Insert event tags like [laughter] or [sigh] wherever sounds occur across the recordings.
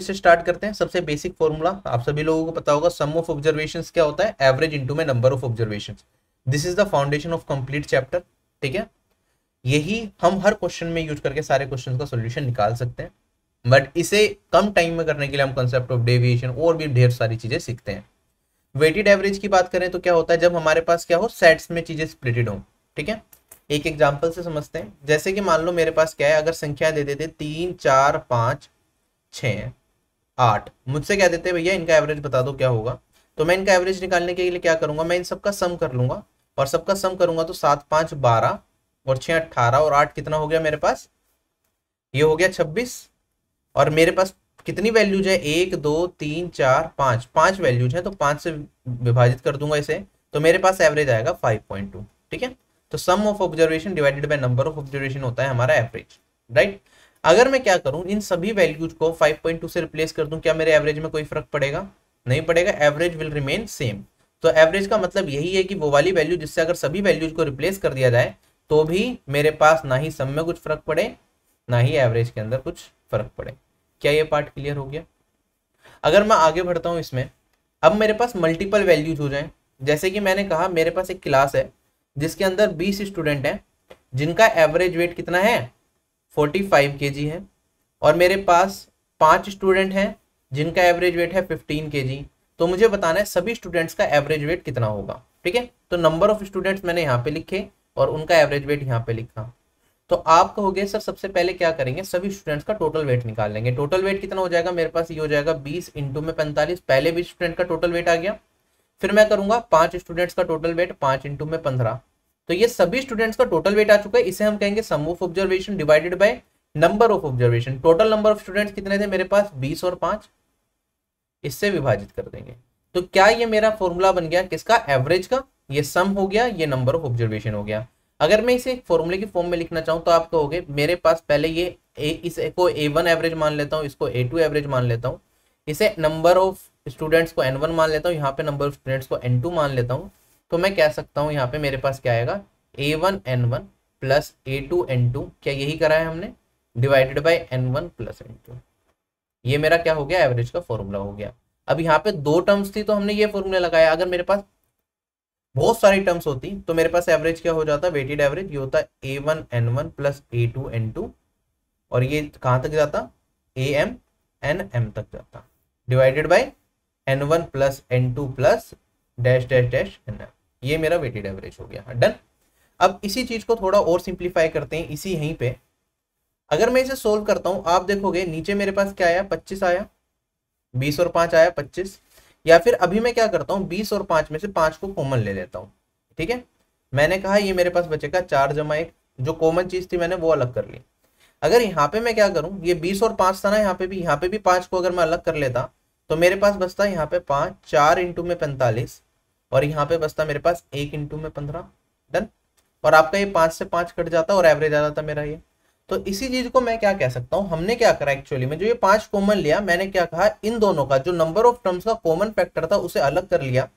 से स्टार्ट करते हैं। सबसे बेसिक फॉर्मूला आप सभी लोगों को पता होगा सम ऑफ़ ऑब्जर्वेशंस क्या होता है? एवरेज इनटू में number of observations this is the foundation of complete chapter ठीक है? यही हम हर क्वेश्चन में यूज़ करके सारे क्वेश्चन का सोल्यूशन निकाल सकते हैं। बट इसे कम टाइम में करने के लिए हम कंसेप्ट ऑफ़ डेविएशन और भी ढेर सारी चीज़ें सीखते हैं। वेटेड एवरेज की बात करें तो क्या होता है? जब हमारे पास क्या हो? सेट्स में चीज़ें स्प्लिटेड हो, ठीक है? एक एग्ज़ाम्पल से समझते हैं। जैसे कि मान लो मेरे पास क्या है? अगर संख्या दे देते तीन, चार, पाँच छ आठ। मुझसे क्या देते भैया, इनका एवरेज बता दो, क्या होगा? तो मैं इनका एवरेज निकालने के लिए क्या करूँगा? मैं इन सबका सम कर लूँगा और सबका सम करूँगा तो सात, पाँच, बारह और छह अट्ठारह और आठ कितना हो गया मेरे पास? ये हो गया छब्बीस। और मेरे पास कितनी वैल्यूज़ है? एक, दो, तीन, चार, पाँच। पाँच वैल्यूज़ है तो पाँच से विभाजित कर दूँगा इसे तो मेरे पास एवरेज आएगा फाइव पॉइंट टू ठीक है? तो sum of observation divided by number of observation होता है हमारा एवरेज राइट अगर मैं क्या करूँ, इन सभी वैल्यूज़ को 5.2 से रिप्लेस कर दूँ, क्या मेरे एवरेज में कोई फ़र्क पड़ेगा? नहीं पड़ेगा एवरेज विल रिमेन सेम तो एवरेज का मतलब यही है कि वो वाली वैल्यू जिससे अगर सभी वैल्यूज़ को रिप्लेस कर दिया जाए तो भी मेरे पास ना ही सम में कुछ फ़र्क पड़े, ना ही एवरेज के अंदर कुछ फ़र्क पड़े। क्या ये पार्ट क्लियर हो गया? अगर मैं आगे बढ़ता हूँ इसमें, अब मेरे पास मल्टीपल वैल्यूज़ हो जाए। जैसे कि मैंने कहा, मेरे पास एक क्लास है, जिसके अंदर 20 स्टूडेंट हैं, जिनका एवरेज वेट कितना है? 45 केजी है। और मेरे पास पाँच स्टूडेंट हैं, जिनका एवरेज वेट है 15 केजी तो मुझे बताना है सभी स्टूडेंट्स का एवरेज वेट कितना होगा, ठीक है? तो नंबर ऑफ़ स्टूडेंट्स मैंने यहाँ पे लिखे और उनका एवरेज वेट यहाँ पे लिखा। तो आप कहोगे, सर, सबसे पहले क्या करेंगे? सभी स्टूडेंट्स का टोटल वेट निकाल लेंगे। टोटल वेट कितना हो जाएगा? मेरे पास ये हो जाएगा बीस इंटू में पैंतालीस। पहले भी स्टूडेंट का टोटल वेट आ गया। फिर मैं करूँगा, पाँच स्टूडेंट्स का टोटल वेट पाँच इंटू में पंद्रह। तो ये सभी स्टूडेंट्स का टोटल वेट आ चुका है। इसे हम कहेंगे sum of observation divided by number of observation total number of students कितने थे मेरे पास? बीस और पाँच। इससे विभाजित कर देंगे। तो क्या ये मेरा फॉर्मूला बन गया? किसका? एवरेज का। ये सम हो गया ये नंबर ऑफ़ ऑब्जर्वेशन हो गया। अगर मैं इसे फॉर्मूले की फॉर्म में लिखना चाहूँ तो आप कहोगे मेरे पास पहले ये ए, इस को ए वन एवरेज मान लेता हूँ इसको ए टू एवरेज मान लेता हूँ। इसे नंबर ऑफ़ स्टूडेंट्स को एन वन मान लेता हूँ यहाँ पे नंबर ऑफ़ स्टूडेंट्स को एन टू मान लेता हूँ। तो मैं कह सकता हूँ यहाँ पे मेरे पास क्या आएगा? A one n one plus a two n two क्या यही करा है हमने? Divided by n one plus n two ये मेरा क्या हो गया? एवरेज का फॉर्मूला हो गया। अब यहाँ पे दो टर्म्स थी तो हमने ये फॉर्मूला लगाया। अगर मेरे पास बहुत सारी टर्म्स होती तो मेरे पास एवरेज क्या हो जाता? वेटेड एवरेज ये होता a one n one plus a two n two और ये कहाँ तक जाता? ए एम एन एम तक जाता। Divided by n one plus n two plus dash dash dash n m ये मेरा वेटेड एवरेज हो गया। डन अब इसी चीज़ को थोड़ा और सिंप्लीफाई करते हैं, इसी यहीं पे। अगर मैं इसे सोल्व करता हूँ, आप देखोगे नीचे मेरे पास क्या आया? पच्चीस आया, बीस और पाँच आया, पच्चीस। या फिर अभी मैं क्या करता हूँ, बीस और पाँच में से पाँच को कॉमन ले लेता हूँ। ठीक है? मैंने कहा ये मेरे पास बचेगा चार जमा एक। जो कॉमन चीज़ थी मैंने वो अलग कर ली। अगर यहाँ पे मैं क्या करूँ, ये बीस और पाँच था ना यहाँ पे भी, यहाँ पे भी पाँच को अगर मैं अलग कर लेता तो मेरे पास बचता यहाँ पे पाँच, चार इंटू में पैंतालीस और यहाँ पे बचता मेरे पास एक इंटू में पंद्रह डन और आपका ये पाँच से पाँच कट जाता और एवरेज आ जाता मेरा ये। तो इसी चीज़ को मैं क्या कह सकता हूँ, हमने क्या करा एक्चुअली में जो ये पाँच कॉमन लिया, मैंने क्या कहा, इन दोनों का, जो नंबर ऑफ़ टर्म्स का कॉमन फैक्टर था, उसे अलग कर लिया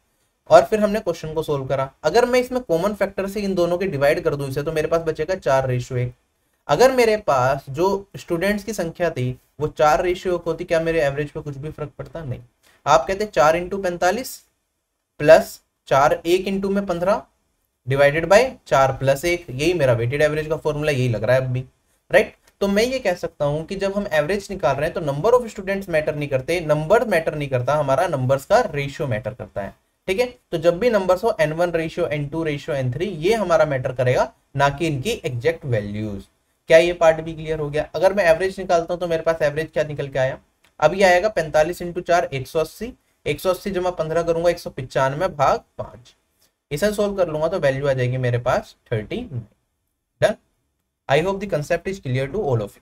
और फिर हमने क्वेश्चन को सोल्व करा। अगर मैं इसमें कॉमन फैक्टर से इन दोनों के डिवाइड कर दू इसे तो मेरे पास बचेगा चार रेशियो एक। अगर मेरे पास जो स्टूडेंट्स की संख्या थी, वो चार रेशियो होती, क्या मेरे एवरेज पे कुछ भी फ़र्क पड़ता? नहीं। आप कहते चार इंटू पैंतालीस प्लस चार एक इंटू में पंद्रह डिवाइडेड बाई चार प्लस एक, यही मेरा वेटेड एवरेज का फॉर्मूला यही लग रहा है अभी राइट तो मैं ये कह सकता हूँ कि जब हम एवरेज निकाल रहे हैं तो नंबर ऑफ़ स्टूडेंट्स मैटर नहीं करते नंबर मैटर नहीं करता, हमारा नंबर्स का रेशियो मैटर करता है, ठीक है? तो जब भी नंबर्स हो n one ratio n two ratio n three ये हमारा मैटर करेगा, ना कि इनकी एग्जैक्ट वैल्यूज़ क्या ये पार्ट भी क्लियर हो गया? अगर मैं एवरेज निकालता हूँ तो मेरे पास एवरेज क्या निकल के आया? ये आएगा पैंतालीस इंटू चार, एक सौ अस्सी एक सौ अस्सी जमा पंद्रह करूँगा, एक सौ पिचानवे भाग पाँच। इसे सोल्व कर लूँगा तो वैल्यू आ जाएगी मेरे पास thirty done I hope the concept is clear to all of you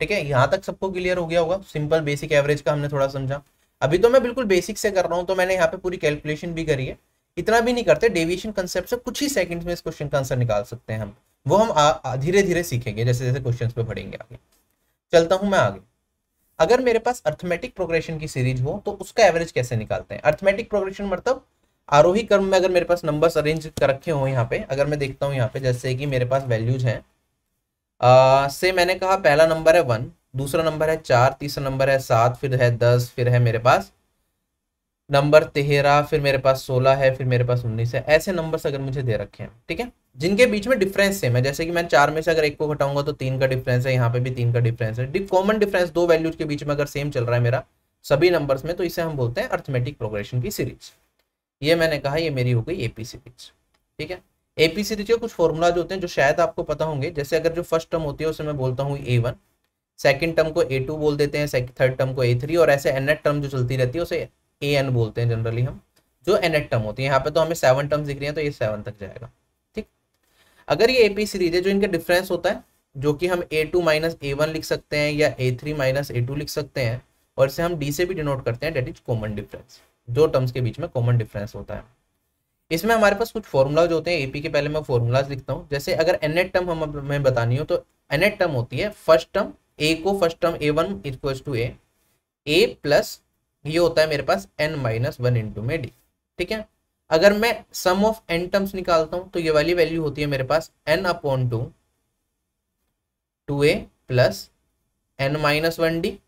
ठीक है, यहाँ तक सबको क्लियर हो गया होगा। सिंपल बेसिक एवरेज का हमने थोड़ा समझा। अभी तो मैं बिल्कुल बेसिक से कर रहा हूँ तो मैंने यहाँ पे पूरी कैलकुलेशन भी करी है। इतना भी नहीं करते डेविएशन कंसेप्ट से कुछ ही सेकंड्स में इस क्वेश्चन का आंसर निकाल सकते हैं हम। वो हम धीरे धीरे सीखेंगे जैसे जैसे क्वेश्चन पे बढ़ेंगे आगे। चलता हूँ मैं आगे। अगर मेरे पास अर्थमेटिक प्रोग्रेशन की सीरीज़ हो तो उसका एवरेज कैसे निकालते हैं? अर्थमेटिक प्रोग्रेशन मतलब आरोही क्रम में अगर मेरे पास नंबर्स अरेंज कर रखे हो यहाँ पे, अगर मैं देखता हूँ यहाँ पे, जैसे कि मेरे पास वैल्यूज़ हैं। से मैंने कहा पहला नंबर है वन दूसरा नंबर है चार, तीसरा नंबर है सात, फिर है दस, फिर है मेरे पास नंबर तेरह, फिर मेरे पास सोलह है, फिर मेरे पास उन्नीस है। ऐसे नंबर्स अगर मुझे दे रखे हैं, ठीक है? जिनके बीच में डिफरेंस सेम है। जैसे कि मैं चार में से अगर एक को घटाऊँगा तो तीन का डिफरेंस है, यहाँ पे भी तीन का डिफरेंस है। कॉमन डिफरेंस दो वैल्यूज़ के बीच में अगर सेम चल रहा है मेरा, सभी नंबर्स में तो इसे हम बोलते हैं अर्थमेटिक प्रोग्रेशन की सीरीज़ ये मैंने कहा, ये मेरी हो गई एपी सीरीज़ ठीक है? एपी सीरीज़ के कुछ फॉर्मूलाज होते हैं, जो शायद आपको पता होंगे, जैसे अगर जो फ़र्स्ट टर्म होती है, उसे मैं बोलता हूँ ए वन सेकेंड टर्म को ए टू बोल देते हैं थर्ड टर्म को ए थ्री और ऐसे एन टर्म जो चलती रहती है, उसे ए एन बोलते हैं जनरली हम, जो एन टर्म होती है। यहाँ पे तो हमें सेवन टर्म्स दिख रही है तो ये सेवन तक जाएगा। ठीक? अगर ये एपी सीरीज़ है, जो इनका डिफरेंस होता है, जो कि हम a two minus a one लिख सकते हैं या a three minus a two लिख सकते हैं, और इसे हम डी से भी डिनोट करते हैं डेट इज़ कॉमन डिफरेंस दो टर्म्स के बीच में कॉमन डिफरेंस होता है। इसमें हमारे पास कुछ फॉर्मूलाज होते हैं। एपी के पहले मैं फॉर्मूलाज लिखता हूँ। जैसे अगर एन टर्म हम बतानी हो तो एन टर्म होती है। फ़र्स्ट टर्म ए को first term a one equal to a a plus ये होता है मेरे पास एन माइनस वन इंटू में डी ठीक है? अगर मैं सम ऑफ़ एन टर्म्स निकालता हूँ तो ये वाली वैल्यू होती है मेरे पास n upon two two a plus n minus one d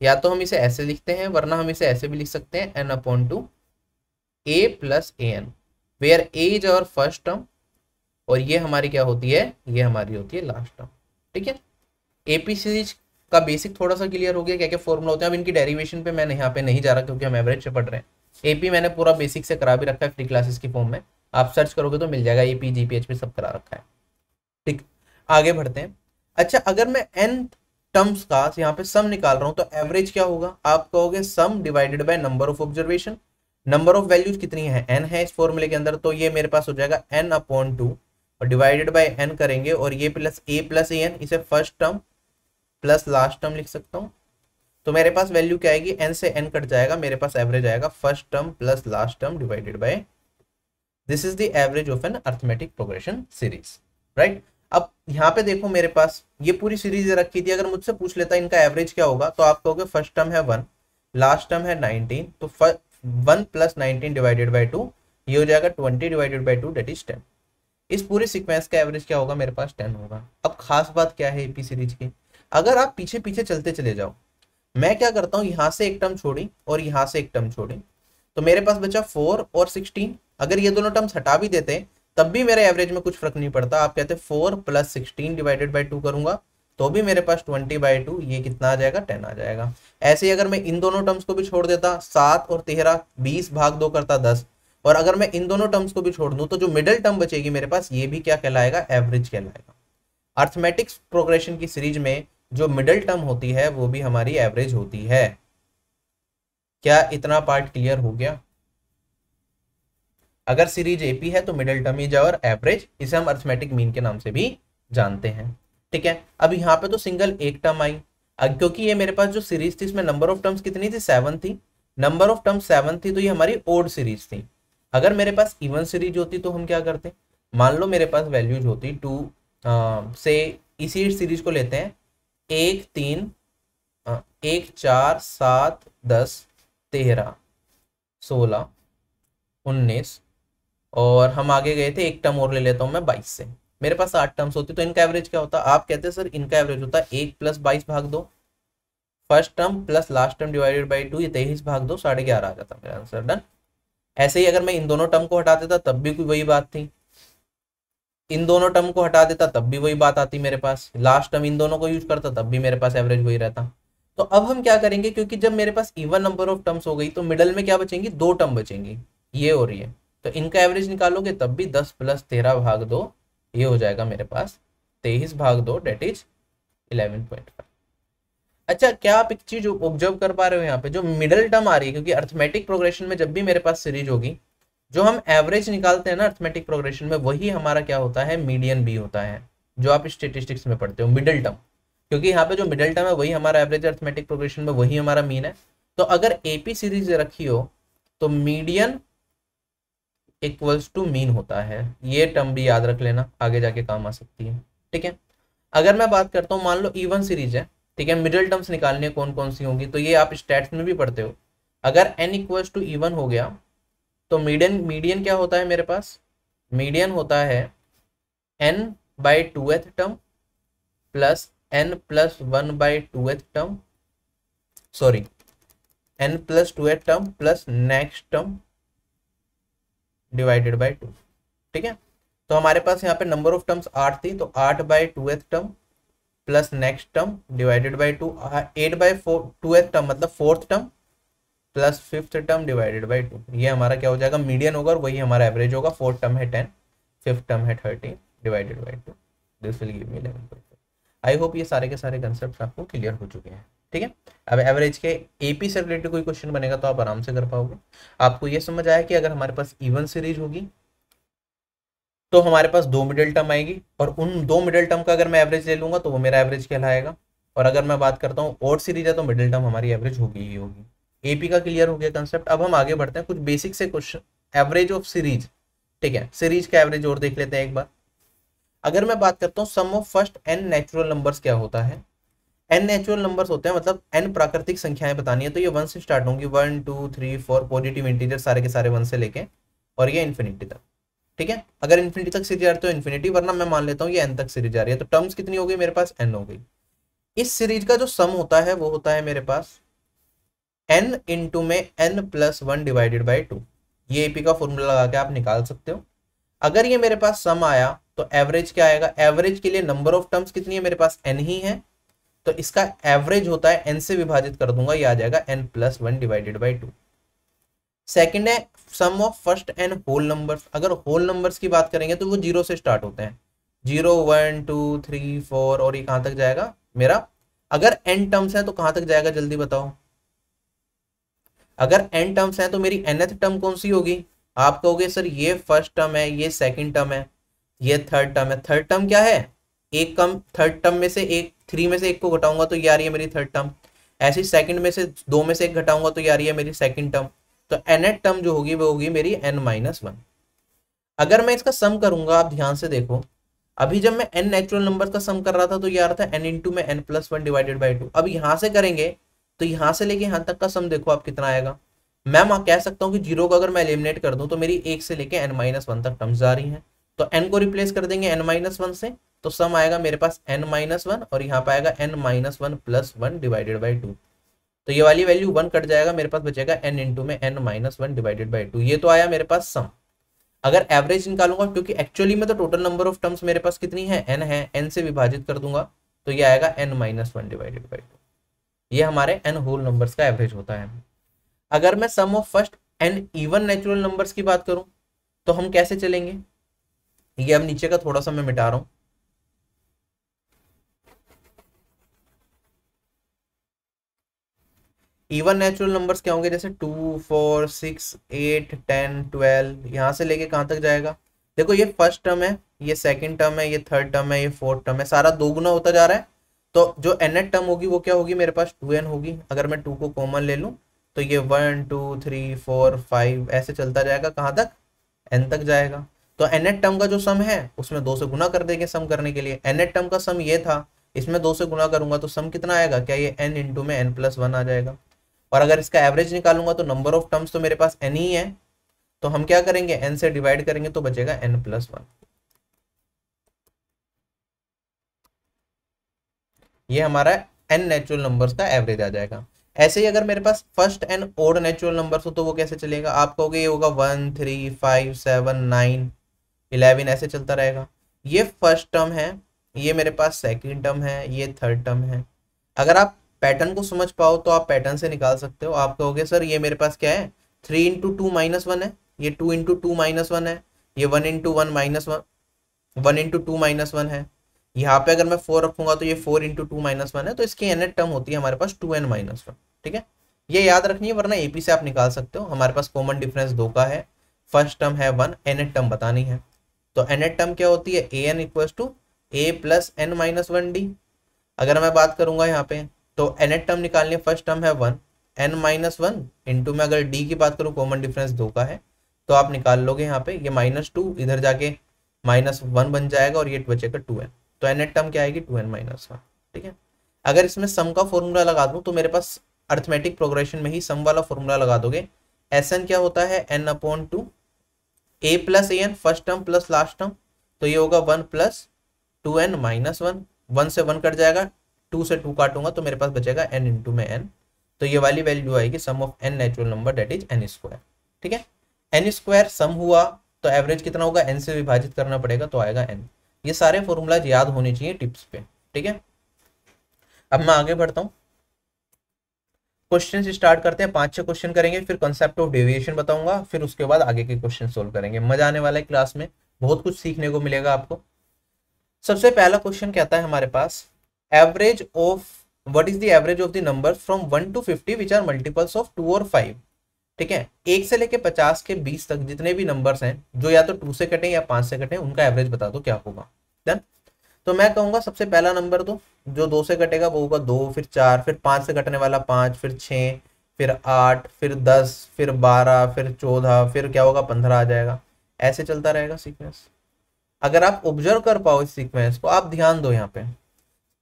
या तो हम इसे ऐसे लिखते हैं, वरना हम इसे ऐसे भी लिख सकते हैं n upon two a plus a n where a is our first term और ये हमारी क्या होती है? ये हमारी होती है लास्ट टर्म ठीक है? एपी सीरीज़ का बेसिक थोड़ा सा क्लियर हो गया क्या क्या फॉर्मूला होते हैं। अब इनकी डेरिवेशन पे मैं यहाँ पे नहीं जा रहा क्योंकि हम एवरेज से पढ़ रहे हैं। एपी मैंने पूरा बेसिक से करा भी रखा है फ्री क्लासेस की फॉर्म में। आप सर्च करोगे तो मिल जाएगा। एपी जीपीएचपी सब करा रखा है। ठीक, आगे बढ़ते हैं। अच्छा अगर मैं एन टर्म्स का यहाँ पे सम निकाल रहा हूँ तो एवरेज क्या होगा? आप कहोगे sum divided by number of observation number of values कितनी है? एन है इस फॉर्मूले के अंदर तो ये मेरे पास हो जाएगा एन अपॉन टू और डिवाइडेड बाय एन करेंगे और ये plus A plus A N इसे first term plus last term लिख सकता हूँ। तो मेरे पास वैल्यू क्या आएगी? एन से एन कट जाएगा, मेरे पास एवरेज आएगा। First term plus last term divided by this is the average of N arithmetic progression series right अब यहाँ पे देखो मेरे पास ये पूरी सीरीज़ रखी थी, अगर मुझसे पूछ लेता इनका एवरेज क्या होगा तो आप कहोगे फ़र्स्ट टर्म है वन लास्ट टर्म है नाइनटीन तो one plus nineteen divided by two ये हो जाएगा twenty divided by two that is ten इस पूरे सिक्वेंस का एवरेज क्या होगा? मेरे पास टेन होगा। अब खास बात क्या है एपी सीरीज़ की? अगर आप पीछे पीछे चलते चले जाओ, मैं क्या करता हूँ, यहाँ से एक टर्म छोड़ी और यहाँ से एक टर्म छोड़ी। तो मेरे पास बचा फोर और सिक्सटीन अगर ये दोनों टर्म्स हटा भी देते, तब भी मेरे एवरेज में कुछ फ़र्क नहीं पड़ता। आप कहते four plus sixteen divided by two करूँगा तो भी मेरे पास ट्वेंटी बाई टू ये कितना आ जाएगा? टेन आ जाएगा। ऐसे ही अगर मैं इन दोनों टर्म्स को भी छोड़ देता, सात और तेरह, बीस भाग दो करता दस। और अगर मैं इन दोनों टर्म्स को भी छोड़ दूँ तो जो मिडिल टर्म बचेगी मेरे पास, ये भी क्या कहलाएगा? एवरेज कहलाएगा। अर्थमेटिक्स प्रोग्रेशन की सीरीज़ में जो मिडिल टर्म होती है, वो भी हमारी एवरेज होती है। क्या इतना पार्ट क्लियर हो गया? अगर सीरीज़ एपी है तो मिडिल टर्म इज़ और एवरेज इसे हम अर्थमेटिक मीन के नाम से भी जानते हैं। ठीक है? अब यहाँ पे तो सिंगल एक टर्म आई। क्योंकि ये मेरे पास जो सीरीज़ थी, इसमें नंबर ऑफ़ टर्म्स कितनी थी? सेवन थी। नंबर ऑफ़ टर्म्स सेवन थी तो ये हमारी ओल्ड सीरीज़ थी। अगर मेरे पास इवन सीरीज़ होती तो हम क्या करते? मान लो मेरे पास वैल्यूज़ होती टू से इसी सीरीज़ को लेते हैं। एक तीन एक चार सात दस तेरह, सोलह, उन्नीस, और हम आगे गए थे, एक टर्म और ले लेता हूँ मैं, बाईस से। मेरे पास आठ टर्म्स होती तो इनका एवरेज क्या होता? आप कहते हैं, सर, इनका एवरेज होता है, एक प्लस बाईस भाग दो। First term plus last term divided by two, ये तेईस भाग दो, साढ़े ग्यारह आ जाता, मेरा आंसर डन। ऐसे ही अगर मैं इन दोनों टर्म को हटा देता, तब भी कोई वही बात थी। इन दोनों टर्म को हटा देता, तब भी वही बात आती मेरे पास। लास्ट टर्म इन दोनों को यूज़ करता, तब भी मेरे पास एवरेज वही रहता। तो अब हम क्या करेंगे, क्योंकि जब मेरे पास इवन नंबर ऑफ़ टर्म्स हो गई तो मिडल में क्या बचेंगी? दो टर्म बचेंगी। ये और ये तो इनका एवरेज निकालोगे, तब भी दस प्लस तेरह भाग दो, ये हो जाएगा मेरे पास तेईस भाग दो डेट इज़ इलेवन पॉइंट अच्छा क्या आप एक चीज़ ऑब्ज़र्व कर पा रहे हो यहाँ पे? जो मिडल टर्म आ रही है, क्योंकि अर्थमेटिक प्रोग्रेशन में जब भी मेरे पास सीरीज़ होगी जो हम एवरेज निकालते हैं ना अर्थमेटिक प्रोग्रेशन में, वही हमारा क्या होता है? मीडियन बी होता है, जो आप स्टेटिस्टिक्स में पढ़ते हो मिडिल टर्म क्योंकि यहाँ पे जो मिडल टर्म है, वही हमारा एवरेज अर्थमेटिक प्रोग्रेशन में, वही हमारा मीन है। तो अगर एपी सीरीज़ रखी हो तो मीडियन इक्वल्स टू मीन होता है। ये टर्म भी याद रख लेना, आगे जाके काम आ सकती है। ठीक है? अगर मैं बात करता हूँ, मान लो इवन सीरीज़ है, ठीक है? मिडिल टर्म्स निकालने कौन कौन सी होंगी? तो ये आप स्टैट्स में भी पढ़ते हो। अगर एन इक्वल्स टू इवन हो गया तो मीडियन मीडियन क्या होता है मेरे पास? मीडियन होता है N by two th term plus N plus one by two th term sorry N plus two th term plus next term divided by two ठीक है? तो हमारे पास यहाँ पे नंबर ऑफ़ टर्म्स आठ थी तो आठ by two th term plus next term divided by two eight by four two th term मतलब fourth term plus fifth term divided by two. ये हमारा क्या हो जाएगा? मीडियन होगा और वही हमारा एवरेज होगा। फोर्थ टर्म है टेन, फिफ्थ टर्म है thirteen divided by two. This will give me eleven I hope ये सारे के सारे कंसेप्ट आपको क्लियर हो चुके हैं। ठीक है? अब एवरेज के एपी से रिलेटेड कोई क्वेश्चन बनेगा तो आप आराम से कर पाओगे। आपको ये समझ आया कि अगर हमारे पास इवन सीरीज़ होगी तो हमारे पास दो मिडिल टर्म आएगी और उन दो मिडिल टर्म का अगर मैं एवरेज ले लूँगा तो वो मेरा एवरेज कहलाएगा। और अगर मैं बात करता हूँ और सीरीज़ है तो मिडिल टर्म हमारी एवरेज होगी ही होगी। एपी का क्लियर हो गया कंसेप्ट अब हम आगे बढ़ते हैं कुछ बेसिक से क्वेश्चन एवरेज ऑफ़ सीरीज़ ठीक है? सीरीज़ का एवरेज और देख लेते हैं एक बार। अगर मैं बात करता हूँ sum of first N natural numbers क्या होता है? एन नेचुरल नंबर्स होते हैं मतलब एन प्राकृतिक संख्याएँ बतानी है तो ये वन से स्टार्ट होंगी। One two three four positive integer सारे के सारे वन से लेके, और ये इन्फिनिटी तक, ठीक है? अगर इन्फिनिटी तक सीरीज़ आ रही है तो इन्फिनिटी वरना मैं मान लेता हूँ ये एन तक सीरीज़ आ रही है। तो टर्म्स कितनी हो गई मेरे पास? एन हो गई। इस सीरीज़ का जो सम होता है, वो होता है मेरे पास एन इंटू में N plus one divided by two ये एपी का फॉर्मूला लगा के आप निकाल सकते हो। अगर ये मेरे पास सम आया तो एवरेज क्या आएगा? एवरेज के लिए नंबर ऑफ़ टर्म्स कितनी है? मेरे पास एन ही है। तो इसका एवरेज होता है एन से विभाजित कर दूँगा, ये आ जाएगा N plus one divided by two second है sum of first N whole numbers अगर होल नंबर्स की बात करेंगे तो वो ज़ीरो से स्टार्ट होते हैं। Zero one two three four और ये कहाँ तक जाएगा? मेरा, अगर एन टर्म्स है तो कहाँ तक जाएगा? जल्दी बताओ। अगर एन टर्म्स है तो मेरी एनथ टर्म कौन सी होगी? आप कहोगे, सर, ये फ़र्स्ट टर्म है, ये सेकंड टर्म है, ये थर्ड टर्म है। थर्ड टर्म क्या है? एक कम थर्ड टर्म में से एक थ्री में से एक को घटाऊँगा तो यार ये मेरी थर्ड टर्म ऐसी सेकंड में से दो में से एक घटाऊँगा तो यार ये मेरी सेकंड टर्म तो एन एट टर्म जो होगी, वो होगी मेरी एन माइनस वन अगर मैं इसका सम करूँगा, आप ध्यान से देखो। अभी जब मैं एन नेचुरल नंबर का सम कर रहा था तो ये आ रहा था एन इंटू में N plus one divided by two अब यहाँ से करेंगे तो यहाँ से लेके यहाँ तक का सम देखो आप कितना आएगा। मैं कह सकता हूँ कि ज़ीरो को अगर मैं एलिमिनेट कर दूँ तो मेरी एक से लेके एन माइनस वन तक टर्म्स आ रही हैं। तो एन को रिप्लेस कर देंगे एन माइनस वन से तो सम आएगा मेरे पास एन माइनस वन और यहाँ पे आएगा N minus one plus one divided by two तो ये वाली वैल्यू वन कट जाएगा, मेरे पास बचेगा एन इंटू में N minus one divided by two ये तो आया मेरे पास सम अगर एवरेज निकालूँगा, क्योंकि एक्चुअली में तो टोटल नंबर ऑफ़ टर्म्स मेरे पास कितनी है? एन है एन से विभाजित कर दूँगा तो ये आएगा N minus one divided by two ये हमारे एन होल नंबर्स का एवरेज होता है। अगर मैं sum of first N even natural numbers की बात करूँ तो हम कैसे चलेंगे? ये अब नीचे का थोड़ा सा मैं मिटा रहा हूँ। इवन नेचुरल नंबर्स क्या होंगे? जैसे two four six eight ten twelve यहाँ से लेके कहाँ तक जाएगा? देखो, ये फ़र्स्ट टर्म है, ये सेकंड टर्म है, ये थर्ड टर्म है, ये फोर्थ टर्म है, सारा दोगुना होता जा रहा है। तो जो एन टर्म होगी, वो क्या होगी मेरे पास? टू एन होगी। अगर मैं टू को कॉमन ले लूँ तो ये one two three four five ऐसे चलता जाएगा। कहाँ तक? एन तक जाएगा। तो एन टर्म का जो सम है, उसमें दो से गुना कर देंगे सम करने के लिए। एन टर्म का सम ये था, इसमें दो से गुना करूँगा तो सम कितना आएगा? क्या ये एन इंटू में एन प्लस वन आ जाएगा? और अगर इसका एवरेज निकालूँगा तो नंबर ऑफ़ टर्म्स तो मेरे पास एन ही है। तो हम क्या करेंगे? एन से डिवाइड करेंगे तो बचेगा एन प्लस वन ये हमारा एन नेचुरल नंबर्स का एवरेज आ जाएगा। ऐसे ही अगर मेरे पास first N odd natural numbers हो तो वो कैसे चलेगा? आप कहोगे ये होगा one three five seven nine eleven ऐसे चलता रहेगा। ये फ़र्स्ट टर्म है, ये मेरे पास सेकेंड टर्म है, ये थर्ड टर्म है। अगर आप पैटर्न को समझ पाओ तो आप पैटर्न से निकाल सकते हो। आप कहोगे, सर, ये मेरे पास क्या है? Three into two minus one है। ये two into two minus one है। ये one into one minus one one into two minus one है। यहाँ पे अगर मैं फोर रखूँगा तो ये four into two minus one है तो इसकी एन टर्म होती है हमारे पास टू एन माइनस वन ठीक है? ये याद रखनी है, वरना एपी से आप निकाल सकते हो। हमारे पास कॉमन डिफरेंस दो का है। फ़र्स्ट टर्म है वन एन टर्म बतानी है। तो एन टर्म क्या होती है? A N equal to A plus N minus one D अगर मैं बात करूँगा यहाँ पे तो एन टर्म निकालनी है फ़र्स्ट टर्म है one N minus one into में अगर डी की बात करूँ कॉमन डिफरेंस दो का है तो आप निकाल लोगे यहाँ पे, ये माइनस टू इधर जाके माइनस वन बन जाएगा और ये बचेगा टू एन तो एन टर्म क्या आएगी? टू एन माइनस वन ठीक है? अगर इसमें सम का फॉर्मूला लगा दूँ तो मेरे पास अर्थमेटिक प्रोग्रेशन में ही सम वाला फॉर्मूला लगा दोगे। एस एन क्या होता है? N upon two A plus A N first term plus last term तो ये होगा one plus two N minus one one से वन कट जाएगा टू से टू काटूँगा तो मेरे पास बचेगा एन इंटू में एन तो ये वाली वैल्यू आएगी sum of N natural number that is N square ठीक है? एन स्क्वायर सम हुआ तो एवरेज कितना होगा? एन से विभाजित करना पड़ेगा तो आएगा एन ये सारे फॉर्मूलाज याद होने चाहिए टिप्स पे, ठीक है? अब मैं आगे बढ़ता हूँ। क्वेश्चन स्टार्ट करते हैं, पाँच छह क्वेश्चन करेंगे, फिर कॉन्सेप्ट ऑफ़ डेविएशन बताऊँगा, फिर उसके बाद आगे के क्वेश्चन सोल्व करेंगे। मज़ा आने वाला है क्लास में, बहुत कुछ सीखने को मिलेगा आपको। सबसे पहला क्वेश्चन कहता है हमारे पास? Average of what is the average of the number from one to fifty which are multiples of two और फाइव ठीक है? एक से लेके पचास के बीस तक जितने भी नंबर्स हैं, जो या तो टू से कटे या पाँच से कटे, उनका एवरेज बता दो क्या होगा। डन तो मैं कहूँगा सबसे पहला नंबर दो, जो दो से कटेगा वो होगा दो, फिर चार, फिर पाँच से कटने वाला पाँच, फिर छ, फिर आठ, फिर दस, फिर बारह, फिर चौदह, फिर क्या होगा? पंद्रह आ जाएगा। ऐसे चलता रहेगा सीक्वेंस अगर आप ऑब्ज़र्व कर पाओ इस सीक्वेंस को, आप ध्यान दो यहाँ पे।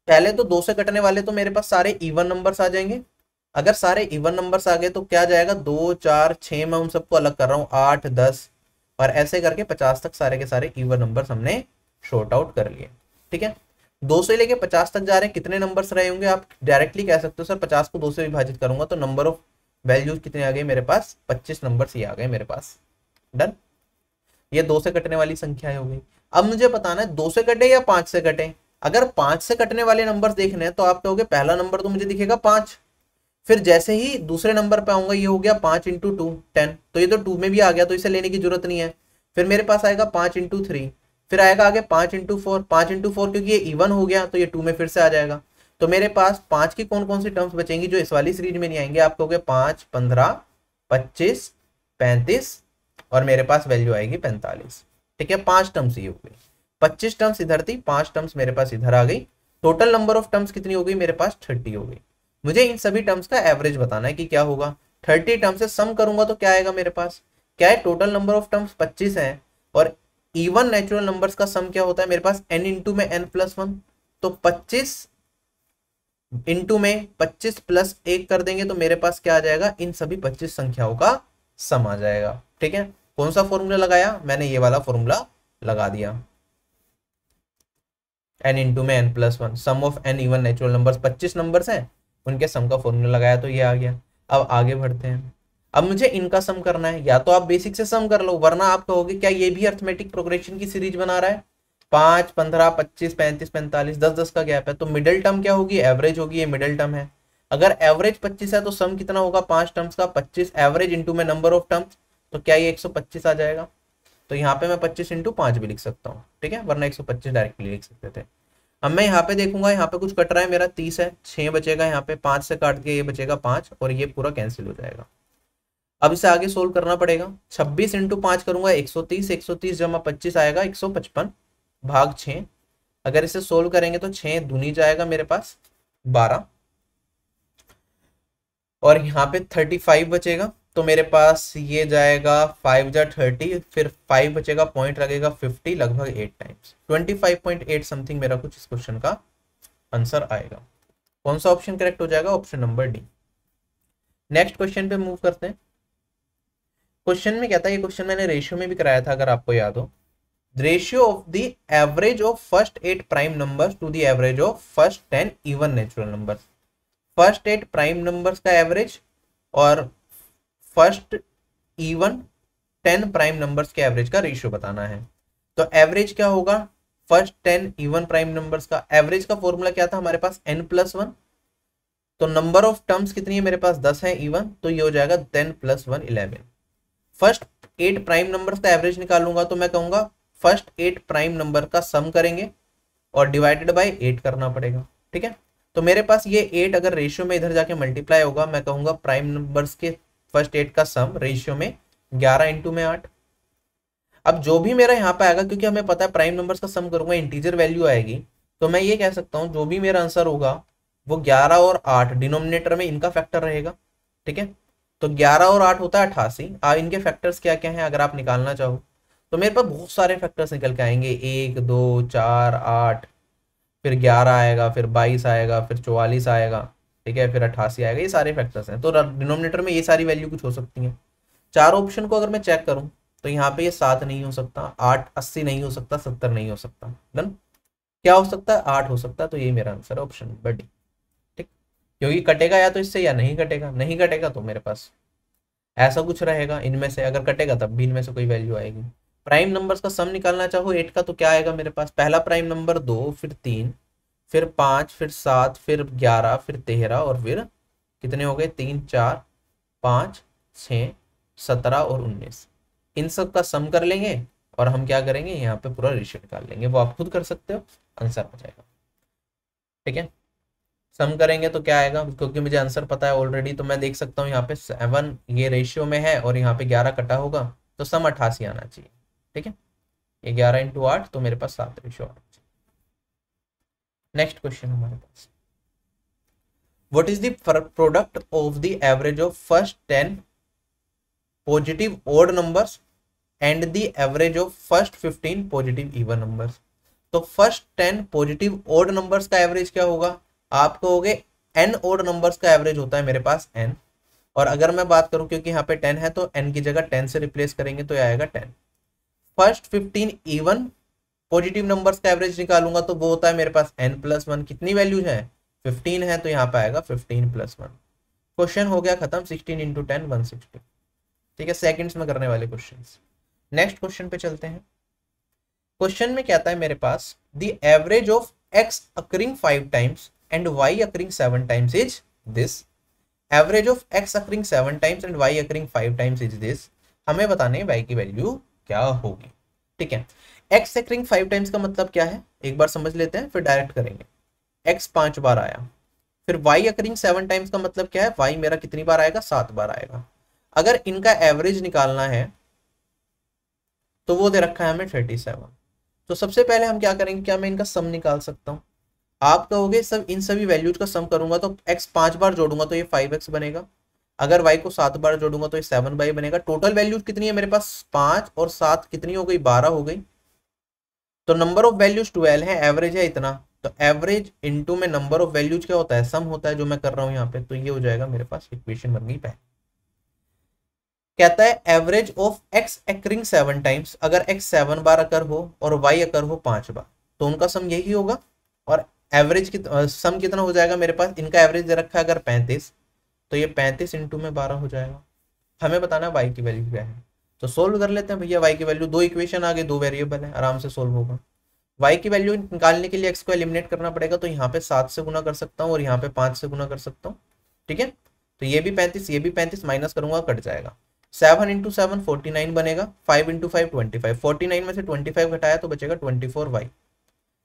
पहले तो दो से कटने वाले तो मेरे पास सारे इवन नंबर्स आ जाएँगे। अगर सारे इवन नंबर्स आ गए तो क्या जाएगा? दो, चार छः मैं उन सबको अलग कर रहा हूँ, आठ, दस। और ऐसे करके पचास तक सारे के सारे इवन नंबर्स हमने शॉर्ट आउट कर लिए। ठीक है? दो से लेके पचास तक जा रहे हैं। कितने नंबर्स रहे होंगे? आप डायरेक्टली कह सकते हो, सर, पचास को दो से विभाजित करूँगा तो नंबर ऑफ़ वैल्यूज़ कितने आ गए मेरे पास? पच्चीस नंबर ही आ गए मेरे पास। डन ये दो से कटने वाली संख्या हो गई। अब मुझे बताना है, दो से कटे या पाँच से कटे? अगर पाँच से कटने वाले नंबर देखने हैं तो आप कहोगे, पहला नंबर तो मुझे दिखेगा पाँच। फिर जैसे ही दूसरे नंबर पे आऊँगा, ये हो गया पाँच इंटू टू टेन तो ये तो टू में भी आ गया तो इसे लेने की ज़रूरत नहीं है। फिर मेरे पास आएगा पाँच इंटू थ्री फिर आएगा आगे पाँच इंटू फोर पाँच इंटू फोर क्योंकि ये इवन हो गया तो ये टू में फिर से आ जाएगा। तो मेरे पास पाँच की कौन कौन सी टर्म्स बचेंगी जो इस वाली सीरीज़ में नहीं आएँगे? आप कहोगे पाँच, पंद्रह, पच्चीस, पैंतीस और मेरे पास वैल्यू आएगी पैंतालीस। ठीक है, पाँच टर्म्स ये हो गई। पच्चीस टर्म्स इधर थी, पाँच टर्म्स मेरे पास इधर आ गई। टोटल नंबर ऑफ़ टर्म्स कितनी हो गई? मेरे पास थर्टी हो गई। मुझे इन सभी टर्म्स का एवरेज बताना है कि क्या होगा। थर्टी टर्म से सम करूँगा तो क्या आएगा मेरे पास? क्या है? टोटल नंबर ऑफ़ टर्म्स पच्चीस है और इवन नेचुरल नंबर्स का सम क्या होता है? मेरे पास एन इंटू में एन प्लस वन तो पच्चीस इंटू में पच्चीस प्लस एक कर देंगे तो मेरे पास क्या आ जाएगा? इन सभी पच्चीस संख्याओं का सम आ जाएगा। ठीक है? कौन सा फॉर्मूला लगाया? मैंने ये वाला फॉर्मूला लगा दिया। एन इंटू में N plus one sum of N even natural numbers पच्चीस नंबर्स हैं। उनके सम का फॉर्मूला लगाया तो ये आ गया। अब आगे बढ़ते हैं। अब मुझे इनका सम करना है। या तो आप बेसिक से सम कर लो, वरना आप कहोगे, क्या ये भी अर्थमेटिक प्रोग्रेशन की सीरीज़ बना रहा है? पाँच, पंद्रह, पच्चीस, पैंतीस, पैंतालीस, दस दस का गैप है। तो मिडिल टर्म क्या होगी? एवरेज होगी, ये मिडिल टर्म है। अगर एवरेज पच्चीस है तो सम कितना होगा? पाँच टर्म्स का पच्चीस। एवरेज इंटू में नंबर ऑफ़ टर्म्स तो क्या ये एक सौ पच्चीस आ जाएगा? तो यहाँ पे मैं पच्चीस इंटू पाँच भी लिख सकता हूँ। ठीक है? वरना एक सौ पच्चीस डायरेक्टली लिख सकते थे। अब मैं यहाँ पे देखूँगा, यहाँ पे कुछ कट रहा है, मेरा तीस है, छह बचेगा यहाँ पे, पाँच से काट के ये बचेगा पाँच, और ये पूरा कैंसिल हो जाएगा। अब इसे आगे सोल्व करना पड़ेगा। छब्बीस इंटू पाँच करूँगा, एक सौ तीस, एक सौ तीस जमा पच्चीस आएगा, एक सौ पचपन, भाग छ अगर इसे सोल्व करेंगे तो छह दुनी जाएगा मेरे पास बारह। और यहाँ पे थर्टी फाइव बचेगा। तो मेरे पास ये जाएगा फाइव जा थर्टी फिर फाइव बचेगा पॉइंट लगेगा फिफ्टी लगभग eight times twenty five point eight something मेरा कुछ इस क्वेश्चन का आंसर आएगा. कौन सा ऑप्शन करेक्ट हो जाएगा? Option number D next question पे मूव करते हैं. क्वेश्चन में क्या था? ये क्वेश्चन मैंने रेशियो में भी कराया था, अगर आपको याद हो. Ratio of the average of first eight prime numbers to the average of first ten even natural numbers first eight prime numbers का एवरेज और first even ten prime numbers के एवरेज का रेशियो बताना है। तो एवरेज क्या होगा? First ten even prime numbers का एवरेज का फॉर्मूला क्या था? हमारे पास एन प्लस वन। तो नंबर ऑफ़ टर्म्स कितनी है? मेरे पास दस है इवन तो ये हो जाएगा ten plus one eleven. First eight prime numbers का एवरेज निकालूँगा तो मैं कहूँगा फ़र्स्ट एट प्राइम नंबर का सम करेंगे और डिवाइडेड बाई एट करना पड़ेगा, ठीक है? तो मेरे पास ये एट अगर रेशियो में इधर जाके मल्टीप्लाई होगा, मैं कहूँगा प्राइम नंबर्स के फ़र्स्ट एट का सम रेशियो में ग्यारह इंटू में आठ। अब जो भी मेरा यहाँ पे आएगा, क्योंकि हमें पता है प्राइम नंबर्स का सम करूँगा, इंटीजर वैल्यू आएगी तो मैं ये कह सकता हूँ, जो भी मेरा आंसर होगा, वो ग्यारह और आठ डिनोमिनेटर में इनका फैक्टर रहेगा, ठीक है? तो ग्यारह और आठ होता है अठासी। अब इनके फैक्टर्स क्या क्या हैं, अगर आप निकालना चाहो? तो मेरे पास बहुत सारे फैक्टर्स निकल के आएँगे। एक, दो, चार, आठ, फिर ग्यारह आएगा, फिर बाईस आएगा, फिर चौवालीस आएगा। ठीक है, फिर अट्ठासी आएगा, ये सारे फैक्टर्स हैं। तो डिनोमिनेटर में ये सारी वैल्यू कुछ हो सकती हैं। चार ऑप्शन को अगर मैं चेक करूँ तो यहाँ पे ये सात नहीं हो सकता, आठ अस्सी नहीं हो सकता, सत्तर नहीं हो सकता। डन क्या हो सकता है? आठ हो सकता है तो ये मेरा आंसर है ऑप्शन नंबर डी क्योंकि कटेगा या तो इससे या नहीं कटेगा। नहीं कटेगा तो मेरे पास ऐसा कुछ रहेगा, इनमें से अगर कटेगा, तब भी इनमें से कोई वैल्यू आएगी। प्राइम नंबर्स का सम निकालना चाहो एट का तो क्या आएगा मेरे पास? पहला प्राइम नंबर दो, फिर तीन फिर पाँच, फिर सात, फिर ग्यारह, फिर तेरह और फिर कितने हो गए? तीन, चार, पाँच, छ, सत्रह और उन्नीस। इन सब का सम कर लेंगे और हम क्या करेंगे? यहाँ पे पूरा रेशियो निकाल लेंगे। वो आप खुद कर सकते हो। आंसर हो जाएगा। ठीक है? सम करेंगे तो क्या आएगा? क्योंकि मुझे आंसर पता है ऑलरेडी तो मैं देख सकता हूँ यहाँ पे सेवन ये रेशियो में है और यहाँ पे ग्यारह कटा होगा तो सम अठासी आना चाहिए। ठीक है? ये ग्यारह इंटू आठ तो मेरे पास सात रेशियो चाहिए नेक्स्ट क्वेश्चन हमारे पास। What is the product of the average of first 10 positive odd numbers and the average of first 15 positive even numbers? तो first ten positive odd numbers का एवरेज क्या होगा? आप कहोगे एन ओड नंबर्स का average होता है मेरे पास एन और अगर मैं बात करूँ, क्योंकि यहाँ पे टेन है तो एन की जगह टेन से रिप्लेस करेंगे तो आएगा ten first fifteen even positive numbers का एवरेज निकालूँगा तो वो होता है मेरे पास एन प्लस वन कितनी वैल्यूज़ है? फिफ्टीन है तो यहाँ पे आएगा फिफ्टीन प्लस वन क्वेश्चन हो गया खत्म sixteen into ten one sixty ठीक है सेकेंड्स में करने वाले क्वेश्चन नेक्स्ट क्वेश्चन पे चलते हैं. क्वेश्चन में क्या है मेरे पास? The average of X occurring five times and Y occurring seven times is this average of X occurring seven times and Y occurring five times is this हमें बताने Y की वैल्यू क्या होगी। ठीक है एक्स अकरिंग फाइव टाइम्स का मतलब क्या है? एक बार समझ लेते हैं, फिर डायरेक्ट करेंगे। एक्स पाँच बार आया। फिर वाई अकरिंग सेवन टाइम्स का मतलब क्या है? वाई मेरा कितनी बार आएगा? सात बार आएगा। अगर इनका एवरेज निकालना है तो वो दे रखा है हमें थर्टी सेवन तो सबसे पहले हम क्या करेंगे? क्या मैं इनका सम निकाल सकता हूँ? आप कहोगे, सब, इन सभी वैल्यूज़ का सम करूँगा तो एक्स पाँच बार जोड़ूँगा तो ये फाइव एक्स बनेगा। अगर वाई को सात बार जोड़ूँगा तो ये सेवन बाई बनेगा। टोटल वैल्यूज़ कितनी है मेरे पास? पाँच और सात कितनी हो गई? बारह हो गई। तो नंबर ऑफ़ वैल्यूज़ ट्वेल्व है एवरेज है इतना तो एवरेज इनटू में नंबर ऑफ़ वैल्यूज़ क्या होता है? सम होता है जो मैं कर रहा हूँ यहाँ पे तो ये हो जाएगा मेरे पास इक्वेशन बन गई पहले। कहता है average of X occurring seven times अगर एक्स सेवन बार अकर हो और वाई अकर हो पाँच बार तो उनका सम यही होगा और एवरेज कित, सम कितना हो जाएगा मेरे पास? इनका एवरेज दे रखा है अगर पैंतीस तो ये पैंतीस इंटू में बारह हो जाएगा। हमें बताना है वाई की वैल्यू क्या है। तो सोल्व कर लेते हैं, भैया वाई की वैल्यू दो इक्वेशन आ गई दो वेरिएबल है, आराम से सोल्व होगा। वाई की वैल्यू निकालने के लिए एक्स को एलिमिनेट करना पड़ेगा तो यहाँ पे सात से गुना कर सकता हूँ और यहाँ पे पाँच से गुना कर सकता हूँ, ठीक है? तो ये भी पैंतीस, ये भी पैंतीस माइनस करूँगा, कट जाएगा। Seven into seven forty nine बनेगा five into five twenty five forty nine में से ट्वेंटी फाइव घटाया तो बचेगा ट्वेंटी फोर वाई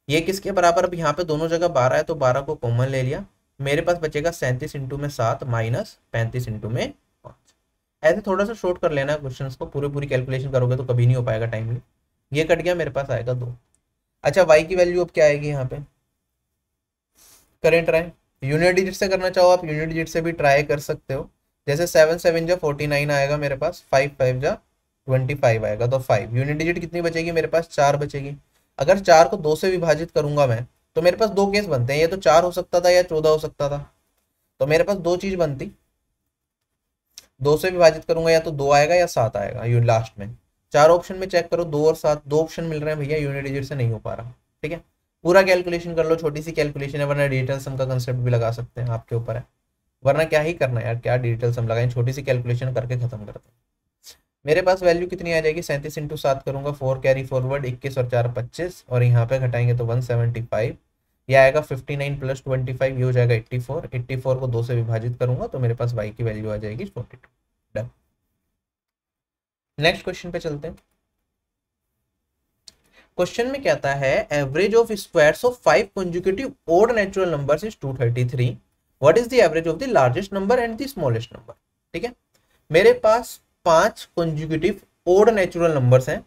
ये किसके बराबर, अब यहाँ पे दोनों जगह बारह है तो बारह को कॉमन ले लिया। मेरे पास बचेगा सैंतीस इंटू में सात माइनस पैंतीस इंटू में ऐसे थोड़ा सा शॉर्ट कर लेना क्वेश्चन को, पूरी पूरी कैलकुलेशन करोगे तो कभी नहीं हो पाएगा टाइमली ये कट गया, मेरे पास आएगा दो। अच्छा वाई की वैल्यू अब क्या आएगी यहाँ पे? करें ट्राई यूनिट डिजिट से करना चाहो आप यूनिट डिजिट से भी ट्राई कर सकते हो। जैसे सेवन सेवन जा फोर्टी नाइन आएगा मेरे पास फाइव फाइव जा ट्वेंटी फाइव आएगा तो फाइव यूनिट डिजिट कितनी बचेगी मेरे पास? चार बचेगी। अगर चार को दो से विभाजित करूँगा मैं तो मेरे पास दो केस बनते हैं। ये तो चार हो सकता था या चौदह हो सकता था। तो मेरे पास दो चीज़ बनती। दो से विभाजित करूँगा या तो दो आएगा या सात आएगा, यू लास्ट में। चार ऑप्शन में चेक करो, दो और सात, दो ऑप्शन मिल रहे हैं भैया यूनिट डिजिट से नहीं हो पा रहा। ठीक है? पूरा कैलकुलेशन कर लो, छोटी सी कैलकुलेशन है, वरना डिजिटल सम का कंसेप्ट भी लगा सकते हैं आपके ऊपर है। वरना क्या ही करना है यार, क्या डिजिटल सम लगाए, छोटी सी कैलकुलेशन करके खत्म करते हैं मेरे पास वैल्यू कितनी आ जाएगी? सैंतीस इंटू सात करूँगा फोर कैरी फॉरवर्ड इक्कीस और चार पच्चीस, और यहाँ पे घटाएँगे तो वन सेवेंटी फाइव यह आएगा फिफ्टी नाइन प्लस ट्वेंटी ये हो जाएगा एट्टी फोर एट्टी फोर को दो से विभाजित करूँगा तो मेरे पास वाई की वैल्यू आ जाएगी forty two done next question पे चलते हैं। क्वेश्चन में कहता है average of squares of five consecutive odd natural numbers is 233 what is the average of the largest number and the smallest number ठीक है? मेरे पास पाँच कंजुकेटिव ओड नेचुरल नंबर्स हैं,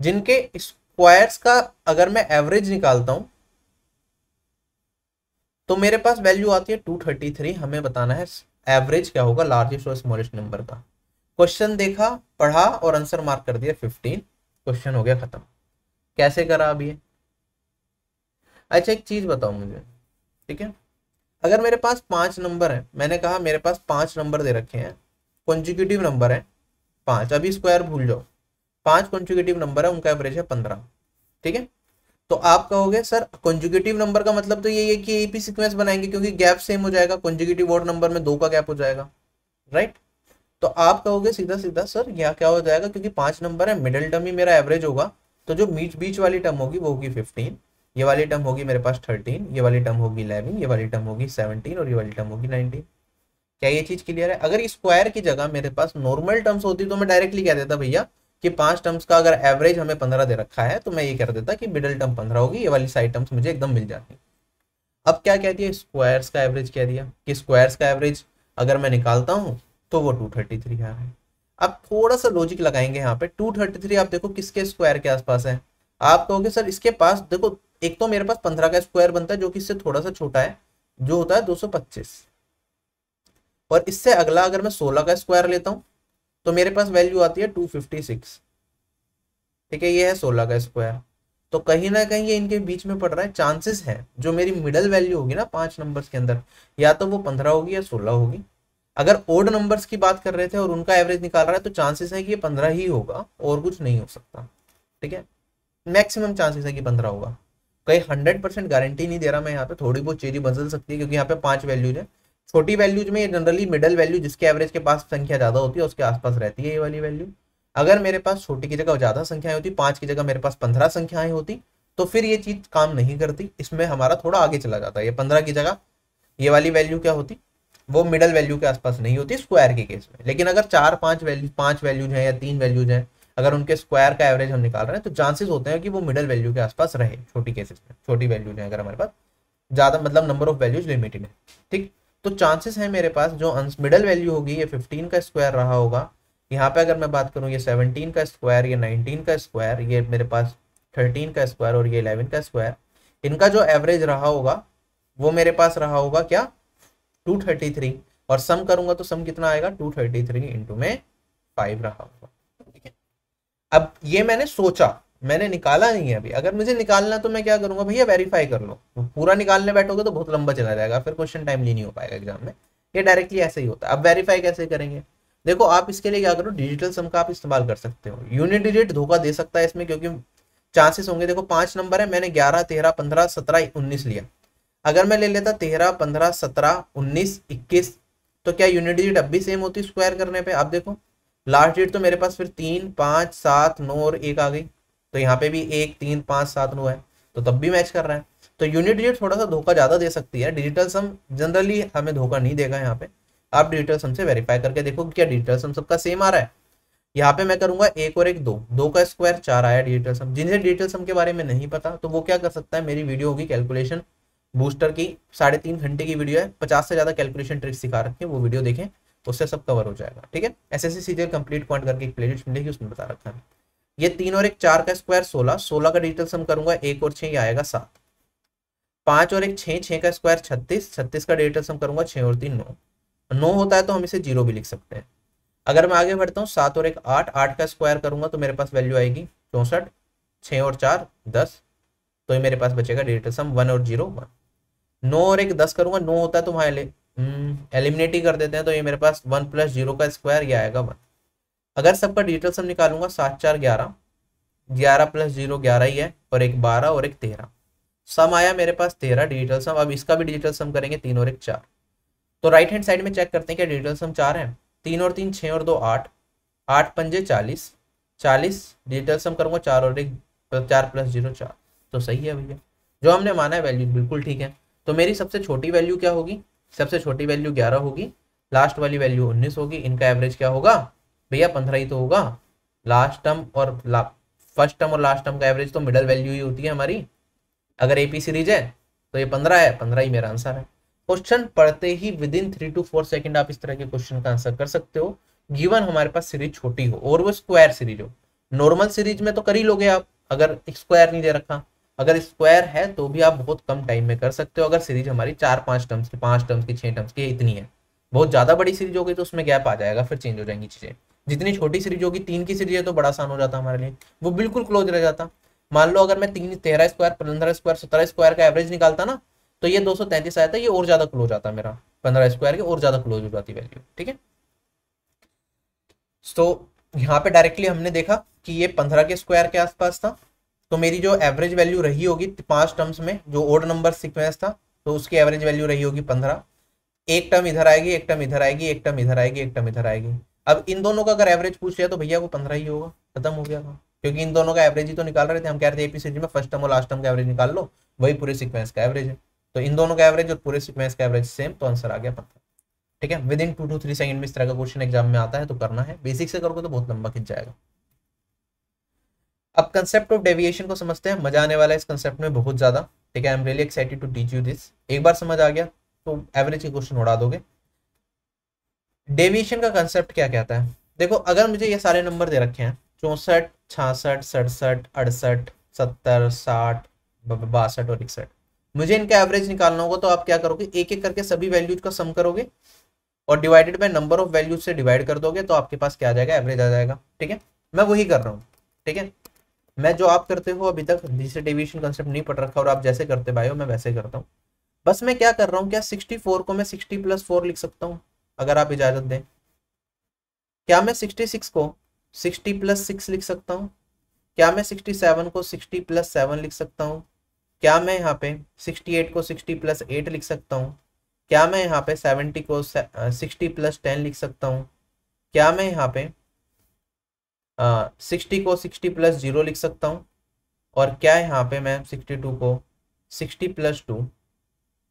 जिनके स्क्वायर्स का अगर मैं एवरेज निकालता हूँ तो मेरे पास वैल्यू आती है 233 हमें बताना है एवरेज क्या होगा लार्जेस्ट और स्मॉलेस्ट नंबर का। क्वेश्चन देखा, पढ़ा और आंसर मार्क कर दिया 15 क्वेश्चन हो गया खत्म। कैसे करा अभी अच्छा एक चीज़ बताओ मुझे, ठीक है? अगर मेरे पास पाँच नंबर है, मैंने कहा मेरे पास पाँच नंबर दे रखे हैं कॉन्जिक्यूटिव नंबर है पाँच, अभी स्क्वायर भूल जाओ। पाँच कॉन्जिक्यूटिव नंबर है, उनका एवरेज है पंद्रह, ठीक है? तो आप कहोगे, सर कॉन्जुगेटिव नंबर का मतलब तो ये है कि एपी सीक्वेंस बनाएँगे क्योंकि गैप सेम हो जाएगा कॉन्जुगेटिव ऑड नंबर में दो का गैप हो जाएगा राइट तो आप कहोगे सीधा सीधा, सर, यहाँ क्या हो जाएगा, क्योंकि पाँच नंबर है मिडिल टर्म ही मेरा एवरेज होगा तो जो बीच बीच वाली टर्म होगी वो होगी फिफ्टीन ये वाली टर्म होगी मेरे पास थर्टीन ये वाली टर्म होगी इलेवन ये वाली टर्म होगी सेवनटीन और ये वाली टर्म होगी नाइनटीन क्या ये चीज़ क्लियर है? अगर स्क्वायर की जगह मेरे पास नॉर्मल टर्म्स होती तो मैं डायरेक्टली कह देता, भैया कि पाँच टर्म्स का अगर एवरेज हमें पंद्रह दे रखा है तो मैं ये कर देता कि मिडिल टर्म पंद्रह होगी, ये वाली साइड टर्म्स मुझे एकदम मिल जाती अब क्या कह दिया? स्क्वायर्स का एवरेज कह दिया कि स्क्वायर्स का एवरेज अगर मैं निकालता हूँ तो वो टू थर्टी थ्री आ रहा है। अब थोड़ा सा लॉजिक लगाएँगे यहाँ पे। टू थर्टी थ्री आप देखो किसके स्क्वायर के आसपास है। आप कहोगे, सर, इसके पास देखो, एक तो मेरे पास पंद्रह का स्क्वायर बनता है, जो कि इससे थोड़ा सा छोटा है, जो होता है दो सौ पच्चीस। और इससे अगला अगर मैं सोलह का स्क्वायर लेता हूँ तो मेरे पास वैल्यू आती है टू फिफ्टी सिक्स ठीक है, ये है सोलह का स्क्वायर तो कहीं ना कहीं ये इनके बीच में पड़ रहा है चांसेस है। जो मेरी मिडल वैल्यू होगी ना, पाँच नंबर्स के अंदर, या तो वो पंद्रह होगी या सोलह होगी। अगर ओड नंबर्स की बात कर रहे थे और उनका एवरेज निकाल रहा है तो चांसेस है कि ये पंद्रह ही होगा, और कुछ नहीं हो सकता। ठीक है? मैक्सिमम चांसेस है कि पंद्रह होगा। कहीं हंड्रेड परसेंट गारंटी नहीं दे रहा मैं यहाँ पे। थोड़ी बहुत चीज़ें बदल सकती है, क्योंकि यहाँ पे पाँच वैल्यूज़ है। छोटी वैल्यूज़ में जनरली मिडल वैल्यू जिसके एवरेज के पास संख्या ज़्यादा होती है, उसके आसपास रहती है ये वाली वैल्यू अगर मेरे पास छोटी की जगह ज़्यादा संख्याएँ होती, पाँच की जगह मेरे पास पंद्रह संख्याएँ होती तो फिर ये चीज़ काम नहीं करती। इसमें हमारा थोड़ा आगे चला जाता है। ये पंद्रह की जगह, ये वाली वैल्यू क्या होती? वो मिडल वैल्यू के आसपास नहीं होती स्क्वायर के केस में। लेकिन अगर चार, पाँच वैल्यू पाँच वैल्यूज़ हैं या तीन वैल्यूज़ हैं, अगर उनके स्क्वायर का एवरेज हम निकाल रहे हैं तो चांसेस होते हैं कि वो मिडल वैल्यू के आसपास रहे, छोटी केसेस में, छोटी वैल्यूज़ हैं अगर हमारे पास। ज़्यादा मतलब नंबर ऑफ़ वैल्यूज़ लिमिटेड है, ठीक? तो चांसेस है मेरे पास जो मिडल वैल्यू होगी, ये फिफ्टीन का स्क्वायर रहा होगा। यहाँ पे अगर मैं बात करूँ, ये सेवनटीन का स्क्वायर ये नाइनटीन का स्क्वायर ये मेरे पास थर्टीन का स्क्वायर और ये इलेवन का स्क्वायर इनका जो एवरेज रहा होगा, वो मेरे पास रहा होगा क्या? टू थर्टी थ्री और सम करूँगा तो सम कितना आएगा? टू थर्टी थ्री इंटू में फाइव रहा होगा। ठीक है? अब ये मैंने सोचा मैंने निकाला नहीं है अभी। अगर मुझे निकालना तो मैं क्या करूँगा भैया? वेरीफाई कर लो। पूरा निकालने बैठोगे तो बहुत लंबा चला जाएगा, फिर क्वेश्चन टाइमली नहीं हो पाएगा एग्ज़ाम में। ये डायरेक्टली ऐसे ही होता है। अब वेरीफाई कैसे करेंगे? देखो, आप इसके लिए क्या करो डिजिटल सम का आप इस्तेमाल कर सकते हो। यूनिट डिजिट धोखा दे सकता है इसमें, क्योंकि चांसेस होंगे। देखो, पाँच नंबर है, मैंने ग्यारह, तेरह, पंद्रह, सत्रह, उन्नीस लिया अगर मैं ले लेता तेरह, पंद्रह, सत्रह, उन्नीस, इक्कीस तो क्या यूनिट डिजिट अब भी सेम होती स्क्वायर करने पे? आप देखो लास्ट डेट तो मेरे पास फिर तीन, पाँच, सात, नौ और एक आ गई। तो यहाँ पे भी एक, तीन, पाँच, सात नौ है। तो तब भी मैच कर रहा है। तो यूनिट डिजिट थोड़ा सा धोखा ज़्यादा दे सकती है। डिजिटल सम जनरली हमें धोखा नहीं देगा यहाँ पे। आप डिजिटल सम से वेरीफाई करके देखो क्या डिजिटल सम सबका सेम आ रहा है। यहाँ पे मैं करूँगा एक और एक दो। दो का स्क्वायर चार आया डिजिटल सम जिन्हें डिजिटल सम के बारे में नहीं पता तो वो क्या कर सकता है? मेरी वीडियो होगी कैलकुलेशन बूस्टर की। साढ़े तीन घंटे की वीडियो है। पचास से ज़्यादा कैलकुलेशन ट्रिक्स सिखा रखे वो वीडियो देखें, उससे सब कवर हो जाएगा। ठीक है? S S C complete point करके एक प्लेलिस्ट मिलेगी, उसमें बता रखा है। ये तीन और एक चार का स्क्वायर सोलह सोलह का डिजिटल सम करूँगा एक और छह आएगा सात। पाँच और एक छह छह का स्क्वायर छत्तीस छत्तीस का डिजिटल सम करूँगा छह और तीन नौ। नौ होता है तो हम इसे ज़ीरो भी लिख सकते हैं। अगर मैं आगे बढ़ता हूँ सात और एक आठ आठ का स्क्वायर करूँगा तो मेरे पास वैल्यू आएगी चौसठ छः और चार दस। तो ये मेरे पास बचेगा डिजिटल सम वन और ज़ीरो वन। नौ और एक दस करूँगा नौ होता है तो वहाँ एलिमिनेट हम्म, ही कर देते हैं तो ये मेरे पास वन प्लस ज़ीरो का स्क्वायर ये आएगा वन। अगर सबका डिजिटल सम निकालूँगा, सात चार ग्यारह। ग्यारह प्लस ज़ीरो ग्यारह ही है, और एक बारह और एक तेरह। सम आया मेरे पास तेरह डिजिटल सम अब इसका भी डिजिटल सम करेंगे तीन और एक चार। तो राइट हैंड साइड में चेक करते हैं क्या डिजिटल सम चार है। तीन और तीन छः और दो, आठ। आठ पंजे चालीस। चालीस डिजिटल सम करूँगा, चार और एक, चार प्लस ज़ीरो चार। तो सही है भैया। जो हमने माना है वैल्यू बिल्कुल ठीक है। तो मेरी सबसे छोटी वैल्यू क्या होगी? सबसे छोटी वैल्यू ग्यारह होगी। लास्ट वाली वैल्यू उन्नीस होगी। इनका एवरेज क्या होगा? भैया, पंद्रह ही तो होगा। लास्ट टर्म और फ़र्स्ट टर्म और लास्ट टर्म का एवरेज तो मिडल वैल्यू ही होती है हमारी। अगर एपी सीरीज़ है तो ये पंद्रह है, पंद्रह ही मेरा आंसर है। क्वेश्चन पढ़ते ही within three to four second आप इस तरह के क्वेश्चन का आंसर कर सकते हो। गिवन हमारे पास सीरीज़ छोटी हो, और वो स्क्वायर सीरीज़ हो। नॉर्मल सीरीज़ में तो कर ही लोगे आप, अगर स्क्वायर नहीं दे रखा। अगर स्क्वायर है तो भी आप बहुत कम टाइम में कर सकते हो। अगर सीरीज़ हमारी चार, पाँच टर्म्स की, पाँच टर्म्स की, छह टर्म्स की इतनी है। बहुत ज़्यादा बड़ी सीरीज़ होगी तो उसमें गैप आ जाएगा, फिर चेंज हो जाएँगी चीज़ें। जितनी छोटी सीरीज़ होगी, तीन की सीरीज़ है तो बड़ा आसान हो जाता हमारे लिए। वो बिल्कुल क्लोज रह जाता। मान लो अगर मैं तीन, तेरह स्क्वायर पंद्रह स्क्वायर सत्रह स्क्वायर का एवरेज निकालता ना तो ये दो सौ तैंतीस आया था, ये और ज़्यादा क्लोज आता मेरा। पंद्रह स्क्वायर की और ज़्यादा क्लोज हो जाती वैल्यू ठीक है? तो यहाँ पे डायरेक्टली हमने देखा कि ये पंद्रह के स्क्वायर के आसपास था। तो मेरी जो एवरेज वैल्यू रही होगी पाँच टर्म्स में, जो ओड नंबर सिक्वेंस था तो उसकी एवरेज वैल्यू रही होगी पंद्रह। एक टर्म इधर आएगी, एक टर्म इधर आएगी, एक टर्म इधर आएगी, एक टर्म इधर आएगी। अब इन दोनों का अगर एवरेज पूछ लिया तो भैया वो पंद्रह ही होगा, खत्म हो गया क्योंकि इन दोनों का एवरेज ही तो निकाल रहे थे, हम कह रहे थे एपीसीजी में फ़र्स्ट टर्म और लास्ट टर्म का एवरेज निकाल लो, वही पूरे सिक्वेंस का एवरेज है। तो इन दोनों का एवरेज और पूरे सिक्वेंस का एवरेज सेम तो आंसर आ गया पंद्रह। ठीक है? Within two to three second में इस तरह का क्वेश्चन एग्ज़ाम में आता है तो करना है। बेसिक से करोगे तो बहुत लंबा खिंच जाएगा। अब कंसेप्ट ऑफ़ डेविएशन को समझते हैं। मज़ा आने वाला है इस कंसेप्ट में बहुत ज़्यादा। ठीक है? I am really excited to teach you this एक बार समझ आ गया तो एवरेज के क्वेश्चन उड़ा दोगे। डेविएशन का कंसेप्ट क्या कहता है? देखो, अगर मुझे ये सारे नंबर दे रखे हैं, चौसठ छियासठ सड़सठ, अड़सठ, सत्तर, साठ बासठ और इकसठ, मुझे इनका एवरेज निकालना होगा तो आप क्या करोगे? एक एक करके सभी वैल्यूज़ का सम करोगे और divided by number of values से डिवाइड कर दोगे तो आपके पास क्या आ जाएगा? एवरेज आ जाएगा, ठीक है? मैं वही कर रहा हूँ, ठीक है? मैं जो आप करते हो अभी तक, जिसे डेविएशन कंसेप्ट नहीं पढ़ रखा और आप जैसे करते भाई हो, मैं वैसे करता हूँ। बस मैं क्या कर रहा हूँ, क्या सिक्सटी फोर को मैं सिक्सटी प्लस फोर लिख सकता हूँ? अगर आप इजाज़त दें। क्या मैं सिक्सटी सिक्स को सिक्सटी प्लस सिक्स लिख सकता हूँ? क्या मैं सिक्सटी सेवन को सिक्सटी प्लस सेवन लिख सकता हूँ? क्या मैं यहाँ पे सिक्सटी एट को सिक्सटी प्लस एट लिख सकता हूँ? क्या मैं यहाँ पे सेवेंटी को सिक्सटी प्लस टेन लिख सकता हूँ? क्या मैं यहाँ पे सिक्सटी को सिक्सटी प्लस ज़ीरो लिख सकता हूँ? और क्या यहाँ पे मैं सिक्सटी टू को सिक्सटी प्लस टू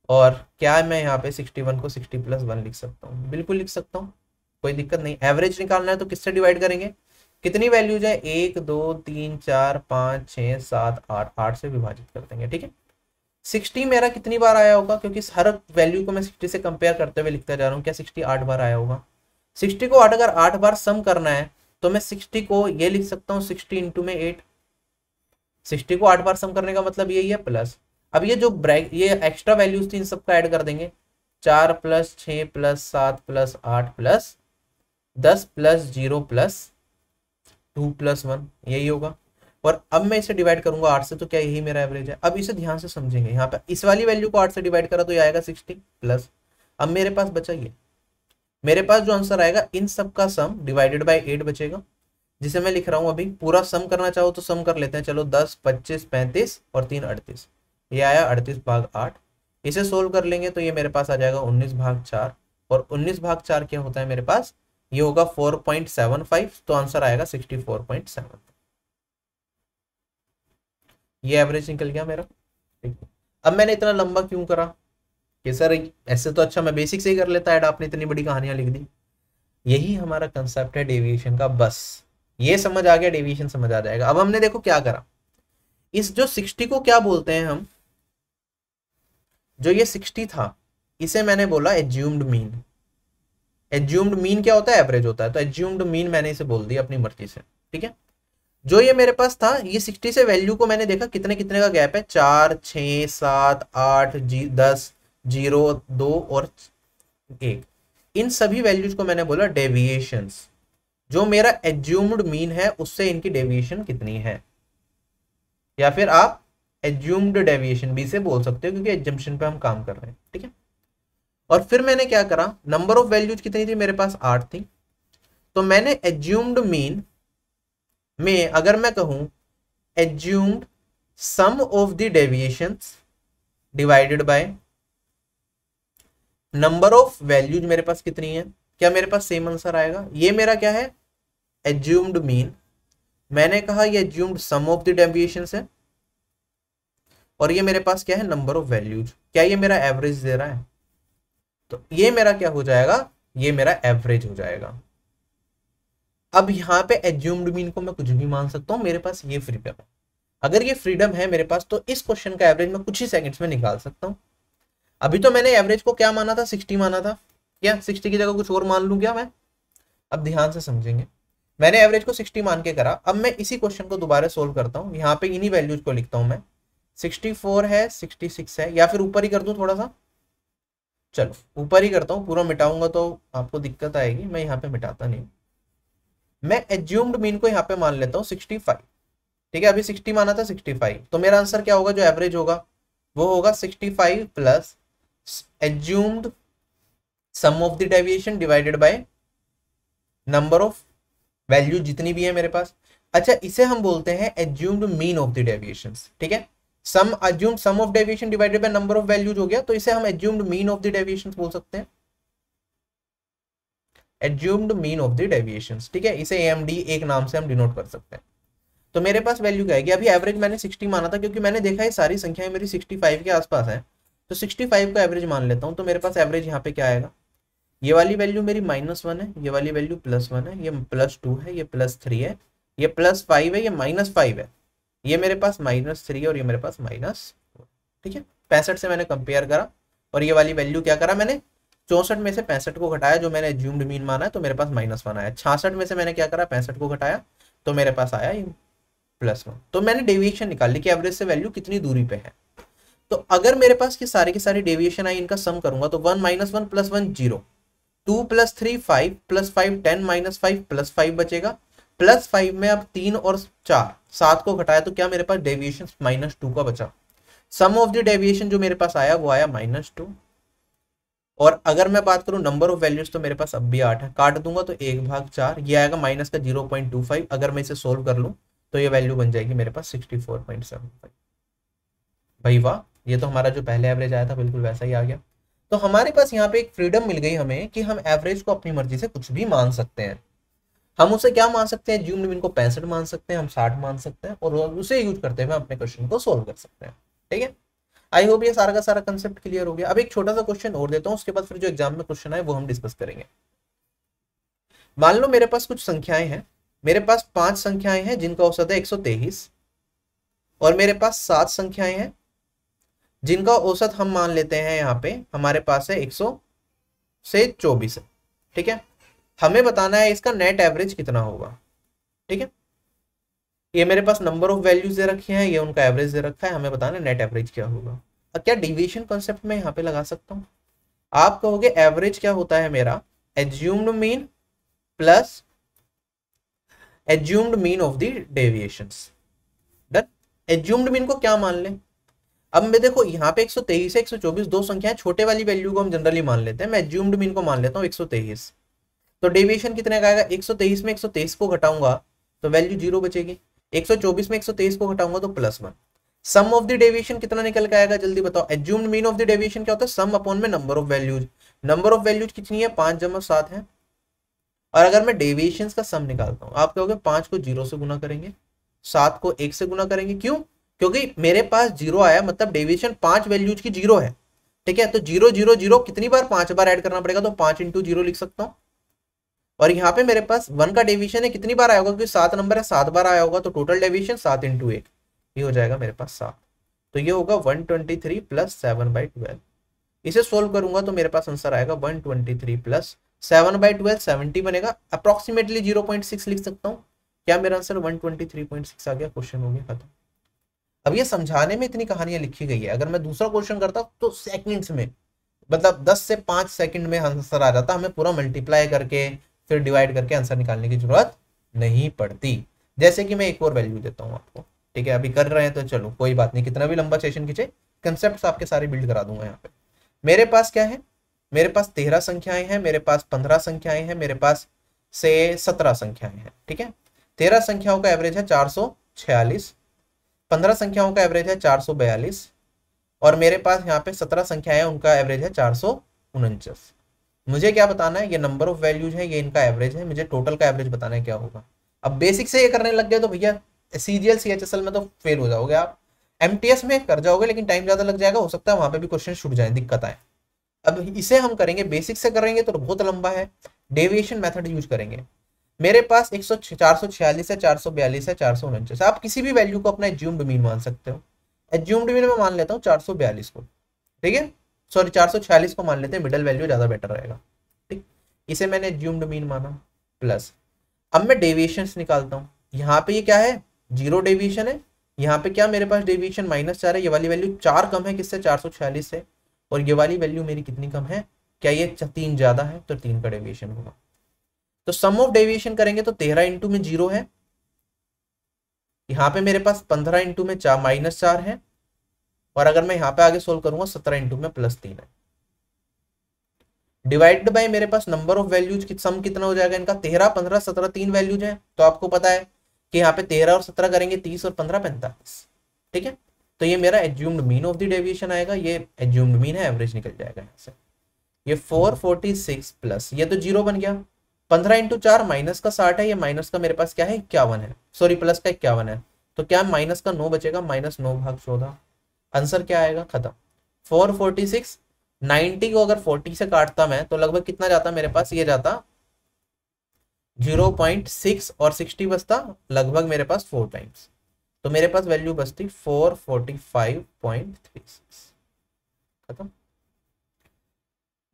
और क्या मैं यहाँ पे सिक्सटी वन को सिक्सटी प्लस वन लिख सकता हूँ। बिल्कुल लिख सकता हूँ, कोई दिक्कत नहीं। एवरेज निकालना है तो किससे डिवाइड करेंगे? कितनी वैल्यूज़ है? एक, दो, तीन, चार, पाँच, छः, सात, आठ आठ से विभाजित कर देंगे, ठीक है? सिक्सटी मेरा कितनी बार आया होगा? क्योंकि हर वैल्यू को मैं सिक्सटी से कंपेयर करते हुए लिखता जा रहा हूँ, क्या सिक्सटी आठ बार आया होगा? सिक्सटी को आठ, अगर आठ बार सम करना है तो मैं सिक्सटी को ये लिख सकता हूँ सिक्सटी इंटू में एट सिक्सटी को आठ बार सम करने का मतलब यही है प्लस अब ये जो ब्रैक ये एक्स्ट्रा वैल्यूज़ थी इन सबका ऐड कर देंगे। चार प्लस छ प्लस सात प्लस आठ प्लस दस plus zero plus two plus one यही होगा। और अब मैं इसे डिवाइड करूँगा आठ से तो क्या यही मेरा एवरेज है? अब इसे ध्यान से समझेंगे। यहाँ पे इस वाली वैल्यू को आठ से डिवाइड करा तो ये आएगा सिक्सटी प्लस अब मेरे पास बचा ये। मेरे पास जो आंसर आएगा, इन सब का सम डिवाइडेड बाई एट बचेगा। जिसे मैं लिख रहा हूँ अभी, पूरा सम करना चाहो तो सम कर लेते हैं। चलो दस, पच्चीस, पैंतीस और तीन अड़तीस। ये आया अड़तीस भाग आठ। इसे सोल्व कर लेंगे तो ये मेरे पास आ जाएगा उन्नीस भाग चार। और उन्नीस भाग चार क्या होता है मेरे पास? ये होगा फोर पॉइंट सेवन फाइव तो आंसर आएगा सिक्सटी फोर पॉइंट सेवन ये एवरेज निकल गया मेरा। ठीक। अब मैंने इतना लंबा क्यों करा? कि सर, ऐसे तो अच्छा मैं बेसिक से ही कर लेता है आपने इतनी बड़ी कहानियाँ लिख दी। यही हमारा कंसेप्ट है डेविएशन का, बस। ये समझ आ गया डेविएशन समझ आ जाएगा। अब हमने देखो क्या करा। इस जो सिक्सटी को क्या बोलते हैं हम? जो ये सिक्सटी था, इसे मैंने बोला एज्यूम्ड मीन एज्यूम्ड मीन क्या होता है? एवरेज होता है। तो एज्यूम्ड मीन मैंने इसे बोल दिया अपनी मर्ज़ी से। ठीक है? जो ये मेरे पास था, ये सिक्सटी से वैल्यू को मैंने देखा, कितने कितने का गैप है? चार छ सात, आठ, जी, दस, ज़ीरो, दो और एक। इन सभी वैल्यूज़ को मैंने बोला डेविएशंस जो मेरा एज्यूम्ड मीन है, उससे इनकी डेविएशन कितनी है? या फिर आप एज्यूम्ड डेविएशन भी से बोल सकते हो क्योंकि एग्जम्पन पे हम काम कर रहे हैं, ठीक है? और फिर मैंने क्या करा? नंबर ऑफ़ वैल्यूज़ कितनी थी? मेरे पास आठ थी। तो मैंने एज्यूम्ड मीन में अगर मैं कहूँ assumed sum of the deviations divided by number of values मेरे पास कितनी है? क्या मेरे पास सेम आंसर आएगा? ये मेरा क्या है? एज्यूम्ड मीन मैंने कहा, ये assumed sum of the deviation है। और ये मेरे पास क्या है? नंबर ऑफ़ वैल्यूज़ क्या ये मेरा एवरेज दे रहा है? तो ये मेरा क्या हो जाएगा? ये मेरा एवरेज हो जाएगा। अब यहाँ पे एज्यूम्ड मीन को मैं कुछ भी मान सकता हूँ, मेरे पास ये फ्रीडम है अगर ये फ्रीडम है मेरे पास तो इस क्वेश्चन का एवरेज मैं कुछ ही सेकंड्स में निकाल सकता हूँ। अभी तो मैंने एवरेज को क्या माना था? सिक्सटी माना था। क्या सिक्सटी की जगह कुछ और मान लू क्या मैं? अब ध्यान से समझेंगे। मैंने एवरेज को सिक्सटी मान के करा। अब मैं इसी क्वेश्चन को दोबारा सोल्व करता हूँ। यहाँ पे इन्हीं वैल्यूज़ को लिखता हूँ मैं। सिक्सटी फोर है, सिक्सटी सिक्स है, या फिर ऊपर ही कर दू थोड़ा सा? चलो, ऊपर ही करता हूँ, पूरा मिटाऊँगा तो आपको दिक्कत आएगी, मैं यहाँ पे मिटाता नहीं मैं एज्यूम्ड मीन को यहाँ पे मान लेता हूँ, सिक्सटी फाइव। ठीक है, अभी सिक्सटी माना था सिक्सटी फाइव। तो मेरा आंसर क्या होगा, जो एवरेज होगा, वो होगा sixty five plus assumed sum of the deviation divided by number of value जितनी भी है मेरे पास। अच्छा इसे हम बोलते हैं assumed mean of the deviation ठीक है? Sum assume sum of deviation divided by number of values हो गया तो इसे हम assumed mean of the deviation बोल सकते हैं। Assumed mean of the deviation ठीक है? इसे एएमडी एक नाम से हम डिनोट कर सकते हैं। तो मेरे पास वैल्यू क्या आएगी अभी एवरेज मैंने 60 माना था, क्योंकि मैंने देखा है सारी संख्याएँ मेरी 65 के आसपास है। तो 65 का एवरेज मान लेता हूँ तो मेरे पास एवरेज यहाँ पे क्या आएगा? ये वाली वैल्यू मेरी माइनस वन है, ये वाली वैल्यू प्लस वन है, ये प्लस टू है, ये प्लस थ्री है, ये प्लस फाइव है, ये माइनस फाइव है। ये मेरे पास माइनस थ्री और ये मेरे पास माइनस ठीक है? पैंसठ से मैंने कंपेयर करा और ये वाली वैल्यू क्या करा मैंने? चौसठ में से पैंसठ को घटाया, जो मैंने ज्यूम्ड मीन माना है तो मेरे पास माइनस वन आया। छियासठ में से मैंने क्या करा? पैंसठ को घटाया तो मेरे पास आया ये प्लस वन तो मैंने डेविएशन निकाल ली कि एवरेज से वैल्यू कितनी दूरी पे है। तो अगर मेरे पास की सारी की सारी डेविएशन आई, इनका सम करूँगा तो one minus one plus one zero two plus three five plus five ten minus five plus five बचेगा। प्लस फाइव में अब तीन और चार सात को घटाया तो क्या मेरे पास डेविएशन माइनस टू का बचा? सम ऑफ़ द डेविएशन जो मेरे पास आया, वो आया माइनस टू और अगर मैं बात करूँ नंबर ऑफ़ वैल्यूज़ तो मेरे पास अब भी आठ है। काट दूँगा तो एक भाग चार। ये आएगा माइनस का ज़ीरो पॉइंट टू फाइव अगर मैं इसे सोल्व कर लूँ तो ये वैल्यू बन जाएगी मेरे पास sixty four point seven five भाई वाह, ये तो हमारा जो पहले एवरेज आया था, बिल्कुल वैसा ही आ गया। तो हमारे पास यहाँ पे एक फ्रीडम मिल गई हमें कि हम एवरेज को अपनी मर्ज़ी से कुछ भी मान सकते हैं। हम उसे क्या मान सकते हैं? जूम लिमिट को पैंसठ मान सकते हैं, हम साठ मान सकते हैं और उसे यूज़ करते हुए अपने क्वेश्चन को सोल्व कर सकते हैं। ठीक है? आई होप ये सारा का सारा कंसेप्ट क्लियर हो गया। अब एक छोटा सा क्वेश्चन और देता हूँ, उसके बाद फिर जो एग्ज़ाम में क्वेश्चन आए, वो हम डिस्कस करेंगे। मान लो मेरे पास कुछ संख्याएँ हैं, मेरे पास पाँच संख्याएँ हैं, जिनका औसत है एक सौ तेईस, और मेरे पास सात संख्याएँ हैं, जिनका औसत हम मान लेते हैं यहाँ पे, हमारे पास है 100 से 24 है। ठीक है? हमें बताना है इसका नेट एवरेज कितना होगा। ठीक है? ये मेरे पास नंबर ऑफ़ वैल्यूज़ दे रखे हैं, ये उनका एवरेज दे रखा है, हमें बताना है नेट एवरेज क्या होगा। अब क्या डिविएशन कॉन्सेप्ट में यहाँ पे लगा सकता हूँ? आप कहोगे एवरेज क्या होता है मेरा? Assumed mean plus assumed mean of the deviation done assumed mean को क्या मान लें? अब मैं देखो, यहाँ पे 123 से 124 दो संख्याएँ, छोटे वाली वैल्यू को हम जनरली मान लेते हैं। मैं एज्यूम्ड मीन को मान लेता हूँ 123 तो डेविएशन कितने का आएगा? 123 में 123 को घटाऊँगा तो वैल्यू ज़ीरो बचेगी। 124 में 123 को घटाऊँगा तो plus one sum of the deviation कितना निकल के आएगा? जल्दी बताओ। Assumed mean of the deviation क्या होता है? सम अपॉन में number of values number of values कितनी है? पाँच जमा सात है। और अगर मैं डेविएशन का सम निकालता हूँ, आप कहोगे पाँच को ज़ीरो से गुना करेंगे। सात को एक से गुना करेंगे। क्यों? क्योंकि मेरे पास ज़ीरो आया मतलब डेविएशन पाँच वैल्यूज़ की ज़ीरो है। ठीक है? तो ज़ीरो ज़ीरो ज़ीरो कितनी बार? पाँच बार ऐड करना पड़ेगा तो पाँच इंटू ज़ीरो लिख सकता हूँ। और यहाँ पे मेरे पास वन का डेविएशन है, कितनी बार आया होगा? क्योंकि सात नंबर है, सात बार आया होगा तो टोटल डेविएशन सात इंटू एक ये हो जाएगा मेरे पास सात। तो ये होगा one twenty three plus seven by twelve इसे सोल्व करूँगा तो मेरे पास आंसर आएगा one twenty three plus seven by twelve seventy बनेगा। अप्रोक्सीमेटली ज़ीरो पॉइंट सिक्स लिख सकता हूँ। क्या मेरा answer one twenty three point six आ गया? क्वेश्चन हो गया, खत्म। अब ये समझाने में इतनी कहानियाँ लिखी गई है। अगर मैं दूसरा क्वेश्चन करता तो सेकंड्स में मतलब 10 से 5 सेकंड में आंसर आ जाता हमें पूरा मल्टीप्लाई करके फिर डिवाइड करके आंसर निकालने की ज़रूरत नहीं पड़ती। जैसे कि मैं एक और वैल्यू देता हूँ आपको। ठीक है, अभी कर रहे हैं तो चलो, कोई बात नहीं, कितना भी लंबा सेशन खींचे कंसेप्ट आपके सारे बिल्ड करा दूँगा यहाँ पे। मेरे पास क्या है? मेरे पास तेरह संख्याएँ हैं, मेरे पास पंद्रह संख्याएँ हैं, मेरे पास से सत्रह संख्याएँ हैं। ठीक है? तेरह संख्याओं का एवरेज है चार सौ छियालीस, पंद्रह संख्याओं का एवरेज है चार सौ बयालीस और मेरे पास यहाँ पे सत्रह संख्याएँ उनका एवरेज है चार सौ उनचास। मुझे क्या बताना है? ये नंबर ऑफ़ वैल्यूज़ है, ये इनका एवरेज है। मुझे टोटल का एवरेज बताना है क्या होगा? अब बेसिक से ये करने लग गया तो भैया सीजीएल सीएचएसएल में तो फेल हो जाओगे आप। एमटीएस में कर जाओगे, लेकिन टाइम ज़्यादा लग जाएगा, हो सकता है वहाँ पे भी क्वेश्चन छूट जाए, दिक्कत आए। अब इसे हम करेंगे बेसिक से करेंगे तो बहुत लंबा है। डेविएशन मेथड यूज़ करेंगे। मेरे पास एक सौ चार सौ छियालीस है, चार सौ बयालीस है, चार सौ उनचास। आप किसी भी वैल्यू को अपना एज्यूम्ड मीन मान सकते हो। एज्यूम्ड मीन में मान लेता हूँ, चार सौ बयालीस को। ठीक है? सॉरी चार सौ छियालीस को मान लेते हैं मिडल वैल्यू ज़्यादा बेटर रहेगा। ठीक? इसे मैंने ज्यूम्ड मीन माना। प्लस अब मैं डेविएशन निकालता हूँ। यहाँ पे ये क्या है? ज़ीरो डेविएशन है। यहाँ पे क्या मेरे पास डेविएशन माइनस चार है? ये वाली वैल्यू चार कम है किससे? चार सौ छियालीस से। और ये वाली वैल्यू मेरी कितनी कम है? क्या ये तीन ज़्यादा है? तो तीन का डेविएशन होगा। तो सम ऑफ़ डेविएशन करेंगे तो तेरह इंटू में ज़ीरो है। यहाँ पे मेरे पास पंद्रह इंटू में चार माइनस चार है। और अगर मैं यहाँ पे आगे सोल्व करूँगा, सत्रह इंटू में प्लस तीन है। डिवाइडेड बाय मेरे पास नंबर ऑफ़ वैल्यूज़ की सम कितना हो जाएगा इनका? तेरह, पंद्रह, सत्रह, तीन वैल्यूज़ है। तो आपको पता है कि यहाँ पे तेरह और सत्रह करेंगे, तीस और पंद्रह, पैंतालीस। ठीक है? तो ये मेरा assumed mean of the deviation आएगा। ये एज्यूम्ड मीन है एवरेज निकल जाएगा यहाँ से। ये फोर फोर्टी सिक्स प्लस ये तो ज़ीरो बन गया। पंद्रह इंटू चार माइनस का साठ है। ये माइनस का मेरे पास क्या है? इक्यावन है। सॉरी प्लस का इक्यावन है। तो क्या माइनस का नौ बचेगा? माइनस नौ भाग चौदह। आंसर क्या आएगा? खत्म। फोर फोर्टी सिक्स नाइनटी को अगर फोर्टी से काटता मैं तो लगभग कितना जाता मेरे पास? ये जाता ज़ीरो पॉइंट सिक्स और सिक्सटी बचता लगभग मेरे पास फोर टाइम्स। तो मेरे पास वैल्यू बचती four forty five point three six. खत्म।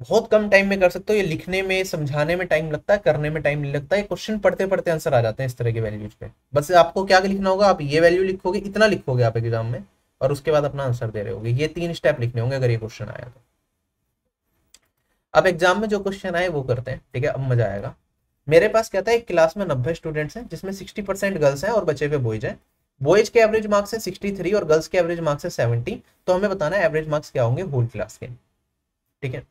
बहुत कम टाइम में कर सकते हो। ये लिखने में, समझाने में टाइम लगता है, करने में टाइम नहीं लगता है। क्वेश्चन पढ़ते पढ़ते आंसर आ जाते हैं इस तरह के वैल्यूज़ पे। बस आपको क्या लिखना होगा? आप ये वैल्यू लिखोगे, इतना लिखोगे आप एग्ज़ाम में। और उसके बाद अपना आंसर दे रहे होगे। ये तीन स्टेप लिखने होंगे अगर ये क्वेश्चन आया तो। अब एग्ज़ाम में जो क्वेश्चन आए, वो करते हैं, ठीक है? अब मज़ा आएगा। मेरे पास क्या था? एक क्लास में नब्बे स्टूडेंट्स हैं, जिसमें सिक्सटी परसेंट गर्ल्स हैं और बचे हुए बॉयज़ हैं। बॉयज़ के एवरेज मार्क्स है 63 और गर्ल्स के एवरेज मार्क्स है 70 तो हमें बताना है एवरेज मार्क्स क्या होंगे होल क्लास के। ठीक है?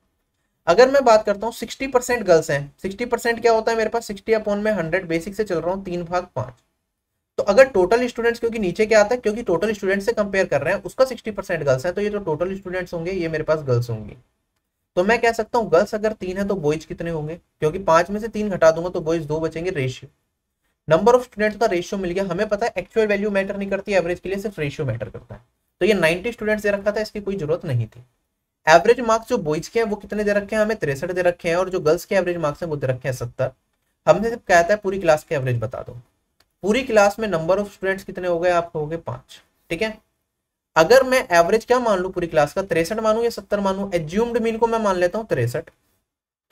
अगर मैं बात करता हूँ 60 परसेंट गर्ल्स हैं। 60 परसेंट क्या होता है मेरे पास? 60 अपॉन में 100 बेसिक से चल रहा हूँ, तीन भाग पाँच। तो अगर टोटल स्टूडेंट्स क्योंकि नीचे क्या आता है, क्योंकि टोटल स्टूडेंट से कंपेयर कर रहे हैं, उसका 60 परसेंट गर्ल्स है तो ये जो टोटल स्टूडेंट्स होंगे, ये मेरे पास गर्ल्स होंगी। तो मैं कह सकता हूँ गर्ल्स अगर तीन है तो बॉयज़ कितने होंगे? क्योंकि पाँच में से तीन घटा दूँगा तो बॉयज़ दो बचेंगे रेशियो नंबर ऑफ़ स्टूडेंट्स का रेशियो मिल गया। हमें पता है एक्चुअल वैल्यू मैटर नहीं करती एवरेज के लिए सिर्फ़ रेशियो मैटर करता है। तो ये 90 स्टूडेंट्स दे रखा था, इसकी कोई ज़रूरत नहीं थी। एवरेज मार्क्स जो बॉयज़ के हैं, वो कितने दे रखे हैं? हमें तिरसठ दे रखे हैं, और जो गर्ल्स के एवरेज मार्क्स हैं, वो दे रखे हैं सत्तर। हमने सिर्फ़ कहता है पूरी क्लास के एवरेज बता दो। पूरी क्लास में नंबर ऑफ़ स्टूडेंट्स कितने हो गए? आप हो गए पाँच। ठीक है? अगर मैं एवरेज क्या मान लू पूरी क्लास का? तिरसठ मानू या सत्तर मानू? एज्यूम्ड मीन को मैं मान लेता हूँ तिरसठ।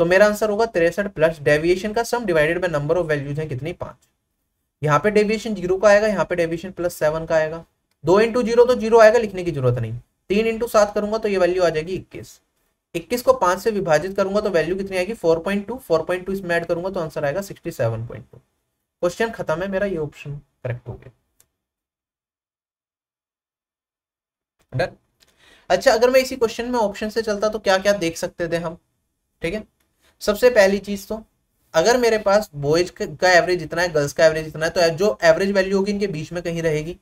तो मेरा आंसर होगा तिरसठ प्लस डेविएशन का sum divided by number of values है कितनी? पाँच। यहाँ पे डेविएशन ज़ीरो का आएगा, यहाँ पे डेविएशन प्लस सेवन का आएगा। दो इंटू ज़ीरो तो ज़ीरो आएगा, लिखने की ज़रूरत नहीं। तीन इंटू सात करूँगा तो ये वैल्यू आ जाएगी इक्कीस। इक्कीस को पाँच से विभाजित करूँगा तो वैल्यू कितनी आएगी? Four point two four point two इसमें ऐड करूँगा तो आंसर आएगा sixty seven point two question खत्म है, मेरा ये ऑप्शन करेक्ट हो गया। डन अच्छा अगर मैं इसी क्वेश्चन में ऑप्शन से चलता तो क्या क्या देख सकते थे हम? ठीक है? सबसे पहली चीज़ तो अगर मेरे पास बॉयज़ का एवरेज इतना है गर्ल्स का एवरेज इतना है तो जो एवरेज वैल्यू होगी इनके बीच में कहीं रहेगी।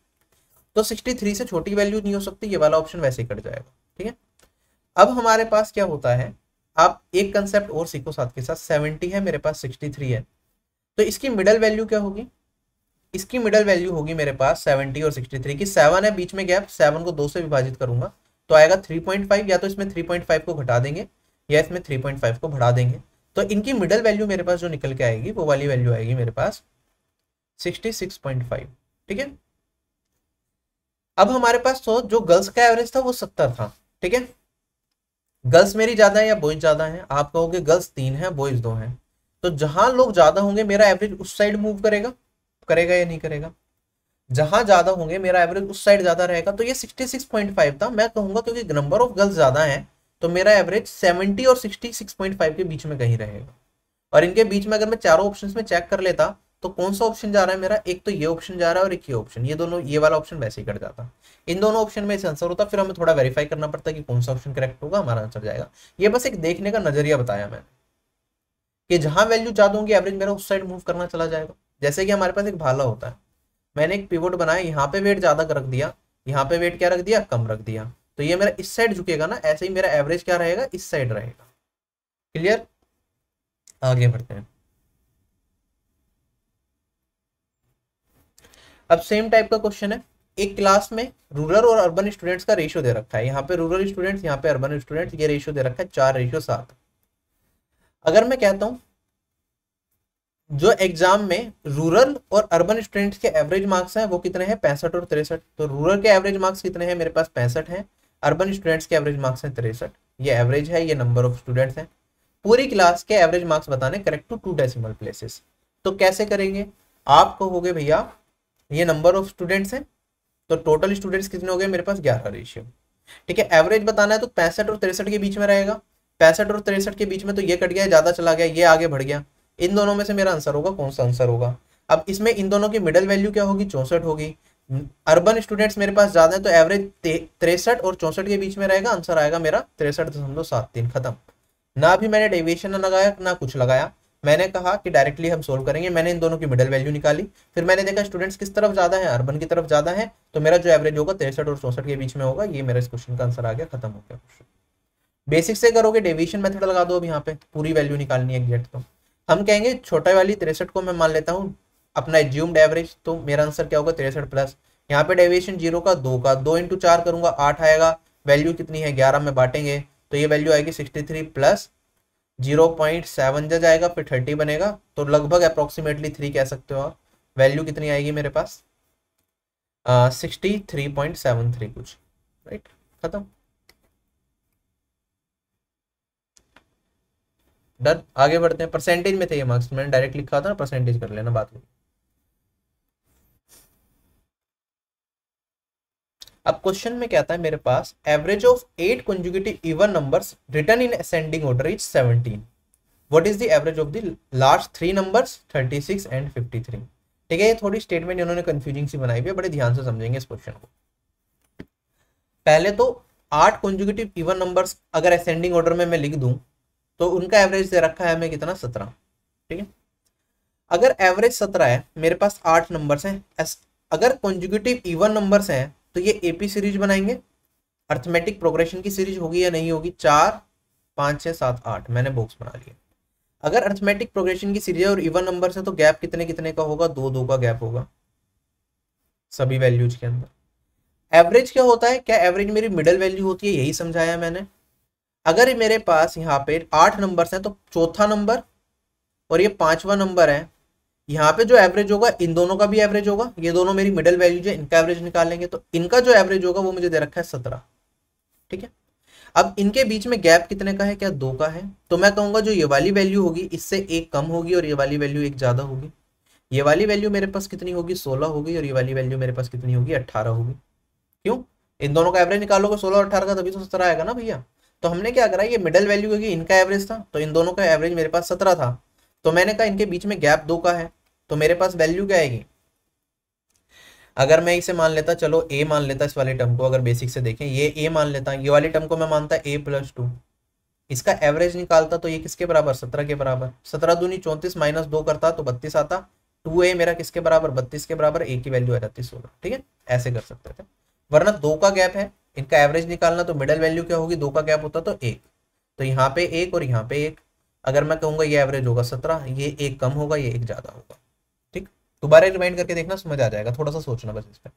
तो 63 से छोटी वैल्यू नहीं हो सकती, ये वाला ऑप्शन वैसे ही कट जाएगा। ठीक है? अब हमारे पास क्या होता है, आप एक कंसेप्ट और सीखो साथ के साथ 70 है, मेरे पास 63 है। तो इसकी मिडल वैल्यू क्या होगी? इसकी मिडल वैल्यू होगी मेरे पास 70 और 63 की। सेवन है, बीच में गैप सेवन को दो से विभाजित करूँगा तो आएगा 3.5 या तो इसमें 3.5 को घटा देंगे, या इसमें 3.5 को बढ़ा देंगे। तो इनकी मिडल वैल्यू मेरे पास जो निकल के आएगी, वो वाली वैल्यू आएगी मेरे पास 66.5 ठीक है? अब हमारे पास तो जो गर्ल्स का एवरेज था, वो 70 था, ठीक है? गर्ल्स मेरी ज़्यादा है या बॉयज़ ज़्यादा है? आप कहोगे गर्ल्स तीन है बॉयज़ दो हैं। तो जहाँ लोग ज़्यादा होंगे, मेरा एवरेज उस साइड मूव करेगा? करेगा या नहीं करेगा? जहाँ ज़्यादा होंगे, मेरा एवरेज उस साइड ज़्यादा रहेगा। तो ये 66.5 था। मैं कहूँगा क्योंकि नंबर ऑफ़ गर्ल्स ज़्यादा है तो मेरा एवरेज 70 और 66.5 के बीच में कहीं रहेगा। और इनके बीच में अगर मैं चारों ऑप्शंस में चेक कर लेता तो कौन सा ऑप्शन जा रहा है मेरा? एक तो ये ऑप्शन जा रहा है और एक ये ऑप्शन ये दोनों, ये वाला ऑप्शन वैसे ही कट जाता। इन दोनों ऑप्शन में आंसर होता, फिर हमें थोड़ा वेरीफाई करना पड़ता कि कौन सा ऑप्शन करेक्ट होगा, हमारा आंसर जाएगा। ये बस एक देखने का नज़रिया बताया मैंने। कि जहाँ वैल्यू ज़्यादा होंगी एवरेज मेरा उस साइड मूव करना चला जाएगा। जैसे कि हमारे पास एक भाला होता है। मैंने एक पिवोट बनाया, यहाँ पे वेट ज़्यादा रख दिया, यहाँ पे वेट क्या रख दिया, कम रख दिया। तो ये मेरा इस साइड झुकेगा ना, ऐसे ही मेरा एवरेज क्या रहेगा, इस साइड रहेगा। क्लियर आगे बढ़ते हैं। अब सेम टाइप का क्वेश्चन है। एक क्लास में रूरल और अर्बन स्टूडेंट्स का रेशियो दे रखा है। यहाँ पे रूरल स्टूडेंट्स यहाँ पे अर्बन स्टूडेंट्स ये रेशियो दे रखा है, चार रेशियो सात। अगर मैं कहता हूँ, जो एग्ज़ाम में रूरल और अर्बन स्टूडेंट्स के एवरेज मार्क्स हैं, वो कितने हैं? पैंसठ और तिरसठ। तो रूरल के एवरेज मार्क्स कितने हैं? मेरे पास पैंसठ हैं। अर्बन स्टूडेंट्स के एवरेज मार्क्स हैं तिरसठ। ये एवरेज है, ये नंबर ऑफ़ स्टूडेंट्स हैं। पूरी क्लास के एवरेज मार्क्स बताने correct to two decimal places तो कैसे करेंगे? आप कहोगे, भैया, ये नंबर ऑफ़ स्टूडेंट्स हैं तो टोटल स्टूडेंट्स कितने हो गए? मेरे पास ग्यारह रेशियो ठीक है एवरेज बताना है तो पैंसठ और तिरसठ के बीच में रहेगा। पैंसठ और तिरसठ के बीच में तो ये कट गया, ज़्यादा चला गया, ये आगे बढ़ गया। इन दोनों में से मेरा आंसर होगा, कौन सा आंसर होगा? अब इसमें इन दोनों की मिडल वैल्यू क्या होगी? चौसठ होगी। अर्बन स्टूडेंट्स मेरे पास ज़्यादा है तो एवरेज तिरसठ और चौसठ के बीच में रहेगा आंसर आएगा मेरा तिरसठ दशमलव सात तीन, खत्म। ना भी मैंने डेविएशन लगाया, ना कुछ लगाया। मैंने कहा कि डायरेक्टली हम सोल्व करेंगे, मैंने इन दोनों की मिडल वैल्यू निकाली। फिर मैंने देखा स्टूडेंट्स किस तरफ़ ज़्यादा है अर्बन की तरफ़ ज़्यादा है तो मेरा जो एवरेज होगा, तिरसठ और चौसठ के बीच में होगा, ये मेरा इस क्वेश्चन का आंसर आ गया, खत्म हो गया क्वेश्चन बेसिक से करोगे डेविएशन मेथड लगा दो अब यहाँ पे, पूरी वैल्यू निकालनी है एग्जैक्ट तो। हम कहेंगे, छोटा वाली तिरसठ को मैं मान लेता हूँ, अपना एज्यूम्ड एवरेज तो मेरा आंसर क्या होगा, तिरसठ प्लस यहाँ पे डेविएशन ज़ीरो का, दो का, दो इंटू चार करूँगा, आठ आएगा वैल्यू कितनी है, ग्यारह में बांटेंगे तो ये वैल्यू आएगी sixty three plus zero point seven जज आएगा फिर थर्टी बनेगा तो लगभग अप्रोक्सीमेटली थ्री कह सकते हो आप। वैल्यू कितनी आएगी मेरे पास? Sixty three point seven three कुछ राइट खत्म। डन आगे बढ़ते हैं। परसेंटेज में थे ये मार्क्स मैंने डायरेक्ट लिखा था ना परसेंटेज कर लेना बात में। अब क्वेश्चन में क्या था मेरे पास? Average of eight consecutive even numbers written in ascending order is 17 what is the average of the last three numbers 36 and 53 ठीक है, ये थोड़ी स्टेटमेंट इन्होंने कंफ्यूजिंग सी बनाई हुई है, बड़े ध्यान से समझेंगे इस क्वेश्चन को। पहले तो आठ कंजुगेटिव इवन नंबर्स अगर असेंडिंग ऑर्डर में मैं लिख दूँ तो उनका एवरेज दे रखा है हमें कितना? सत्रह। ठीक है? अगर एवरेज सत्रह है, मेरे पास आठ नंबर्स हैं। अगर कॉन्जुगेटिव इवन नंबर्स हैं तो ये एपी सीरीज़ बनाएँगे। अर्थमेटिक प्रोग्रेशन की सीरीज़ होगी या नहीं होगी? चार, पाँच, छह, सात, आठ। मैंने बॉक्स बना लिया। अगर अर्थमेटिक प्रोग्रेशन की सीरीज़ है और इवन नंबर है तो गैप कितने कितने का होगा? दो दो का गैप होगा। सभी वैल्यूज़ के अंदर। एवरेज क्या होता है? क्या एवरेज मेरी मिडल वैल्यू होती है? यही समझाया मैंने। अगर मेरे पास यहाँ पे आठ नंबर हैं तो चौथा नंबर और ये पांचवा नंबर है, यहाँ पे जो एवरेज होगा, इन दोनों का भी एवरेज होगा, ये दोनों मेरी मिडिल वैल्यू है, इनका एवरेज निकालेंगे तो इनका जो एवरेज होगा, वो मुझे दे रखा है सत्रह, ठीक है? अब इनके बीच में गैप कितने का है? क्या दो का है? तो मैं कहूँगा जो ये वाली वैल्यू होगी, इससे एक कम होगी और ये वाली वैल्यू एक ज़्यादा होगी, ये वाली वैल्यू मेरे पास कितनी होगी? सोलह होगी और ये वाली वैल्यू मेरे पास कितनी होगी? अट्ठारह होगी, क्यों? इन दोनों का एवरेज निकालोगे, सोलह और अठारह का, तभी तो सत्रह आएगा ना भैया? तो हमने क्या करा, ये मिडल वैल्यू होगी इनका एवरेज था तो इन दोनों का एवरेज मेरे पास सत्रह था। तो मैंने कहा, इनके बीच में गैप दो का है तो मेरे पास वैल्यू क्या आएगी? अगर मैं इसे मान लेता, चलो ए मान लेता इस वाले टर्म को, अगर बेसिक से देखें, ये ए मान लेता, ये वाले टर्म को मैं मानता ए प्लस टू इसका एवरेज निकालता तो ये किसके बराबर? सत्रह के बराबर। सत्रह दूनी चौंतीस माइनस दो करता तो बत्तीस आता। टू ए मेरा किसके बराबर? बत्तीस के बराबर ए की वैल्यू आ जाती सोलह। ठीक है? ऐसे कर सकते थे। वरना दो का गैप है इनका एवरेज निकालना तो मिडल वैल्यू क्या होगी? दो का गैप होता तो एक। तो यहाँ पे एक और यहाँ पे एक। अगर मैं कहूँगा ये एवरेज होगा सत्रह, ये एक कम होगा, ये एक ज़्यादा होगा। ठीक? दोबारा रिमाइंड करके देखना, समझ आ जाएगा। थोड़ा सा सोचना बस इस पर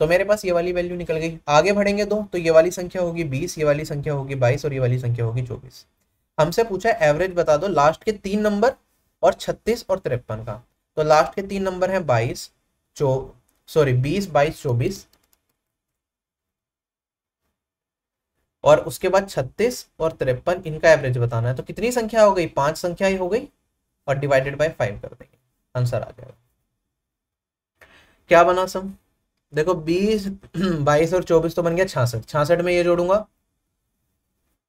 तो मेरे पास ये वाली वैल्यू निकल गई। आगे बढ़ेंगे दो तो ये वाली संख्या होगी बीस, ये वाली संख्या होगी बाईस और ये वाली संख्या होगी चौबीस। हमसे पूछा एवरेज बता दो लास्ट के तीन नंबर और छत्तीस और तिरपन का। तो लास्ट के तीन नंबर है बाईस सॉरी बीस, बाईस, चौबीस और उसके बाद छत्तीस और तिरपन, इनका एवरेज बताना है। तो कितनी संख्या हो गई? पाँच संख्या ही हो गई और डिवाइडेड बाय फाइव कर देंगे। आंसर आ जाएगा क्या बना सम देखो, बीस, [clears throat] बाईस और चौबीस तो बन गया छियासठ छियासठ में ये जोड़ूँगा।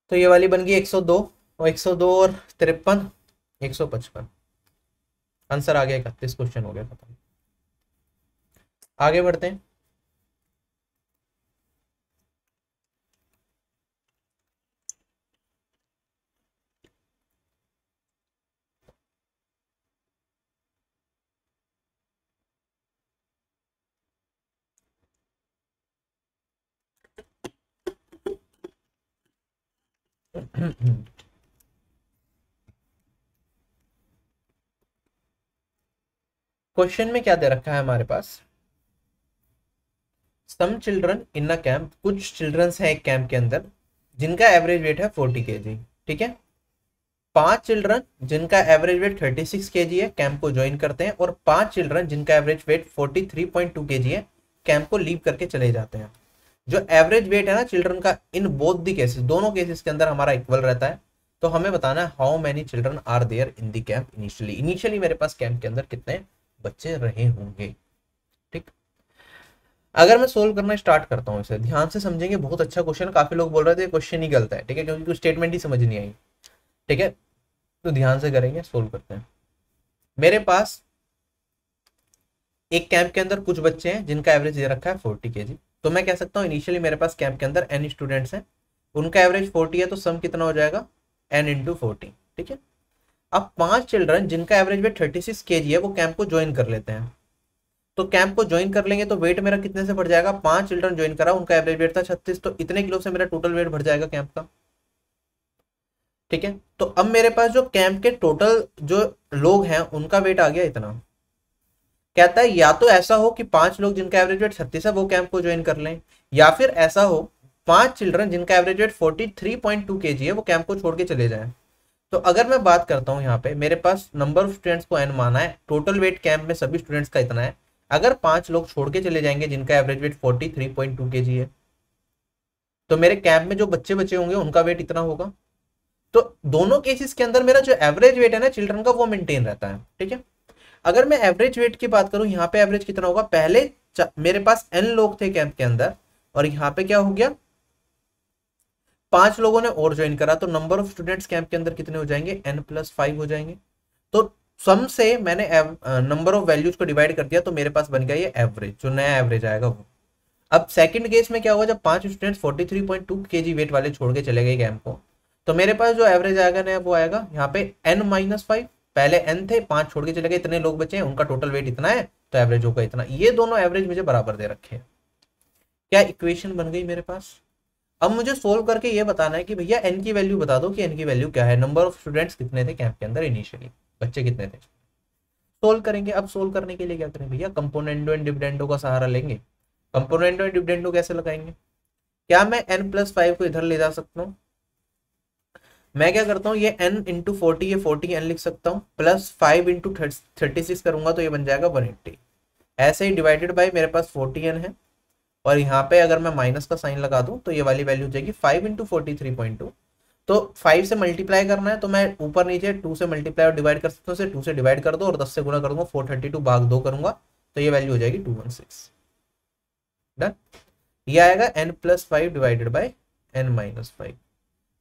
तो ये वाली बन गई एक सौ दो, और एक सौ दो और तिरपन, एक आंसर आ गया, इकतीस क्वेश्चन हो गया खत्म। आगे बढ़ते हैं। क्वेश्चन में क्या दे रखा है हमारे पास? Some children in a camp कुछ चिल्ड्रंस हैं एक कैंप के अंदर, जिनका एवरेज वेट है फोर्टी के जी ठीक है? पाँच चिल्ड्रन जिनका एवरेज वेट थर्टी सिक्स के जी है कैंप को ज्वाइन करते हैं, और पाँच चिल्ड्रन जिनका average weight forty three point two K G है कैंप को लीव करके चले जाते हैं। जो एवरेज वेट है ना चिल्ड्रन का इन बोथ दी केसेस दोनों केसेस के अंदर हमारा इक्वल रहता है। तो हमें बताना है how many children are there in the camp initially initially मेरे पास कैंप के अंदर कितने बच्चे रहे होंगे? ठीक? अगर मैं सोल्व करना स्टार्ट करता हूँ इसे, ध्यान से समझेंगे, बहुत अच्छा क्वेश्चन काफ़ी लोग बोल रहे थे क्वेश्चन ही गलत है। ठीक है? क्योंकि कुछ स्टेटमेंट ही समझ नहीं आई। ठीक है? तो ध्यान से करेंगे सोल्व करते हैं। मेरे पास एक कैंप के अंदर कुछ बच्चे हैं जिनका एवरेज दे रखा है फोर्टी के तो मैं कह सकता हूँ इनिशियली मेरे पास कैंप के अंदर एन स्टूडेंट्स हैं। उनका एवरेज फोर्टी है तो सम कितना हो जाएगा? एन इंटू फोर्टी ठीक है? अब पाँच चिल्ड्रन जिनका एवरेज वेट थर्टी सिक्स के है, वो कैंप को ज्वाइन कर लेते हैं। तो कैंप को ज्वाइन कर लेंगे तो वेट मेरा कितने से बढ़ जाएगा? पाँच चिल्ड्रन ज्वाइन करा, उनका एवरेज वेट था छत्तीस तो इतने किलो से मेरा टोटल वेट बढ़ जाएगा कैंप का। ठीक है? तो अब मेरे पास जो कैंप के टोटल जो लोग हैं, उनका वेट आ गया इतना। कहता है, या तो ऐसा हो कि पाँच लोग जिनका एवरेज वेट छत्तीस है, वो कैंप को ज्वाइन कर लें, या फिर ऐसा हो, पाँच चिल्ड्रन जिनका average weight forty three point two K G है, वो कैंप को छोड़ के चले जाए। तो अगर मैं बात करता हूँ यहाँ पे, मेरे पास नंबर ऑफ़ स्टूडेंट्स को एन माना है टोटल वेट कैंप में सभी स्टूडेंट्स का इतना है। अगर पाँच लोग छोड़ के चले जाएँगे जिनका average weight forty three point two K G है तो मेरे कैंप में जो बच्चे बचे होंगे, उनका वेट इतना होगा। तो दोनों केसेस के अंदर मेरा जो एवरेज वेट है ना चिल्ड्रन का, वो मेंटेन रहता है, ठीक है? अगर मैं एवरेज वेट की बात करूँ, यहाँ पे एवरेज कितना होगा? पहले मेरे पास एन लोग थे कैंप के अंदर, और यहाँ पे क्या हो गया? पाँच लोगों ने और ज्वाइन करा तो नंबर ऑफ़ स्टूडेंट्स कैंप के अंदर कितने हो जाएँगे? एन प्लस फाइव हो जाएँगे। तो सम से मैंने नंबर ऑफ़ वैल्यूज़ को डिवाइड कर दिया तो मेरे पास बन गया ये एवरेज जो नया एवरेज आएगा वो। अब सेकंड केस में क्या होगा? जब पाँच स्टूडेंट्स 43.2 केजी वेट वाले छोड़ के चले गए कैंप को तो मेरे पास जो एवरेज आएगा नया, वो आएगा यहाँ पे एन माइनस फाइव पहले एन थे, पाँच छोड़ के चले गए, इतने लोग बचे हैं, उनका टोटल वेट इतना है तो एवरेज होगा इतना। ये दोनों एवरेज मुझे बराबर दे रखे हैं। क्या इक्वेशन बन गई मेरे पास? अब मुझे सोल्व करके ये बताना है कि भैया एन की वैल्यू बता दो कि एन की वैल्यू क्या है? नंबर ऑफ़ स्टूडेंट्स कितने थे कैंप के अंदर इनिशियली बच्चे कितने थे? सोल्व करेंगे। अब सोल्व करने के लिए क्या करें भैया? कंपोनेंडो एंड डिविडेंडो का सहारा लेंगे। कंपोनेंडो एंड डिविडेंडो कैसे लगाएँगे? क्या मैं एन प्लस फाइव को इधर ले जा सकता हूँ? मैं क्या करता हूँ, ये n इंटू फोर्टी ये फोर्टी एन लिख सकता हूँ plus five into thirty six करूँगा तो ये बन जाएगा वन एट्टी ऐसे ही डिवाइडेड बाई मेरे पास फोर्टी एन है, और यहाँ पे अगर मैं माइनस का साइन लगा दूँ तो ये वाली वैल्यू हो जाएगी five into forty three point two तो फाइव से मल्टीप्लाई करना है तो मैं ऊपर नीचे टू से मल्टीप्लाई और डिवाइड कर सकता हूँ टू से डिवाइड कर दो और दस से गुना करूँगा फोर थर्टी टू भाग दो करूँगा तो ये वैल्यू हो जाएगी टू वन सिक्स डन ये आएगा N plus five divided by N minus five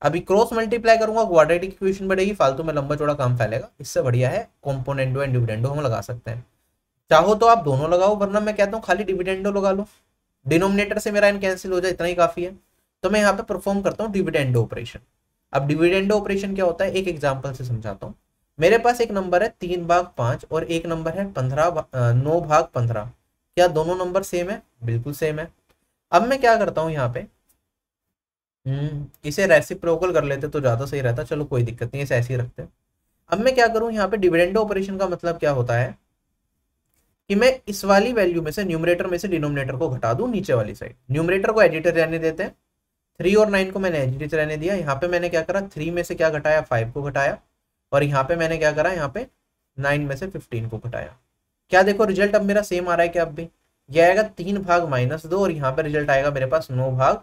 अभी क्रॉस मल्टीप्लाई करूँगा क्वाड्रेटिक इक्वेशन बढ़ेगी, फालतू में लंबा चौड़ा काम फैलेगा। इससे बढ़िया है कॉम्पोनेंडो एंड डिविडेंडो हम लगा सकते हैं। चाहो तो आप दोनों लगाओ, वरना मैं कहता हूँ खाली डिविडेंडो लगा लो। डिनोमिनेटर से मेरा इन कैंसिल हो जाए, इतना ही काफ़ी है। तो मैं यहाँ पे परफॉर्म करता हूँ डिविडेंडो ऑपरेशन अब डिविडेंडो ऑपरेशन क्या होता है, एक एग्ज़ाम्पल से समझाता हूँ। मेरे पास एक नंबर है, तीन भाग पाँच, और एक नंबर है, पंद्रह नौ भाग पंद्रह। क्या दोनों नंबर सेम है? बिल्कुल सेम है। अब मैं क्या करता हूँ यहाँ पे? हम्म इसे रेसिप्रोकल कर लेते तो ज़्यादा सही रहता। चलो, कोई दिक्कत नहीं, इसे ऐसे ही रखते अब मैं क्या करूँ, यहाँ पे डिविडेंडो ऑपरेशन का मतलब क्या होता है? कि मैं इस वाली वैल्यू में से न्यूमरेटर में से डिनोमिनेटर को घटा दूँ नीचे वाली साइड न्यूमरेटर को एडिटर रहने देते हैं। थ्री और नाइन को मैंने एडिटर रहने दिया। यहाँ पे मैंने क्या करा थ्री में से क्या घटाया? फाइव को घटाया। और यहाँ पे मैंने क्या करा, यहाँ पे नाइन में से फिफ्टीन को घटाया। क्या देखो रिज़ल्ट अब मेरा सेम आ रहा है क्या? अब भी यह आएगा तीन भाग माइनस दो, और यहाँ पे रिज़ल्ट आएगा मेरे पास नौ भाग।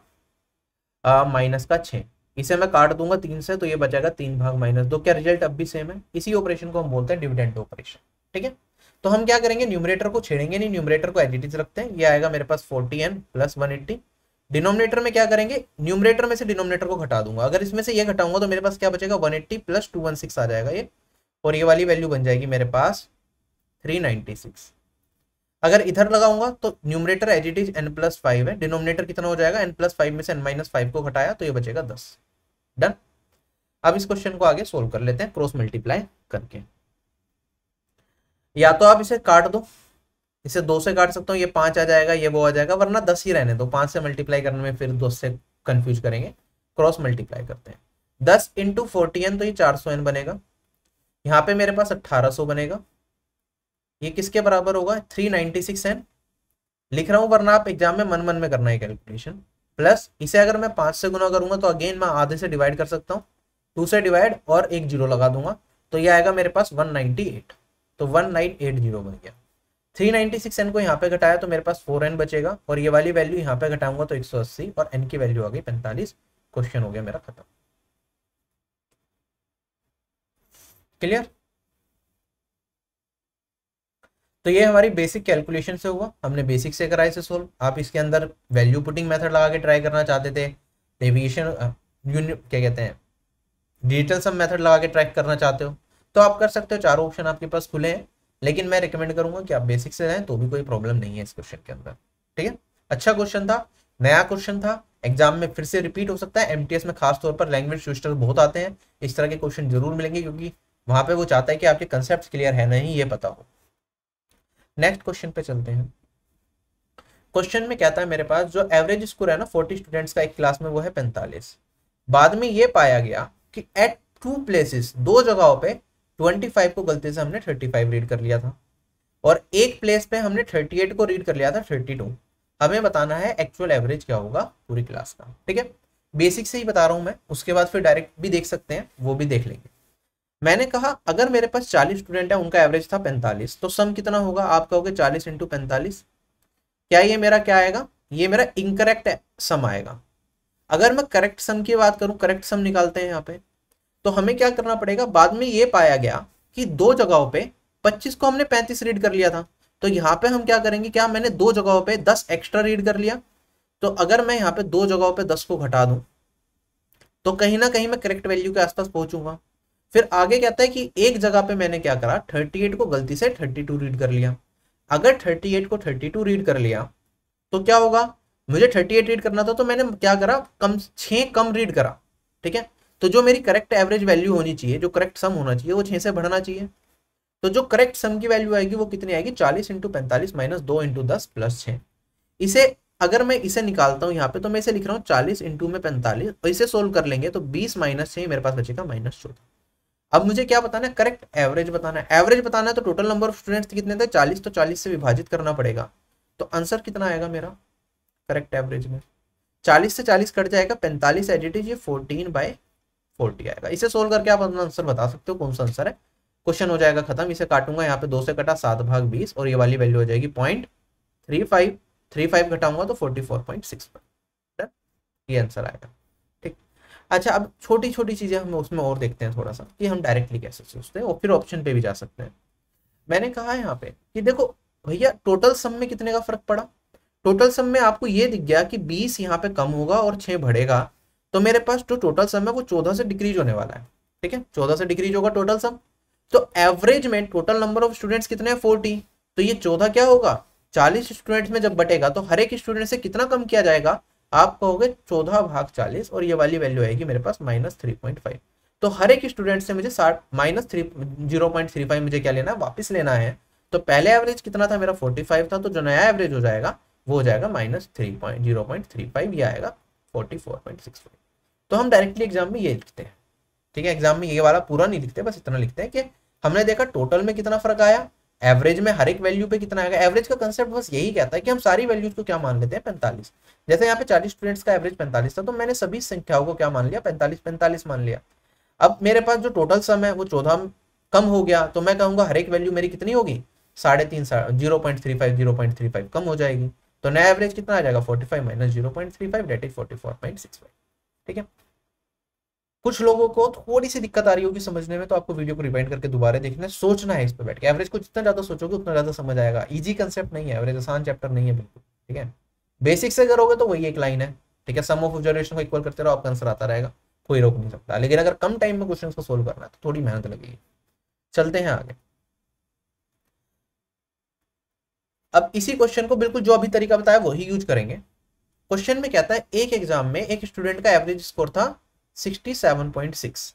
माइनस का छः इसे मैं काट दूँगा तीन से तो ये बचेगा तीन भाग माइनस दो। क्या रिज़ल्ट अब भी सेम है? इसी ऑपरेशन को हम बोलते हैं डिविडेंड ऑपरेशन ठीक है? तो हम क्या करेंगे? न्यूमरेटर को छेड़ेंगे नहीं न्यूमरेटर को एडिटिव रखते हैं। ये आएगा मेरे पास forty N plus one eighty denominator में क्या करेंगे? न्यूमरेटर में से डिनोमिनेटर को घटा दूँगा। अगर इसमें से ये घटाऊँगा तो मेरे पास क्या बचेगा? One eighty plus two one six आ जाएगा ये। और ये वाली वैल्यू बन जाएगी मेरे पास थ्री नाइनटी सिक्स अगर इधर लगाऊँगा तो numerator as it is N plus five है। डिनोमिनेटर कितना हो जाएगा? एन प्लस फाइव में से एन माइनस फाइव को घटाया तो ये बचेगा दस। डन अब इस क्वेश्चन को आगे सोल्व कर लेते हैं क्रॉस मल्टीप्लाई करके। या तो आप इसे काट दो। इसे दो से काट सकता हूँ, ये पाँच आ जाएगा, ये वो आ जाएगा, वरना दस ही रहने दो। पाँच से मल्टीप्लाई करने में फिर दस से कंफ्यूज करेंगे। क्रॉस मल्टीप्लाई करते हैं। दस इंटू फोर्टी एन तो ये चार सौ एन बनेगा। यहाँ पे मेरे पास अट्ठारह सौ बनेगा। ये किसके बराबर होगा? थ्री नाइनटी सिक्स एन लिख रहा हूँ, वरना आप एग्ज़ाम में मन मन में करना है कैलकुलेशन प्लस इसे अगर मैं पाँच से गुना करूँगा तो अगेन मैं आधे से डिवाइड कर सकता हूँ। टू से डिवाइड और एक ज़ीरो लगा दूँगा। तो ये आएगा मेरे पास वन नाइनटी एट तो वन नाइन एट ज़ीरो बन गया। थ्री नाइनटी सिक्स एन को यहाँ पे घटाया तो मेरे पास फोर एन बचेगा। और ये वाली वैल्यू यहाँ पे घटाऊँगा तो एक सौ अस्सी और एन की वैल्यू आ गई पैंतालीस। क्वेश्चन हो गया मेरा खत्म। क्लियर तो ये हमारी बेसिक कैलकुलेशन से हुआ। हमने बेसिक से करा इसे सोल्व आप इसके अंदर वैल्यू पुटिंग मेथड लगा के ट्राई करना चाहते थे। डेविएशन क्या कहते हैं? डिजिटल सम मेथड लगा के ट्रैक करना चाहते हो। तो आप कर सकते हो। चारों ऑप्शन आपके पास खुले हैं। लेकिन मैं रिकमेंड करूँगा कि आप बेसिक से जाएँ तो भी कोई प्रॉब्लम नहीं है इस क्वेश्चन के अंदर। ठीक है? अच्छा क्वेश्चन था। नया क्वेश्चन था। एग्ज़ाम में फिर से रिपीट हो सकता है। एमटीएस में खास तौर पर लैंग्वेज ट्विस्टर बहुत आते हैं। इस तरह के क्वेश्चन ज़रूर मिलेंगे, क्योंकि वहाँ पे वो चाहता है कि आपके कंसेप्ट क्लियर है, नहीं, ये पता हो। नेक्स्ट क्वेश्चन पे चलते हैं। क्वेश्चन में कहता है मेरे पास? जो एवरेज स्कोर है ना फोर्टी स्टूडेंट्स का एक क्लास में वो है पैंतालीस। बाद में ये पाया गया कि एट टू प्लेसेस दो जगहों पे 25 को गलती से हमने 35 रीड कर लिया था। और एक प्लेस पे हमने 38 को रीड कर लिया था 32 हमें बताना है एक्चुअल एवरेज क्या होगा पूरी क्लास का। ठीक है? बेसिक से ही बता रहा हूँ मैं, उसके बाद फिर डायरेक्ट भी देख सकते हैं, वो भी देख लेंगे। मैंने कहा, अगर मेरे पास 40 स्टूडेंट है, उनका एवरेज था 45 तो सम कितना होगा? आप कहोगे 40 इंटू पैंतालीस। क्या ये मेरा क्या आएगा? ये मेरा इनकरेक्ट सम आएगा। अगर मैं करेक्ट सम की बात करूँ करेक्ट सम निकालते हैं यहाँ पे तो हमें क्या करना पड़ेगा? बाद में ये पाया गया कि दो जगहों पे 25 को हमने 35 रीड कर लिया था। तो यहाँ पे हम क्या करेंगे? क्या मैंने दो जगहों पे 10 एक्स्ट्रा रीड कर लिया? तो अगर मैं यहाँ पे दो जगहों पे 10 को घटा दूँ तो कहीं ना कहीं मैं करेक्ट वैल्यू के आसपास पहुंचूँगा। फिर आगे कहता है कि एक जगह पे मैंने क्या करा 38 को गलती से 32 रीड कर लिया। अगर 38 को 32 रीड कर लिया तो क्या होगा? मुझे 38 रीड करना था तो मैंने क्या करा? कम, छह कम रीड करा, ठीक है? तो जो मेरी करेक्ट एवरेज वैल्यू होनी चाहिए, जो करेक्ट सम होना चाहिए, वो छह से बढ़ना चाहिए। तो जो करेक्ट सम की वैल्यू आएगी, वो कितनी आएगी? चालीस इंटू पैंतालीस माइनस दो इंटू दस प्लस छः इसे, अगर मैं इसे निकालता हूँ यहाँ पे तो मैं इसे लिख रहा हूँ चालीस इंटू में पैंतालीस इसे सोल्व कर लेंगे तो बीस माइनस छः मेरे पास बचेगा माइनस चौदह। अब मुझे क्या बताना है? करेक्ट एवरेज बताना है। एवरेज बताना है तो टोटल नंबर ऑफ़ स्टूडेंट्स कितने थे? चालीस तो चालीस से विभाजित करना पड़ेगा। तो आंसर कितना आएगा मेरा? करेक्ट एवरेज में। चालीस से चालीस कट जाएगा, पैंतालीस एडिटिव ये फोर्टीन बाय फोर्टी आएगा। इसे सोल्व करके आप अपना आंसर बता सकते हो कौन सा आंसर है। क्वेश्चन हो जाएगा खत्म, इसे काटूँगा, यहाँ पे दो से कटा, सात भाग बीस, और ये वाली वैल्यू हो जाएगी point three five three five घटाऊँगा तो फोर्टी फोर पॉइंट सिक्स ये आंसर आएगा। अच्छा अब छोटी छोटी चीज़ें हम उसमें और देखते हैं थोड़ा सा, कि हम डायरेक्टली कैसे सोचते हैं, और फिर ऑप्शन पे भी जा सकते हैं। मैंने कहा यहाँ पे कि देखो, भैया टोटल सम में कितने का फ़र्क पड़ा? टोटल सम में आपको ये दिख गया कि 20 यहाँ पे कम होगा और 6 बढ़ेगा तो मेरे पास जो टोटल सम है वो 14 से डिक्रीज होने वाला है, ठीक है? 14 से डिक्रीज होगा टोटल सम तो एवरेज में टोटल नंबर ऑफ़ स्टूडेंट्स कितने हैं? फोर्टी तो ये चौदह क्या होगा? चालीस स्टूडेंट्स में जब बटेगा तो हर एक स्टूडेंट से कितना कम किया जाएगा? आप कहोगे चौदह भाग चालीस और ये वाली वैल्यू आएगी मेरे पास माइनस थ्री पॉइंट फाइव तो हर एक स्टूडेंट से मुझे साठ minus three zero point three five मुझे क्या लेना है? वापिस लेना है। तो पहले एवरेज कितना था? मेरा फोर्टी फाइव था तो जो नया एवरेज हो जाएगा, वो हो जाएगा minus three point zero point three five ये आएगा forty four point six five तो हम डायरेक्टली एग्ज़ाम में ये लिखते हैं। ठीक है? एग्ज़ाम में ये वाला पूरा नहीं लिखते, बस इतना लिखते हैं कि हमने देखा टोटल में कितना फ़र्क आया? एवरेज में हर एक वैल्यू पे कितना आएगा? एवरेज का कंसेप्ट बस यही कहता है कि हम सारी वैल्यूज़ को क्या मान लेते हैं? पैंतालीस। जैसे यहाँ पे चालीस स्टूडेंट्स का एवरेज पैंतालीस था तो मैंने सभी संख्याओं को क्या मान लिया? पैंतालीस पैंतालीस मान लिया। अब मेरे पास जो टोटल सम है, वो चौदह कम हो गया तो मैं कहूँगा हर एक वैल्यू मेरी कितनी होगी? साढ़े तीन zero point three five zero point three five कम हो जाएगी। तो नया एवरेज कितना आ जाएगा? Forty five minus zero point three five that is forty four point six five ठीक है? कुछ लोगों को थोड़ी सी दिक्कत आ रही होगी समझने में तो आपको वीडियो को रिवाइंड करके दोबारा देखना है, सोचना है इस पर बैठ के। एवरेज को जितना ज़्यादा सोचोगे, उतना ज़्यादा समझ आएगा। इजी कंसेप्ट नहीं है एवरेज आसान चैप्टर नहीं है बिल्कुल, ठीक है? बेसिक से करोगे तो वही एक लाइन है, ठीक है? सम ऑफ़ ऑब्जर्वेशन को इक्वल करते रहो, आपका आंसर आता रहेगा, कोई रोक नहीं सकता। लेकिन अगर कम टाइम में क्वेश्चन को सोल्व करना है तो थोड़ी मेहनत लगेगी। चलते हैं आगे। अब इसी क्वेश्चन को बिल्कुल जो अभी तरीका बताया, वही यूज़ करेंगे। क्वेश्चन में कहता है एक एग्ज़ाम में एक स्टूडेंट का एवरेज स्कोर था 67.6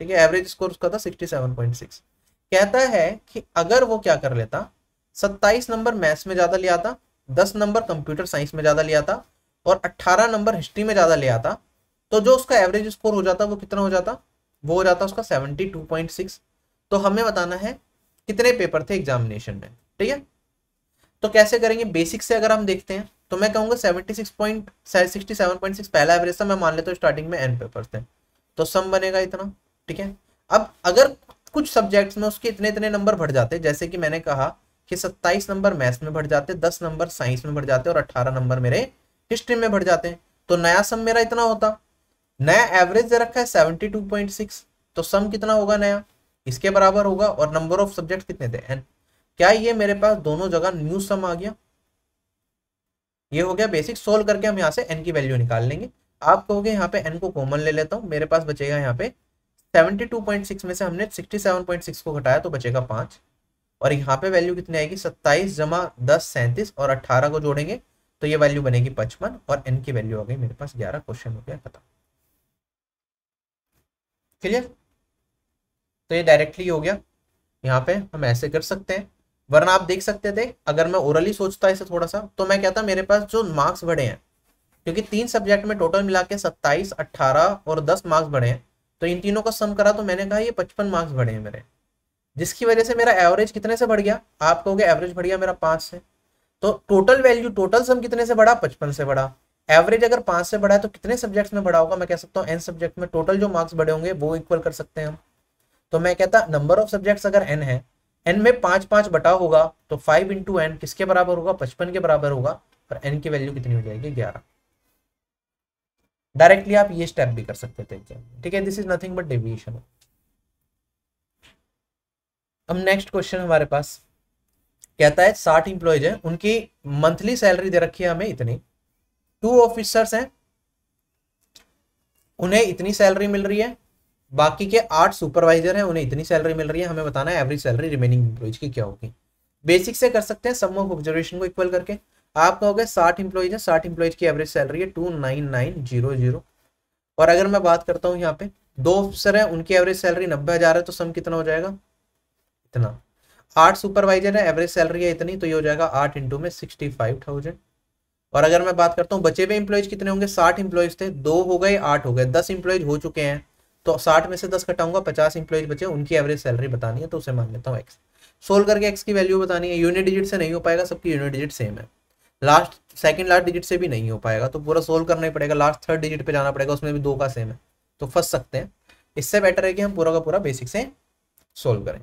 ठीक है एवरेज स्कोर उसका था 67.6 कहता है कि अगर वो क्या कर लेता 27 नंबर मैथ्स में ज़्यादा लिया था 10 नंबर कंप्यूटर साइंस में ज़्यादा लिया था और 18 नंबर हिस्ट्री में ज़्यादा लिया था तो जो उसका एवरेज स्कोर हो जाता, वो कितना हो जाता? वो हो जाता उसका 72.6 तो हमें बताना है कितने पेपर थे एग्जामिनेशन में। ठीक है? तो कैसे करेंगे? बेसिक से अगर हम देखते हैं तो मैं कहूँगा seventy six point sixty seven point six पहला एवरेज था, मैं मान लेता हूँ स्टार्टिंग में एन पेपर थे। तो सम बनेगा इतना, ठीक है? अब अगर कुछ सब्जेक्ट्स में उसके इतने इतने नंबर बढ़ जाते, जैसे कि मैंने कहा कि सत्ताईस नंबर मैथ्स में बढ़ जाते, दस नंबर साइंस में बढ़ जाते और अट्ठारह नंबर मेरे हिस्ट्री में बढ़ जाते तो नया सम मेरा इतना होता। नया एवरेज दे रखा है सेवेंटी टू पॉइंट सिक्स तो सम कितना होगा नया? इसके बराबर होगा और नंबर ऑफ़ सब्जेक्ट कितने थे? एन क्या ये मेरे पास दोनों जगह न्यू सम आ गया? ये हो गया बेसिक सोल्व करके हम यहाँ से एन की वैल्यू निकाल लेंगे। आप कहोगे यहाँ पे एन को कॉमन ले लेता हूँ, मेरे पास बचेगा यहाँ पे 72.6 में से हमने 67.6 को घटाया तो बचेगा पाँच। और यहाँ पे वैल्यू कितनी आएगी? 27 जमा दस सैंतीस और 18 को जोड़ेंगे तो ये वैल्यू बनेगी पचपन और एन की वैल्यू आ गई मेरे पास ग्यारह। क्वेश्चन हो गया, खत्म। क्लियर तो ये डायरेक्टली हो गया। यहाँ पे हम ऐसे कर सकते हैं। वरना आप देख सकते थे, अगर मैं ओरली सोचता इसे थोड़ा सा तो मैं कहता मेरे पास जो मार्क्स बढ़े हैं, क्योंकि तीन सब्जेक्ट में टोटल मिला के सत्ताईस, अट्ठारह और दस मार्क्स बढ़े हैं तो इन तीनों का सम करा तो मैंने कहा ये पचपन मार्क्स बढ़े हैं मेरे। जिसकी वजह से मेरा एवरेज कितने से बढ़ गया? आप कहोगे एवरेज बढ़ गया मेरा पाँच से। तो टोटल वैल्यू टोटल सम कितने से बढ़ा? पचपन से बढ़ा। एवरेज अगर पाँच से बढ़ा है तो कितने सब्जेक्ट्स में बढ़ा होगा? मैं कह सकता हूँ एन सब्जेक्ट में टोटल जो मार्क्स बढ़े होंगे, वो इक्वल कर सकते हैं हम। तो मैं कहता नंबर ऑफ़ सब्जेक्ट्स अगर एन है एन में पाँच पाँच बटा होगा तो फाइव इंटू एन किसके बराबर होगा? पचपन के बराबर होगा और एन की वैल्यू कितनी हो जाएगी? ग्यारह। डायरेक्टली आप ये स्टेप भी कर सकते थे ठीक है? This is nothing but deviation अब नेक्स्ट क्वेश्चन हमारे पास कहता है, साठ इंप्लॉयज है, उनकी मंथली सैलरी दे रखी है हमें इतनी। टू ऑफिसर्स हैं, उन्हें इतनी सैलरी मिल रही है बाकी के आठ सुपरवाइजर हैं, उन्हें इतनी सैलरी मिल रही है, हमें बताना है एवरेज सैलरी रिमेनिंग इंप्लॉयज की क्या होगी। बेसिक से कर सकते हैं सम ऑफ़ ऑब्जर्वेशन को इक्वल करके। आप कहोगे साठ इंप्लॉयज है, साठ इंप्लॉयज की एवरेज सैलरी है two nine nine zero zero और अगर मैं बात करता हूँ यहाँ पे, दो ऑफिसर है, उनकी एवरेज सैलरी नब्बे हज़ार है तो सम कितना हो जाएगा? इतना। आठ सुपरवाइजर है एवरेज सैलरी है इतनी तो ये हो जाएगा आठ इंटू में सिक्सटी फाइव थाउज़ेंड और अगर मैं बात करता हूँ, बचे हुए इंप्लॉयज कितने होंगे? साठ इंप्लॉयज थे, दो हो गए, आठ हो गए, दस इंप्लॉयज हो चुके हैं। तो साठ में से दस घटाऊँगा, पचास इंप्लॉयज बचे, उनकी एवरेज सैलरी बतानी है तो उसे मान लेता हूँ एक्स सोल्व करके एक्स की वैल्यू बतानी है यूनिट डिजिट से नहीं हो पाएगा, सबकी यूनिट डिजिट सेम है। लास्ट सेकंड लास्ट डिजिट से भी नहीं हो पाएगा तो पूरा सोल्व करना ही पड़ेगा लास्ट थर्ड डिजिट पे जाना पड़ेगा, उसमें भी दो का सेम है। तो फंस सकते हैं। इससे बेटर है कि हम पूरा का पूरा बेसिक से सोल्व करें।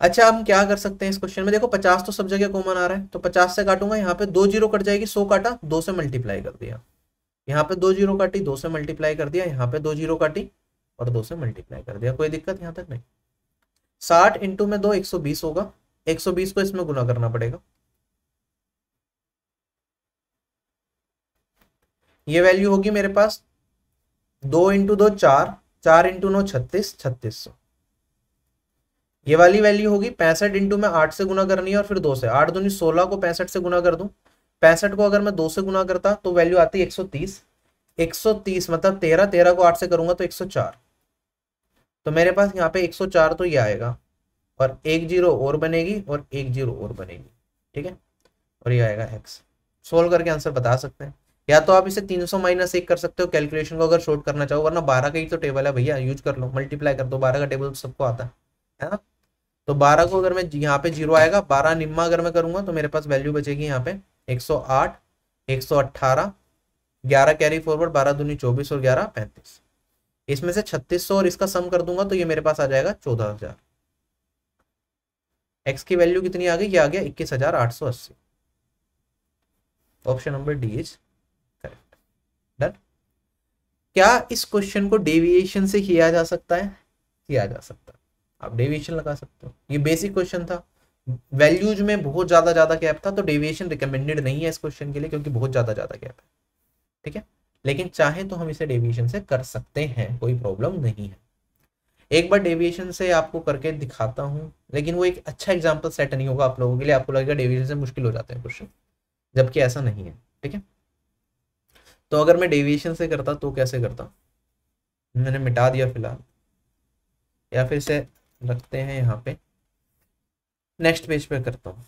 अच्छा हम क्या कर सकते हैं इस क्वेश्चन में? देखो, पचास तो सब जगह कॉमन आ रहा है तो पचास से काटूँगा, यहाँ पे दो ज़ीरो कट जाएगी, सौ काटा, दो से मल्टीप्लाई कर दिया। यहाँ पे दो ज़ीरो काटी, दो से मल्टीप्लाई कर दिया, यहाँ पे दो ज़ीरो काटी और दो से मल्टीप्लाई कर दिया, कोई दिक्कत यहाँ तक नहीं। साठ इंटू में दो, एक सौ बीस होगा। एक सौ बीस को इसमें गुना करना पड़ेगा। ये वैल्यू होगी मेरे पास दो इंटू दो चार चार इंटू नौ छत्तीस छत्तीस सौ। ये वाली वैल्यू होगी, पैंसठ इंटू में आठ से गुना करनी है और फिर दो से। आठ दूनी सोलह को पैंसठ से गुना कर दूँ। पैंसठ को अगर मैं दो से गुना करता तो वैल्यू आती है एक सौ तीस। एक सौ तीस मतलब तेरह तेरह को आठ से करूँगा तो एक सौ चार। तो मेरे पास यहाँ पे 104 तो ये आएगा और एक ज़ीरो और बनेगी और एक ज़ीरो और बनेगी, ठीक है? और ये आएगा एक्स सोल्व करके आंसर बता सकते हैं। या तो आप इसे 300 सौ माइनस एक कर सकते हो कैलकुलेशन को अगर शॉर्ट करना चाहो, वरना बारह का ही तो टेबल है भैया यूज़ कर लो मल्टीप्लाई कर दो, बारह का टेबल सबको आता है है ना? तो बारह को अगर मैं यहाँ पे ज़ीरो आएगा, बारह निम्मा अगर मैं करूँगा तो मेरे पास वैल्यू बचेगी यहाँ पे एक सौ आठ, एक सौ अट्ठारह, ग्यारह कैरी फॉरवर्ड बारह दूनी चौबीस और ग्यारह पैंतीस। इसमें से छत्तीस सौ और इसका सम कर दूँगा तो ये मेरे पास आ जाएगा चौदह हज़ार। एक्स की वैल्यू कितनी आ गई? ये आ गया इक्कीस हज़ार आठ सौ अस्सी। Option number D is correct done क्या इस क्वेश्चन को डेविएशन से किया जा सकता है? किया जा सकता है। आप डेविएशन लगा सकते हो। ये बेसिक क्वेश्चन था। वैल्यूज़ में बहुत ज़्यादा ज़्यादा गैप था तो डेविएशन रिकमेंडेड नहीं है इस क्वेश्चन के लिए, क्योंकि बहुत ज़्यादा ज़्यादा गैप है। ठीक है? लेकिन चाहे तो हम इसे डेविएशन से कर सकते हैं, कोई प्रॉब्लम नहीं है। एक बार डेविएशन से आपको करके दिखाता हूँ, लेकिन वो एक अच्छा एग्ज़ाम्पल सेट नहीं होगा आप लोगों के लिए, आपको लगेगा डेविएशन से मुश्किल हो जाते हैं क्वेश्चन जबकि ऐसा नहीं है, ठीक है? तो अगर मैं डेविएशन से करता तो कैसे करता? मैंने मिटा दिया फ़िलहाल। या फिर इसे रखते हैं यहाँ पे। नेक्स्ट पेज पे करता हूँ।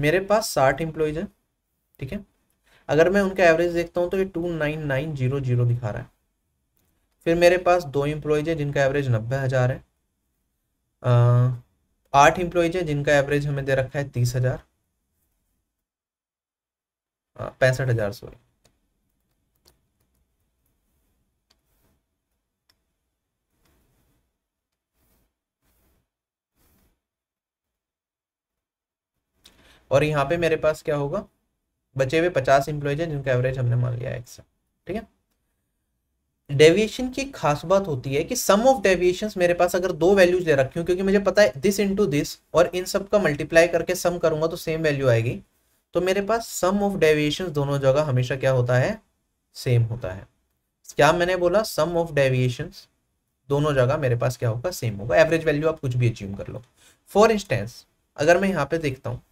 मेरे पास साठ इंप्लॉयज है, ठीक है? अगर मैं उनका एवरेज देखता हूँ तो ये two nine nine zero zero दिखा रहा है। फिर मेरे पास दो इम्प्लॉयज है जिनका एवरेज नब्बे हज़ार है। आठ एम्प्लॉयज़ है जिनका एवरेज हमें दे रखा है तीस हज़ार। पैंसठ हज़ार सॉरी और यहाँ पे मेरे पास क्या होगा? बचे हुए पचास इंप्लॉयज हैं जिनका एवरेज हमने मान लिया एक्स ठीक है? डेविएशन की खास बात होती है कि सम ऑफ़ डेविएशन मेरे पास अगर दो वैल्यूज़ ले रखी हूँ, क्योंकि मुझे पता है दिस इंटू दिस और इन सब का मल्टीप्लाई करके सम करूँगा तो सेम वैल्यू आएगी तो मेरे पास सम ऑफ़ डेविएशन दोनों जगह हमेशा क्या होता है? सेम होता है। क्या मैंने बोला? सम ऑफ़ डेविएशन दोनों जगह मेरे पास क्या होगा? सेम होगा। एवरेज वैल्यू आप कुछ भी अचीव कर लो। फॉर इंस्टेंस अगर मैं यहाँ पे देखता हूँ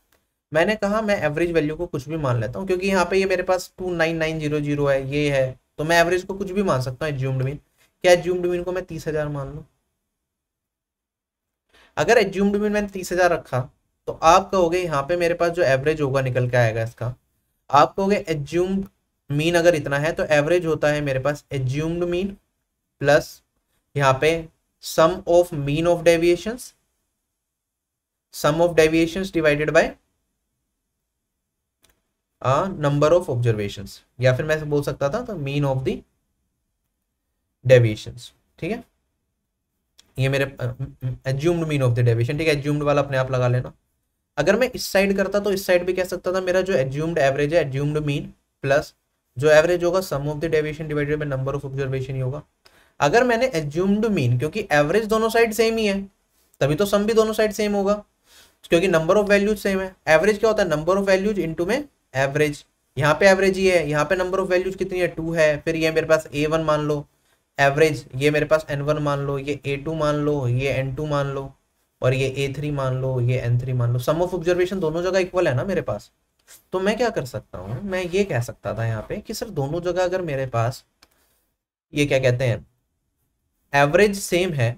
मैंने कहा, मैं एवरेज वैल्यू को कुछ भी मान लेता हूँ, क्योंकि यहाँ पे ये मेरे पास two nine nine zero zero है, ये है। तो मैं एवरेज को कुछ भी मान सकता हूँ एज्यूम्ड मीन क्या एज्यूम्ड मीन को मैं तीस हज़ार मान लू? अगर एज्यूम्ड मीन मैंने तीस हज़ार रखा तो आप कहोगे यहाँ पे मेरे पास जो एवरेज होगा निकल के आएगा इसका। आप कहोगे एज्यूम्ड मीन अगर इतना है तो एवरेज होता है मेरे पास एज्यूम्ड मीन प्लस यहाँ पे sum of mean of deviations sum of deviations divided by number of observation या फिर मैं बोल सकता था मीन ऑफ़ द डेविएशन ठीक है? ये मेरे assumed mean of the deviation ठीक है एज्यूम्ड वाला अपने आप लगा लेना। अगर मैं इस साइड करता तो इस साइड भी कह सकता था, मेरा जो एज्यूम्ड एवरेज है एज्यूम्ड मीन प्लस जो एवरेज होगा sum of the deviation divided by number of observation ही होगा। अगर मैंने एज्यूम्ड मीन क्योंकि एवरेज दोनों साइड सेम ही है, तभी तो सम भी दोनों साइड सेम होगा, क्योंकि नंबर ऑफ़ वैल्यूज़ सेम है। एवरेज क्या होता है? नंबर ऑफ़ वैल्यूज़ इनटू में एवरेज यहाँ पे एवरेज ही है, यहाँ पे नंबर ऑफ़ वैल्यूज़ कितनी है? टू है, फिर ये मेरे पास ए वन मान लो। एवरेज ये मेरे पास एन वन मान लो, ये ए टू मान लो, ये एन टू मान लो, और ये ए थ्री मान लो, ये एन थ्री मान लो। सम ऑफ़ ऑब्जर्वेशन दोनों जगह इक्वल है ना मेरे पास? तो मैं क्या कर सकता हूँ? मैं ये कह सकता था यहाँ पे कि सर दोनों जगह अगर मेरे पास ये क्या कहते हैं? एवरेज सेम है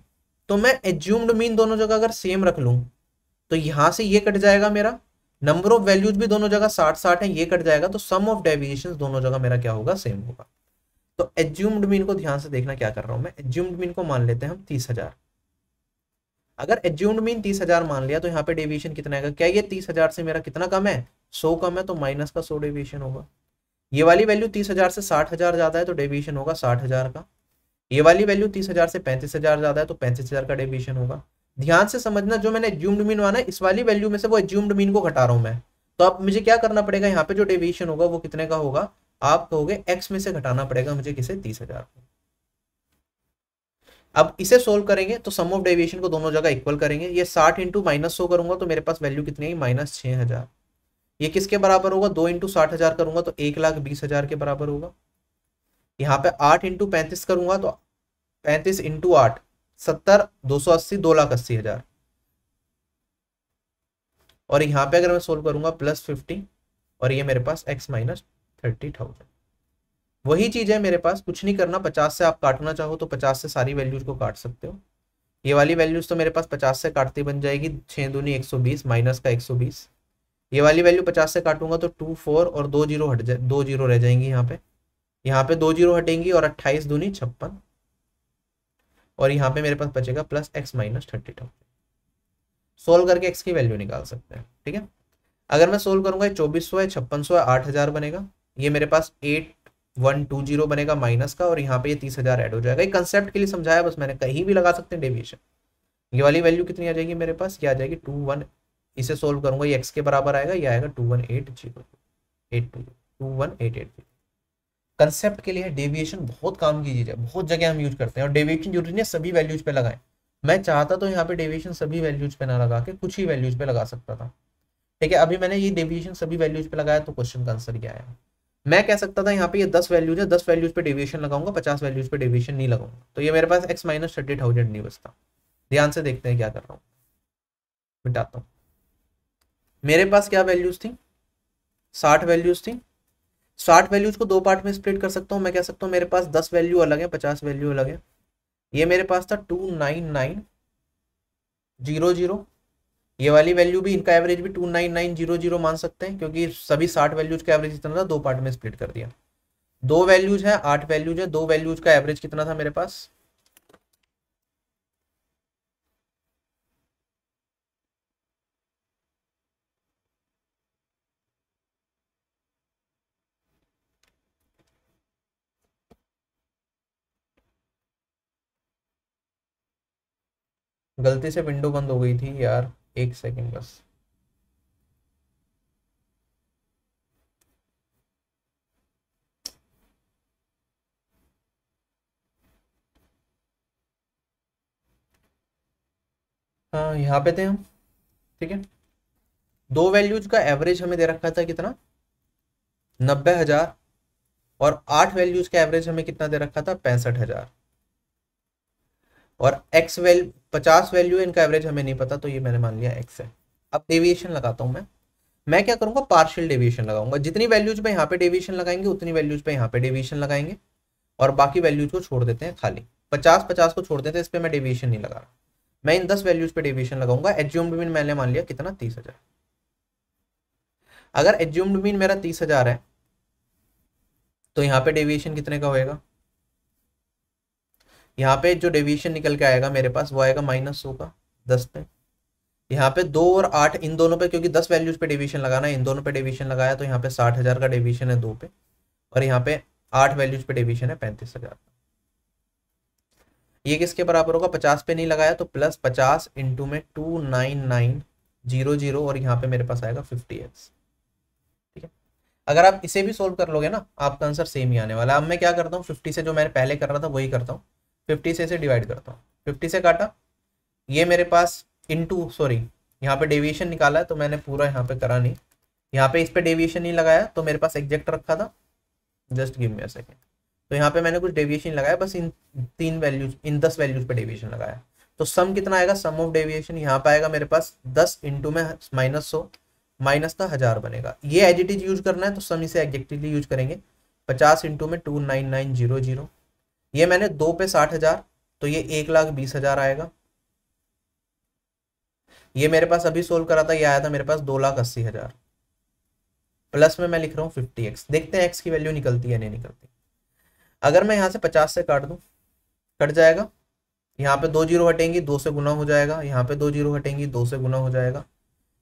तो मैं एज्यूम्ड मीन दोनों जगह अगर सेम रख लूँ तो यहाँ से ये कट जाएगा मेरा। नंबर ऑफ़ वैल्यूज़ भी दोनों जगह साठ साठ है, ये कट जाएगा तो सम ऑफ़ डेविएशन दोनों जगह मेरा क्या होगा सेम होगा। तो एज्यूम्ड मीन को ध्यान से देखना क्या कर रहा हूँ मैं एज्यूम्ड मीन को मान लेते हैं हम तीस हज़ार। अगर एज्यूम्ड मीन तीस हज़ार मान लिया तो यहाँ पे डेविएशन कितना आएगा? क्या ये तीस हज़ार से मेरा कितना कम है? सौ कम है तो माइनस का सौ डेविएशन होगा। ये वाली वैल्यू तीस हज़ार से साठ हज़ार ज़्यादा है तो डेविएशन होगा साठ हज़ार का। ये वाली वैल्यू तीस हज़ार से पैंतीस हज़ार ज़्यादा है तो पैंतीस हज़ार का डेविएशन होगा। ध्यान से समझना, जो मैंने एज्यूम्ड मीन माना, इस वाली वैल्यू में से वो एज्यूम्ड मीन को घटा रहा हूँ मैं। तो अब मुझे क्या करना पड़ेगा? यहाँ पे जो डेविएशन होगा, वो कितने का होगा? आप कहोगे एक्स में से घटाना पड़ेगा मुझे किसे? तीस हज़ार अब इसे सोल्व करेंगे तो सम ऑफ़ डेविएशन को दोनों जगह इक्वल करेंगे। ये साठ इंटू माइनस सौ करूँगा तो मेरे पास वैल्यू कितनी है? माइनस छह हज़ार। ये किसके बराबर होगा? दो इंटू साठ हज़ार करूँगा तो एक लाख बीस हज़ार के बराबर होगा। यहाँ पे आठ इंटू पैंतीस करूँगा तो पैंतीस इंटू आठ। सत्तर, दो सौ अस्सी, दो लाख अस्सी हज़ार। और यहाँ पे अगर मैं सोल्व करूँगा प्लस फिफ्टी और ये मेरे पास एक्स माइनस थर्टी थाउज़ेंड वही चीज़ है मेरे पास, कुछ नहीं करना, पचास से आप काटना चाहो तो पचास से सारी वैल्यूज़ को काट सकते हो। ये वाली वैल्यूज़ तो मेरे पास पचास से काटती बन जाएगी छः दूनी एक सौ बीस माइनस का एक सौ बीस। ये वाली वैल्यू पचास से काटूँगा तो टू फोर और दो ज़ीरो हट जाए दो ज़ीरो रह जाएँगी यहाँ पे। यहाँ पे दो ज़ीरो हटेंगी और अट्ठाईस दूनी छप्पन। और यहाँ पे मेरे पास बचेगा plus X minus thirty two solve करके एक्स की वैल्यू निकाल सकते हैं, ठीक है? अगर मैं सोल्व करूँगा चौबीस सौ है, छप्पन सौ है, आठ हज़ार बनेगा। ये मेरे पास एट वन टू ज़ीरो बनेगा माइनस का, और यहाँ पे ये तीस हज़ार ऐड हो जाएगा। ये कंसेप्ट के लिए समझाया, बस मैंने कहीं भी लगा सकते हैं डेविएशन ये वाली वैल्यू कितनी आ जाएगी मेरे पास? ये आ जाएगी टू वन इसे सोल्व करूँगा, ये एक्स के बराबर आएगा, ये आएगा two one eight zero eight two two one eight eight concept के लिए डेविएशन बहुत काम की चीज़ है, बहुत जगह हम यूज़ करते हैं और डेविएशन ज़रूरी नहीं सभी वैल्यूज़ पे लगाएँ। मैं चाहता तो यहाँ पे डेविएशन सभी वैल्यूज़ पे ना लगा के कुछ ही वैल्यूज़ पे लगा सकता था। ठीक है, अभी मैंने ये डेविएशन सभी वैल्यूज़ पे लगाया तो क्वेश्चन का आंसर क्या आया मैं कह सकता था यहाँ पे ये दस वैल्यूज़ है, दस वैल्यूज़ पे डेविएशन लगाऊँगा, पचास वैल्यूज़ पे डेविएशन नहीं लगाऊँगा। तो ये मेरे पास एक्स माइनस थर्टी थाउज़ेंड नहीं बचता। ध्यान से देखते हैं क्या कर रहा हूँ। मिटाता हूँ। मेरे पास क्या वैल्यूज़ थी? साठ वैल्यूज़ थी साठ वैल्यूज़ को दो पार्ट में स्प्लिट कर सकता हूँ। मैं कह सकता हूँ मेरे पास दस वैल्यू अलग है, पचास वैल्यू अलग है। ये मेरे पास था two nine nine zero zero ये वाली वैल्यू भी इनका एवरेज भी two nine nine zero zero मान सकते हैं, क्योंकि सभी साठ वैल्यूज़ का एवरेज इतना था, दो पार्ट में स्प्लिट कर दिया। दो वैल्यूज़ है, आठ वैल्यूज़ है, दो वैल्यूज़ का एवरेज कितना था मेरे पास? गलती से विंडो बंद हो गई थी यार, एक सेकंड बस। हाँ यहाँ पे थे हम, ठीक है? दो वैल्यूज़ का एवरेज हमें दे रखा था कितना? नब्बे हज़ार, और आठ वैल्यूज़ का एवरेज हमें कितना दे रखा था? पैंसठ हज़ार। और एक्स वैल्यू पचास वैल्यू इनका एवरेज हमें नहीं पता तो ये मैंने मान लिया एक्स है। अब डेविएशन लगाता हूँ मैं। मैं क्या करूँगा? पार्शियल डेविएशन लगाऊँगा। जितनी वैल्यूज़ पे यहाँ पे डेविएशन लगाएँगे, उतनी वैल्यूज़ पे यहाँ पे डेविएशन लगाएँगे। और बाकी वैल्यूज़ को छोड़ देते हैं खाली। पचास पचास को छोड़ देते हैं, इस पर मैं डेविएशन नहीं लगा रहा। मैं इन दस वैल्यूज़ पे डेविएशन लगाऊँगा। एज्यूम्ड मीन मैंने मान लिया कितना? तीस हज़ार। अगर एज्यूम्ड मीन मेरा तीस हज़ार है तो यहाँ पे डेविएशन कितने का होएगा? यहाँ पे जो डेविएशन निकल के आएगा मेरे पास, वो आएगा माइनस सौ का, दस पे। यहाँ पे दो और आठ इन दोनों पे, क्योंकि दस वैल्यूज़ पे डिवीज़न लगाना है, इन दोनों पे डिवीज़न लगाया तो यहाँ पे साठ हज़ार का डिवीज़न है दो पे, और यहाँ पे आठ वैल्यूज़ पे डिवीज़न है पैंतीस हज़ार ये किसके बराबर होगा? पचास पे नहीं लगाया तो प्लस पचास इंटू में two nine nine zero zero और यहाँ पे मेरे पास आएगा फिफ्टी एक्स ठीक है? अगर आप इसे भी सोल्व कर लोगे ना, आपका आंसर सेम ही आने वाला है। अब मैं क्या करता हूँ? फिफ्टी से जो मैंने पहले कर रहा था, वही करता हूँ। फिफ्टी से इसे डिवाइड करता हूँ। फिफ्टी से काटा। ये मेरे पास इनटू सॉरी यहाँ पे डेविएशन निकाला है तो मैंने पूरा यहाँ पे करा नहीं। यहाँ पे इस पे डेविएशन नहीं लगाया तो मेरे पास एग्जैक्ट रखा था। Just give me a second तो यहाँ पे मैंने कुछ डेविएशन लगाया, बस इन तीन वैल्यूज़ इन दस वैल्यूज़ पे डेविएशन लगाया। तो सम कितना आएगा? सम ऑफ़ डेविएशन यहाँ पे आएगा मेरे पास दस इंटू में माइनस सौ माइनस का हज़ार बनेगा। ये इज़ यूज़ करना है तो सम इसे एग्जेक्टिवली यूज़ करेंगे। पचास इंटू में two nine nine zero zero ये मैंने दो पे साठ हज़ार तो ये एक लाख बीस हज़ार आएगा। ये मेरे पास अभी सोल्व करा था, ये आया था मेरे पास दो लाख अस्सी हज़ार। प्लस में मैं लिख रहा हूँ फिफ्टी एक्स। देखते हैं एक्स की वैल्यू निकलती है नहीं निकलती। अगर मैं यहाँ से पचास से काट दूँ, कट जाएगा। यहाँ पे दो ज़ीरो हटेंगी, दो से गुना हो जाएगा। यहाँ पे दो ज़ीरो हटेंगी, दो से गुना हो जाएगा।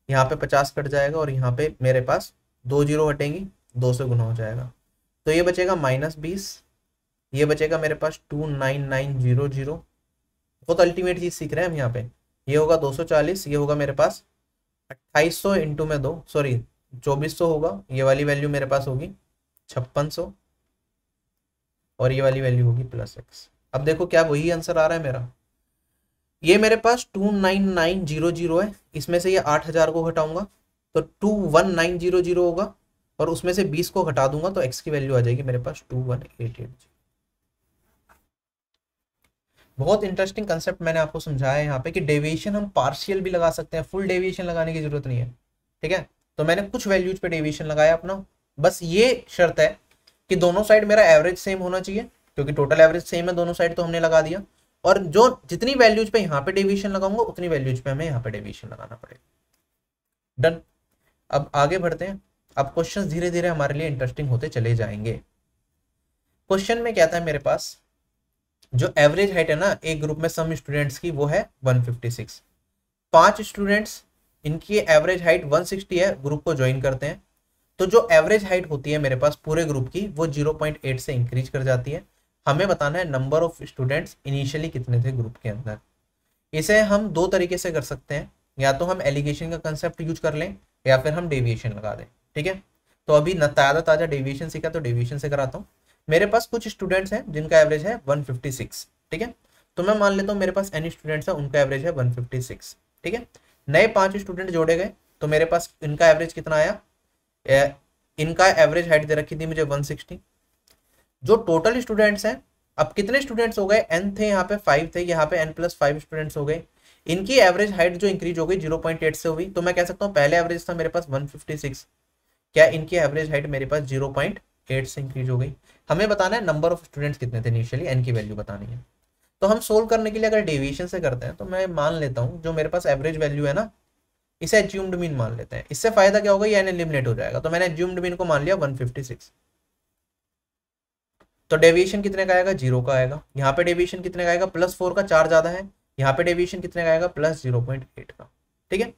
यहाँ पे पचास कट जाएगा और यहाँ पे मेरे पास दो ज़ीरो हटेंगी, दो से गुना हो जाएगा। तो ये बचेगा माइनस बीस। ये बचेगा मेरे पास two nine nine zero zero. बहुत अल्टीमेट चीज़ सीख रहे हैं हम यहाँ पे। ये होगा 240 ये होगा मेरे पास 2800 सौ इंटू में दो सॉरी 2400 होगा। ये वाली वैल्यू मेरे पास होगी छप्पन सौ और ये वाली वैल्यू होगी प्लस एक्स अब देखो क्या वही आंसर आ रहा है मेरा। ये मेरे पास two nine nine zero zero है। इसमें से ये आठ हज़ार को घटाऊँगा तो two one nine zero zero होगा और उसमें से बीस को घटा दूँगा तो एक्स की वैल्यू आ जाएगी मेरे पास टू वन एट एट बहुत इंटरेस्टिंग कंसेप्ट मैंने आपको समझाया है यहाँ पे कि डेविएशन हम पार्शियल भी लगा सकते हैं फुल डेविएशन लगाने की ज़रूरत नहीं है, ठीक है? तो मैंने कुछ वैल्यूज़ पे डेविएशन लगाया अपना। बस ये शर्त है कि दोनों साइड मेरा एवरेज सेम होना चाहिए, क्योंकि टोटल एवरेज सेम है, दोनों साइड तो हमने लगा दिया। और जो जितनी वैल्यूज़ पे यहाँ पे डेविएशन लगाऊँगा, उतनी वैल्यूज़ पे हमें यहाँ पे डेविएशन लगाना पड़ेगा। डन अब आगे बढ़ते हैं। अब क्वेश्चन धीरे धीरे हमारे लिए इंटरेस्टिंग होते चले जाएँगे। क्वेश्चन में क्या था मेरे पास? जो एवरेज हाइट है ना, एक ग्रुप में सम स्टूडेंट्स की वो है 156 पाँच स्टूडेंट्स इनकी एवरेज हाइट 160 है ग्रुप को ज्वाइन करते हैं। तो जो एवरेज हाइट होती है मेरे पास पूरे ग्रुप की, वो 0.8 से इंक्रीज कर जाती है। हमें बताना है नंबर ऑफ़ स्टूडेंट्स इनिशियली कितने थे ग्रुप के अंदर। इसे हम दो तरीके से कर सकते हैं। या तो हम एलिगेशन का कंसेप्ट यूज़ कर लें, या फिर हम डेविएशन लगा दें। ठीक है? तो अभी ताज़ा ताज़ा डेविएशन सीखा तो डेविएशन से कराता हूँ। मेरे पास कुछ स्टूडेंट्स हैं, जिनका एवरेज है 156 ठीक है? तो मैं मान लेता हूँ मेरे पास एनी स्टूडेंट्स है, उनका एवरेज है 156 ठीक है? नए पाँच स्टूडेंट जोड़े गए तो मेरे पास इनका एवरेज कितना आया? इनका एवरेज हाइट दे रखी थी मुझे 160 जो टोटल स्टूडेंट्स हैं, अब कितने स्टूडेंट्स हो गए? एन थे यहाँ पे फाइव थे, यहाँ पे एन प्लस स्टूडेंट्स हो गए। इनकी एवरेज हाइट जो इंक्रीज हो गई 0.8 से हुई तो मैं कह सकता हूँ पहले एवरेज था मेरे पास 156 क्या इनकी एवरेज हाइट मेरे पास 0.8 से इंक्रीज हो गई? हमें बताना है नंबर ऑफ़ स्टूडेंट्स कितने थे इनिशियली एन की वैल्यू बतानी है। तो हम सोल्व करने के लिए अगर डेविएशन से करते हैं तो मैं मान लेता हूँ, जो मेरे पास एवरेज वैल्यू है ना, इसे एज्यूम्ड मीन मान लेते हैं। इससे फ़ायदा क्या होगा? ये एन एलिमिनेट हो जाएगा। तो मैंने एज्यूम्ड मीन को मान लिया 156 तो डेविएशन कितने का आएगा? ज़ीरो का आएगा। यहाँ पे डेविएशन कितने का आएगा? प्लस फोर का चार ज़्यादा है। यहाँ पे डेविएशन कितने का आएगा? प्लस ज़ीरो पॉइंट एट का। ठीक है?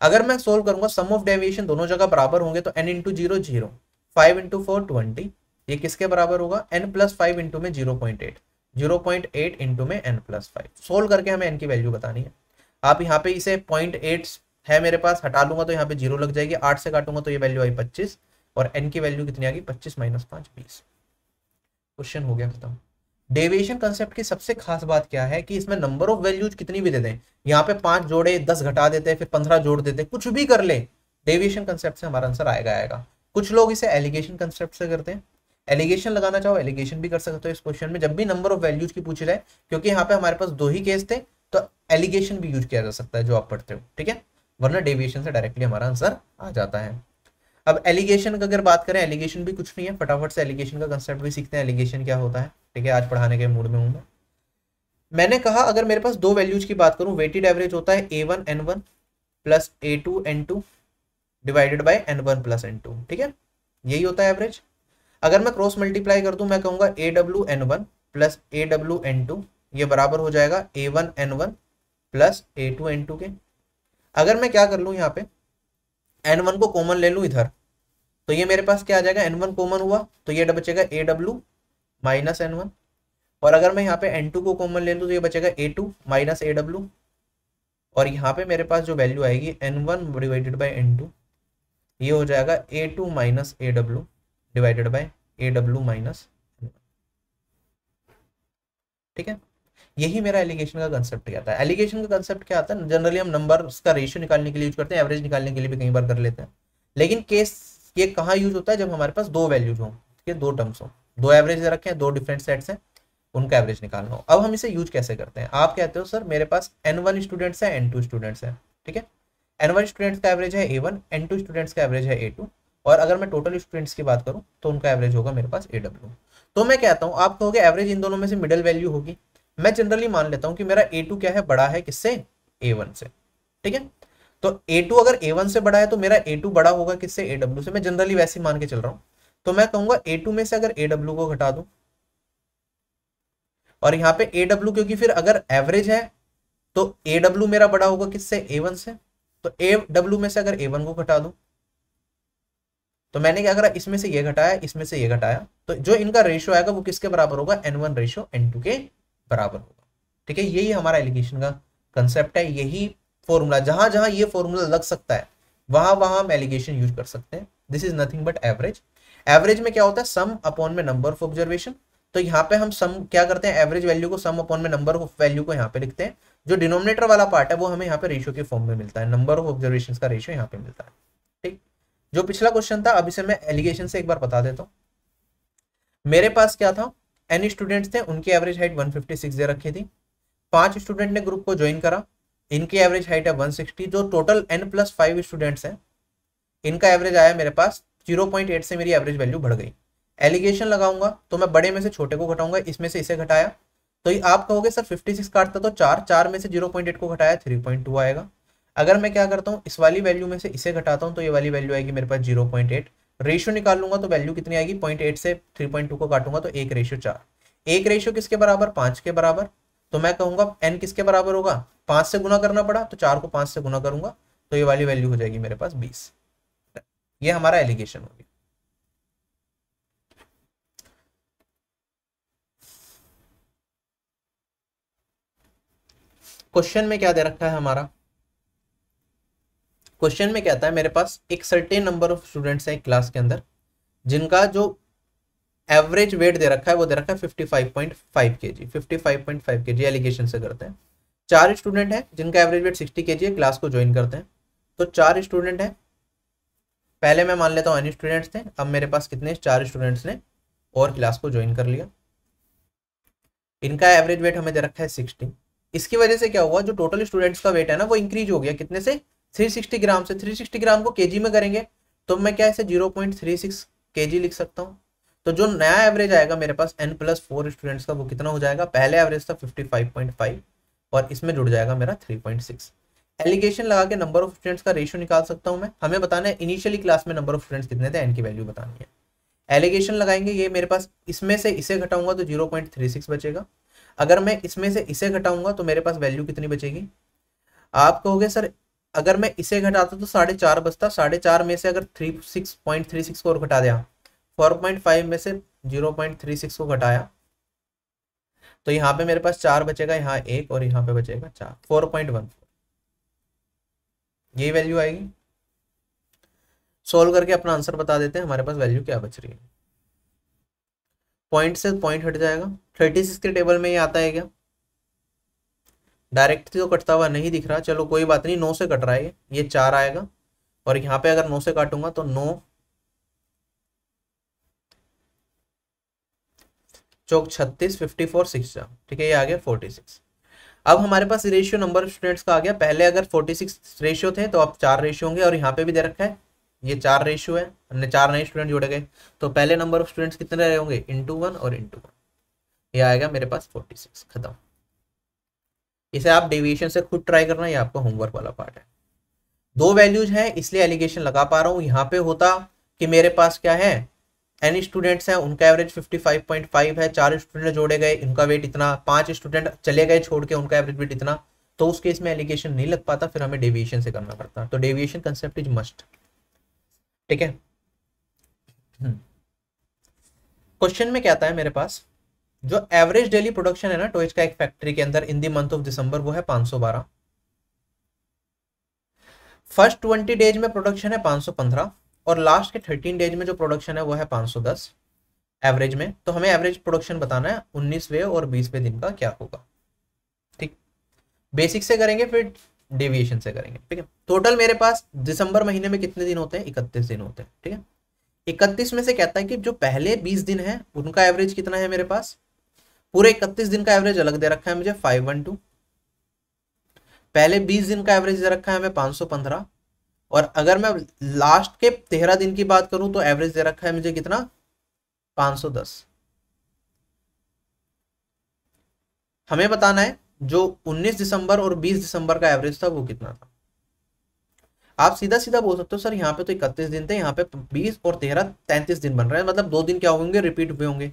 अगर मैं सोल्व करूँगा सम ऑफ़ डेविएशन दोनों जगह बराबर होंगे तो N into zero zero five into four twenty ये किसके बराबर होगा? एन प्लस फाइव इंटू में zero point eight zero point eight into में एन प्लस फाइव सोल्व करके हमें एन की वैल्यू बतानी है। आप यहाँ पे इसे पॉइंट एट है मेरे पास, हटा लूँगा तो यहाँ पे ज़ीरो लग जाएगी। आठ से काटूँगा तो ये वैल्यू आई पच्चीस और एन की वैल्यू कितनी आ गई? पच्चीस माइनस पाँच, बीस। क्वेश्चन हो गया खत्म। डेविएशन कंसेप्ट की सबसे खास बात क्या है कि इसमें नंबर ऑफ़ वैल्यूज़ कितनी भी दे दें। यहाँ पे पाँच जोड़े, दस घटा देते फिर पंद्रह जोड़ देते कुछ भी कर ले। डेविएशन कंसेप्ट से हमारा आंसर आएगा आएगा। कुछ लोग इसे एलिगेशन कंसेप्ट से करते हैं। एलिगेशन लगाना चाहो, एलिगेशन भी कर सकते हो इस क्वेश्चन में, जब भी नंबर ऑफ़ वैल्यूज़ की पूछ जाए, क्योंकि यहाँ पे हमारे पास दो ही केस थे तो एलिगेशन भी यूज़ किया जा सकता है जो आप पढ़ते हो, ठीक है? वरना डेविएशन से डायरेक्टली हमारा आंसर आ जाता है। अब एलिगेशन का अगर बात करें, एलिगेशन भी कुछ नहीं है, फटाफट से एलिगेशन का कंसेप्ट भी सीखते हैं, एलिगेशन क्या होता है, ठीक है? आज पढ़ाने के मूड में हूँ मैं। मैंने कहा, अगर मेरे पास दो वैल्यूज़ की बात करूँ वेटेड एवरेज होता है A one N one plus A two N two divided by N one plus N two ठीक है? यही होता है एवरेज अगर मैं क्रॉस मल्टीप्लाई कर दूँ, मैं कहूँगा A W N one plus A W N two ये बराबर हो जाएगा A one N one plus A two N two के। अगर मैं क्या कर लूँ यहाँ पे? एन वन को कॉमन ले लूँ इधर। तो ये मेरे पास क्या आ जाएगा? एन वन कॉमन हुआ तो ये बचेगा A W minus N one और अगर मैं यहाँ पे एन टू को कॉमन ले लूँ तो ये बचेगा A two minus A W और यहाँ पे मेरे पास जो वैल्यू आएगी N one divided by N two ये हो जाएगा A two minus A W divided by A W minus ठीक है? यही मेरा एलिगेशन का कंसेप्ट क्या था। एलिगेशन का कंसेप्ट क्या आता है जनरली हम नंबर का रेशियो निकालने के लिए यूज़ करते हैं एवरेज निकालने के लिए भी कई बार कर लेते हैं। लेकिन केस ये कहाँ यूज़ होता है? जब हमारे पास दो वैल्यूज़ हो, ठीक है? दो टर्म्स हो। दो एवरेज रखे हैं, दो डिफरेंट सेट्स हैं, उनका एवरेज निकालना हो। अब हम इसे यूज़ कैसे करते हैं? आप कहते हो, सर, मेरे पास एन वन स्टूडेंट्स है एन टू स्टूडेंट्स है। ठीक है? एन वन स्टूडेंट्स का एवरेज है A one N two students का एवरेज है ए टू और अगर मैं टोटल स्टूडेंट्स की बात करूँ तो उनका एवरेज होगा मेरे पास ए तो मैं कहता हूँ, आप कहोगे एवरेज इन दोनों में से मिडल वैल्यू होगी। मैं जनरली मान लेता हूँ कि मेरा ए क्या है? बड़ा है किससे? ए से। ठीक है? तो ए टू अगर ए वन से बड़ा है तो मेरा ए टू बड़ा होगा किससे? ए डब्ल्यू से। मैं जनरली वैसे मान के चल रहा हूँ। तो मैं कहूँगा ए टू में से अगर ए डब्ल्यू को घटा दूँ, और यहाँ पे ए डब्ल्यू क्योंकि फिर अगर एवरेज है तो ए डब्ल्यू मेरा बड़ा होगा किससे? ए वन से। तो ए डब्ल्यू में से अगर ए वन को घटा दूँ तो मैंने क्या करा, इसमें से ये घटाया, इसमें से ये घटाया तो जो इनका रेशियो आएगा वो किसके बराबर होगा? N one ratio N two के बराबर होगा। ठीक है, यही हमारा एलिगेशन का कंसेप्ट है, यही फॉर्मूला जहाँ जहाँ ये फॉर्मूला लग सकता है, वहाँ वहाँ हम एलिगेशन यूज़ कर सकते हैं। This is nothing but average average में क्या होता है? सम अपॉन में नंबर ऑफ़ ऑब्जर्वेशन तो यहाँ पे हम सम क्या करते हैं? एवरेज वैल्यू को सम अपॉन में नंबर ऑफ़ वैल्यू को यहाँ पे लिखते हैं। जो डिनोमिनेटर वाला पार्ट है, वो हमें यहाँ पे रेशियो के फॉर्म में मिलता है। नंबर ऑफ़ ऑब्जर्वेशन का रेशियो यहाँ पे मिलता है। ठीक? जो पिछला क्वेश्चन था, अब इसे मैं एलिगेशन से एक बार बता देता हूँ। मेरे पास क्या था? एन स्टूडेंट्स थे, उनकी एवरेज हाइट 156 दे रखी थी। पाँच स्टूडेंट ने ग्रुप को ज्वाइन करा। इनकी एवरेज हाइट है 160 जो टोटल एन प्लस स्टूडेंट्स हैं, इनका एवरेज आया मेरे पास 0.8 से मेरी एवरेज वैल्यू बढ़ गई। एलिगेशन लगाऊँगा तो मैं बड़े में से छोटे को घटाऊँगा, इसमें से इसे घटाया। तो ये आप कहोगे, सर 56 काटता तो चार चार में से 0.8 को घटाया 3.2 आएगा। अगर मैं क्या करता हूँ, इस वाली वैल्यू में से इसे घटाता हूँ तो ये वाली वैल्यू आएगी मेरे पास 0.8 रेशियो निकाल लूँगा तो वैल्यू कितनी आएगी? पॉइंट एट से थ्री पॉइंट टू को काटूँगा तो एक रेशियो चार। एक रेशियो किसके बराबर? पाँच के बराबर। तो मैं कहूँगा एन किसके बराबर होगा? पाँच से गुना करना पड़ा तो चार को पाँच से गुना करूँगा तो ये वाली वैल्यू हो जाएगी मेरे पास बीस। ये हमारा एलिगेशन होगी क्वेश्चन में क्या दे रखा है हमारा? क्वेश्चन में कहता है, मेरे पास एक सर्टेन नंबर ऑफ़ स्टूडेंट्स हैं क्लास के अंदर, जिनका जो एवरेज वेट दे रखा है, वो दे रखा है 55.5 केजी 55.5 केजी एलिगेशन से करते हैं। चार स्टूडेंट हैं, जिनका एवरेज वेट 60 केजी है क्लास को ज्वाइन करते हैं। तो चार स्टूडेंट हैं। पहले मैं मान लेता हूँ एन स्टूडेंट्स थे, अब मेरे पास कितने चार स्टूडेंट्स ने और क्लास को ज्वाइन कर लिया। इनका एवरेज वेट हमें दे रखा है सिक्सटी इसकी वजह से क्या हुआ, जो टोटल स्टूडेंट्स का वेट है ना, वो इंक्रीज हो गया। कितने से? 360 ग्राम से 360 ग्राम को केजी में करेंगे तो मैं क्या ऐसे 0.36 केजी लिख सकता हूँ। तो जो नया एवरेज आएगा मेरे पास एन प्लस फोर स्टूडेंट्स का, वो कितना हो जाएगा? पहले एवरेज था 55.5 और इसमें जुड़ जाएगा मेरा 3.6 एलिगेशन लगा के नंबर ऑफ़ स्टूडेंट्स का रेशियो निकाल सकता हूँ मैं। हमें बताना है इनिशियली क्लास में नंबर ऑफ़ स्टूडेंट्स कितने थे एन की वैल्यू बतानी है। एलिगेशन लगाएँगे, ये मेरे पास इसमें से इसे घटाऊँगा तो 0.36 बचेगा। अगर मैं इसमें से इसे घटाऊँगा तो मेरे पास वैल्यू कितनी बचेगी? आप कहोगे, सर अगर मैं इसे घटाता तो साढ़े चार बचता। साढ़े चार में से अगर three six point three six को घटा दिया फोर पॉइंट फाइव में से ज़ीरो पॉइंट थ्री सिक्स को घटाया तो यहाँ पे मेरे पास चार बचेगा, यहाँ एक और यहाँ पे बचेगा चार। फोर पॉइंट वन यही वैल्यू आएगी। सोल्व करके अपना आंसर बता देते हैं, हमारे पास वैल्यू क्या बच रही है। पॉइंट से पॉइंट हट जाएगा। थर्टी सिक्स के टेबल में ये आता है क्या? डायरेक्ट तो कटता हुआ नहीं दिख रहा। चलो कोई बात नहीं, नौ से कट रहा है ये। चार आएगा। और यहाँ पे अगर नौ से काटूँगा तो नौ। चौक छत्तीस फिफ्टी फोर सिक्स ठीक है, ये आ गया फोर्टी सिक्स अब हमारे पास रेशियो नंबर स्टूडेंट्स का आ गया। पहले अगर 46 रेशियो थे तो अब चार रेशियो होंगे। और यहाँ पे भी दे रखा है। ये चार रेशियो है। हमने चार नए स्टूडेंट जोड़े गए। तो पहले नंबर ऑफ़ स्टूडेंट्स कितने रहे होंगे? इंटू वन और इंटू वन ये आएगा मेरे पास 46 खत्म। इसे आप डेविएशन से खुद ट्राई करना, ये आपका होमवर्क वाला पार्ट है। दो वैल्यूज़ है, इसलिए एलिगेशन लगा पा रहा हूँ। यहाँ पे होता कि मेरे पास क्या है? एन स्टूडेंट्स हैं, उनका एवरेज 55.5 है, चार स्टूडेंट जोड़े गए, इनका वेट इतना, पाँच स्टूडेंट चले गए छोड़ के, उनका एवरेज वेट इतना। तो उस केस में एलिगेशन नहीं लग पाता, फिर हमें डेविएशन से करना पड़ता तो डेविएशन कंसेप्ट इज़ मस्ट ठीक है? क्वेश्चन में क्या आता है मेरे पास? जो एवरेज डेली प्रोडक्शन है ना टॉयज का एक फैक्ट्री के अंदर इन दी मंथ ऑफ़ दिसंबर वो है 512 फ़र्स्ट ट्वेंटी डेज़ में प्रोडक्शन है 515 और लास्ट के थर्टीन डेज़ में जो प्रोडक्शन है वो है 510 एवरेज में तो हमें एवरेज प्रोडक्शन बताना है उन्नीसवे और बीसवें दिन का क्या होगा। ठीक? बेसिक से करेंगे, फिर डेविएशन से करेंगे। ठीक है? टोटल मेरे पास दिसंबर महीने में कितने दिन होते हैं? इकतीस दिन होते हैं। ठीक है? इकतीस में से कहता है कि जो पहले बीस दिन है, उनका एवरेज कितना है मेरे पास? पूरे इकतीस दिन का एवरेज अलग दे रखा है मुझे फाइव वन टू पहले बीस दिन का एवरेज दे रखा है हमें, पाँच सौ पंद्रह। और अगर मैं लास्ट के तेरह दिन की बात करूँ तो एवरेज दे रखा है मुझे कितना? 510 हमें बताना है, जो 19 दिसंबर और 20 दिसंबर का एवरेज था, वो कितना था? आप सीधा सीधा बोल सकते हो, सर, यहाँ पे तो इकतीस दिन थे, यहाँ पे 20 और 13 तैंतीस दिन बन रहे हैं। मतलब दो दिन क्या होंगे? रिपीट हुए होंगे।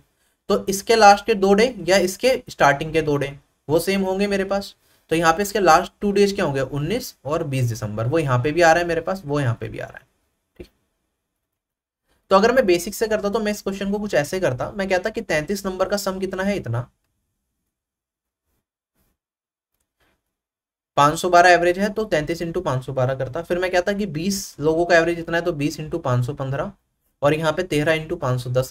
तो इसके लास्ट के दो डे या इसके स्टार्टिंग के दो डे वो सेम होंगे मेरे पास। तो यहाँ पे इसके लास्ट टू डेज़ क्या होंगे? 19 और 20 दिसंबर। वो यहाँ पे भी आ रहा है मेरे पास, वो यहाँ पे भी आ रहा है। ठीक तो अगर मैं बेसिक से करता तो मैं इस क्वेश्चन को कुछ ऐसे करता। मैं कहता कि 33 नंबर का सम कितना है इतना? 512 एवरेज है तो 33 इंटू पाँच करता। फिर मैं कहता कि 20 लोगों का एवरेज इतना है तो 20 इंटू और यहाँ पे 13 इंटू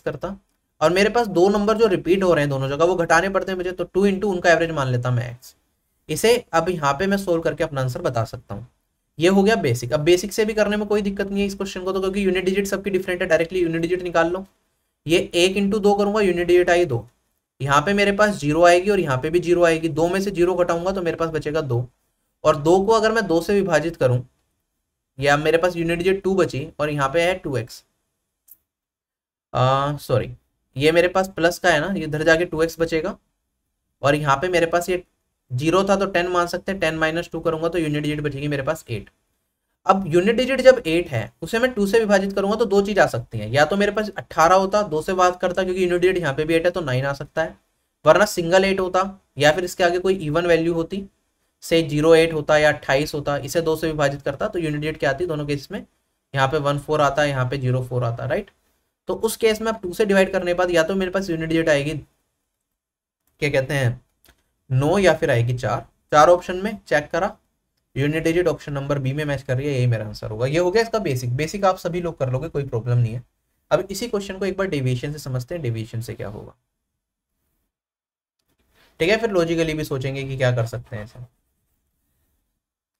करता। और मेरे पास दो नंबर जो रिपीट हो रहे हैं दोनों जगह, वो घटाने पड़ते हैं मुझे तो टू इंटू उनका एवरेज मान लेता मैं एक्स इसे अब यहाँ पे मैं सोल्व करके अपना आंसर बता सकता हूँ। ये हो गया बेसिक अब बेसिक से भी करने में कोई दिक्कत नहीं है इस क्वेश्चन को तो क्योंकि यूनिट डिजिट सबकी डिफरेंट है डायरेक्टली यूनिट डिजिट निकाल लो। ये एक इंटू दो करूँगा यूनिट डिजिट आई दो। यहाँ पे मेरे पास ज़ीरो आएगी और यहाँ पे भी ज़ीरो आएगी। दो में से ज़ीरो घटाऊँगा तो मेरे पास बचेगा दो। और दो को अगर मैं दो से विभाजित करूँ, या मेरे पास यूनिट डिजिट टू बची, और यहाँ पे है टू एक्स सॉरी ये मेरे पास प्लस का है ना इधर जाके टू एक्स बचेगा। और यहाँ पे मेरे पास ये ज़ीरो था तो टेन मान सकते हैं टेन माइनस टू करूँगा तो यूनिट डिजिट बचेगी मेरे पास एट अब यूनिट डिजिट जब एट है, उसे मैं टू से विभाजित करूँगा तो दो चीज़ आ सकती है। या तो मेरे पास अट्ठारह होता, दो से बात करता, क्योंकि यूनिट डिजिट यहाँ पे भी एट है तो नाइन आ सकता है। वरना सिंगल एट होता, या फिर इसके आगे कोई इवन वैल्यू होती, से ज़ीरो एट होता या अट्ठाईस होता, इसे दो से विभाजित करता तो यूनिट डिजिट क्या आती? दोनों केस में यहाँ पे वन फोर आता है यहाँ पे ज़ीरो फोर आता राइट तो उस केस में अब टू से डिवाइड करने के बाद या तो मेरे पास यूनिट डिजिट आएगी। क्या कहते हैं? नो या फिर आएगी चार। चार ऑप्शन में चेक करा। Unit digit option number B में मैच कर रही है, यही मेरा आंसर होगा। ये हो गया इसका बेसिक बेसिक आप सभी लोग कर लोगे, कोई प्रॉब्लम नहीं है। अब इसी क्वेश्चन को एक बार डेविएशन से समझते हैं डेविएशन से क्या होगा। ठीक है, फिर लॉजिकली भी सोचेंगे कि क्या कर सकते हैं ऐसा।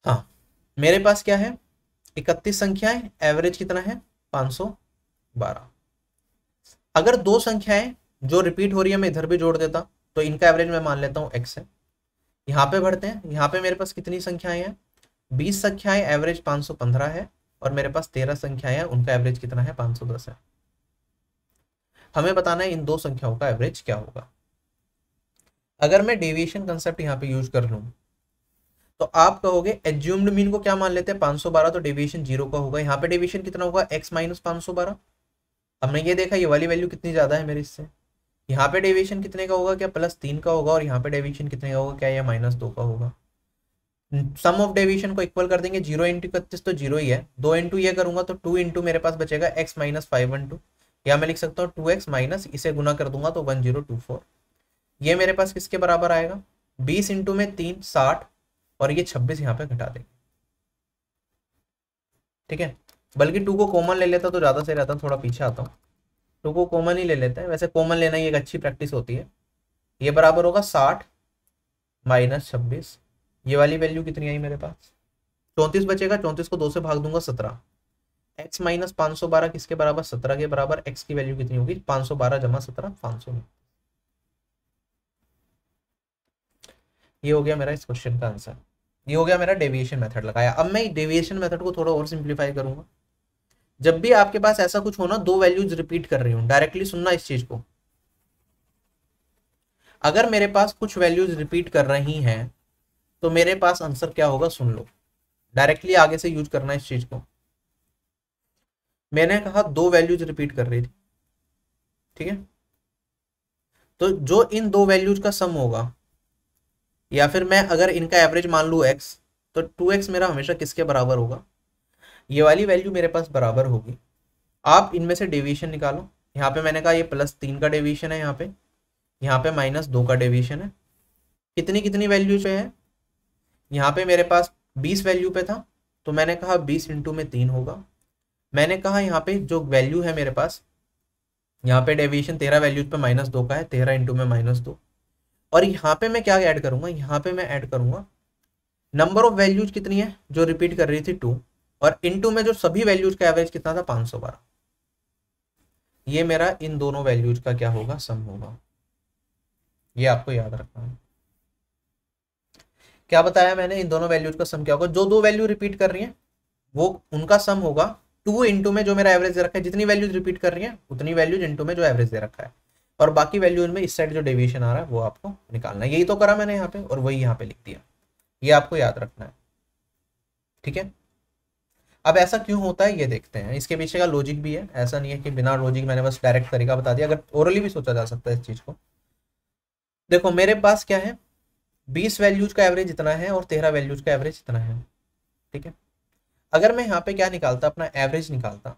हाँ मेरे पास क्या है? इकतीस संख्याएँ एवरेज कितना है? पाँच सौ बारह। अगर दो संख्याएँ जो रिपीट हो रही है, मैं इधर भी जोड़ देता तो इनका एवरेज मैं मान लेता हूँ एक्स है। यहाँ पे बढ़ते हैं। यहाँ पे मेरे पास कितनी संख्याएँ हैं? बीस संख्याएँ एवरेज पाँच सौ पंद्रह है, और मेरे पास तेरह संख्याएँ हैं, उनका एवरेज कितना है? पाँच सौ दस है। हमें बताना है इन दो संख्याओं का एवरेज क्या होगा। अगर मैं डेविएशन कंसेप्ट यहाँ पे यूज़ कर लूँ तो आप कहोगे एज्यूम्ड मीन को क्या मान लेते हैं? 512 तो डेविएशन ज़ीरो का होगा। यहाँ पे डेविएशन कितना होगा? x माइनस पाँच मैं ये देखा, ये वाली वैल्यू कितनी ज़्यादा है मेरे इससे? यहाँ पे डेविएशन कितने का होगा? क्या प्लस तीन का होगा? और यहाँ पे डेविएशन कितने का होगा? क्या ये माइनस दो का होगा? सम ऑफ़ डेविएशन को इक्वल कर देंगे। ज़ीरो इंटू इकतीस तो ज़ीरो ही है। दो इंटू ये करूँगा तो टू इंटू मेरे पास बचेगा। X minus five one two या मैं लिख सकता हूँ टू एक्स माइनस इसे गुना कर दूँगा तो वन ज़ीरो टू फोर ये मेरे पास किसके बराबर आएगा? बीस इंटू में तीन, साठ, और ये छब्बीस यहाँ पे घटा देंगे। ठीक है? बल्कि टू को कॉमन ले लेता तो ज़्यादा सही रहता, थोड़ा पीछे आता हूँ। टू को कॉमन ही ले लेते हैं। वैसे कॉमन लेना ही एक अच्छी प्रैक्टिस होती है। ये बराबर होगा साठ माइनस छब्बीस। ये वाली वैल्यू कितनी आई मेरे पास? चौंतीस बचेगा, चौंतीस को दो से भाग दूँगा सत्रह। एक्स माइनस पाँच सौ बारह किसके बराबर? सत्रह के बराबर एक्स की वैल्यू कितनी होगी? पाँच सौ बारह जमा सत्रह, पाँच सौ। ये हो गया मेरा इस क्वेश्चन का आंसर ये हो गया मेरा डेविएशन मेथड लगाया। अब मैं डेविएशन मेथड को थोड़ा और सिंप्लीफाई करूँगा। जब भी आपके पास ऐसा कुछ होना दो वैल्यूज़ रिपीट कर रही हूँ डायरेक्टली सुनना इस चीज़ को। अगर मेरे पास कुछ वैल्यूज़ रिपीट कर रही हैं तो मेरे पास आंसर क्या होगा सुन लो। डायरेक्टली आगे से यूज़ करना इस चीज़ को। मैंने कहा दो वैल्यूज़ रिपीट कर रही थी, ठीक है? तो जो इन दो वैल्यूज़ का सम होगा, या फिर मैं अगर इनका एवरेज मान लू एक्स तो टू एक्स मेरा हमेशा किसके बराबर होगा? ये वाली वैल्यू मेरे पास बराबर होगी। आप इनमें से डेविएशन निकालो। यहाँ पे मैंने कहा ये प्लस तीन का डेविएशन है यहाँ पे। यहाँ पे माइनस दो का डेविएशन है। कितनी कितनी वैल्यू जो है? यहाँ पे मेरे पास बीस वैल्यू पे था। तो मैंने कहा बीस इंटू में तीन होगा। मैंने कहा यहाँ पे जो वैल्यू है मेरे पास, यहाँ पे डेविएशन तेरह वैल्यूज़ पे माइनस दो का है। तेरह इंटू में माइनस दो। और यहाँ पे मैं क्या ऐड करूँगा? यहाँ पे मैं ऐड करूँगा। नंबर ऑफ़ वैल्यूज़ कितनी है? जो रिपीट कर रही थी टू और इनटू में जो सभी वैल्यूज़ का एवरेज कितना था? पाँच सौ बारह। ये मेरा इन दोनों वैल्यूज़ का क्या होगा? सम होगा। ये आपको याद रखना है। क्या बताया मैंने? इन दोनों वैल्यूज़ का सम क्या होगा? जो दो वैल्यू रिपीट कर रही है, वो उनका सम होगा टू इंटू में जो मेरा एवरेज दे रखा है। जितनी वैल्यूज़ रिपीट कर रही है, उतनी वैल्यूज़ इंटू में जो एवरेज दे रखा है। और बाकी वैल्यूज़ में इस साइड जो डेविएशन आ रहा है, वो आपको निकालना है। यही तो करा मैंने यहाँ पे और वही यहाँ पे लिख दिया। ये आपको याद रखना है। ठीक है? अब ऐसा क्यों होता है, ये देखते हैं। इसके पीछे का लॉजिक भी है। ऐसा नहीं है कि बिना लॉजिक मैंने बस डायरेक्ट तरीका बता दिया, अगर ओरली भी सोचा जा सकता है इस चीज़ को। देखो, मेरे पास क्या है? बीस वैल्यूज़ का एवरेज इतना है और तेरह वैल्यूज़ का एवरेज इतना है। ठीक है? अगर मैं यहाँ पे क्या निकालता, अपना एवरेज निकालता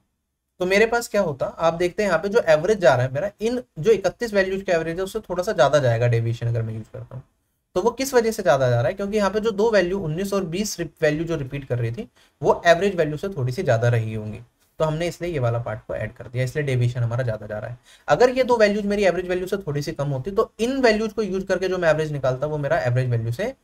तो मेरे पास क्या होता? आप देखते हैं यहाँ पे जो एवरेज जा रहा है मेरा, इन जो इकतीस वैल्यूज़ का एवरेज है, उससे थोड़ा सा ज़्यादा जाएगा डेविएशन अगर मैं यूज़ करता हूँ। तो वो किस वजह से ज़्यादा जा रहा है? क्योंकि यहाँ पे जो दो वैल्यू 19 और 20 वैल्यू जो रिपीट कर रही थी, वो एवरेज वैल्यू से थोड़ी सी ज़्यादा रही होंगी। तो हमने इसलिए ये वाला पार्ट को ऐड कर दिया, इसलिए डेविएशन हमारा ज़्यादा जा रहा है। अगर ये दो वैल्यूज़ मेरी एवरेज वैल्यू से थोड़ी सी कम होती तो इन वैल्यूज़ को यूज़ करके जो मैं एवरेज निकालता, वो मेरा एवरेज वैल्यू से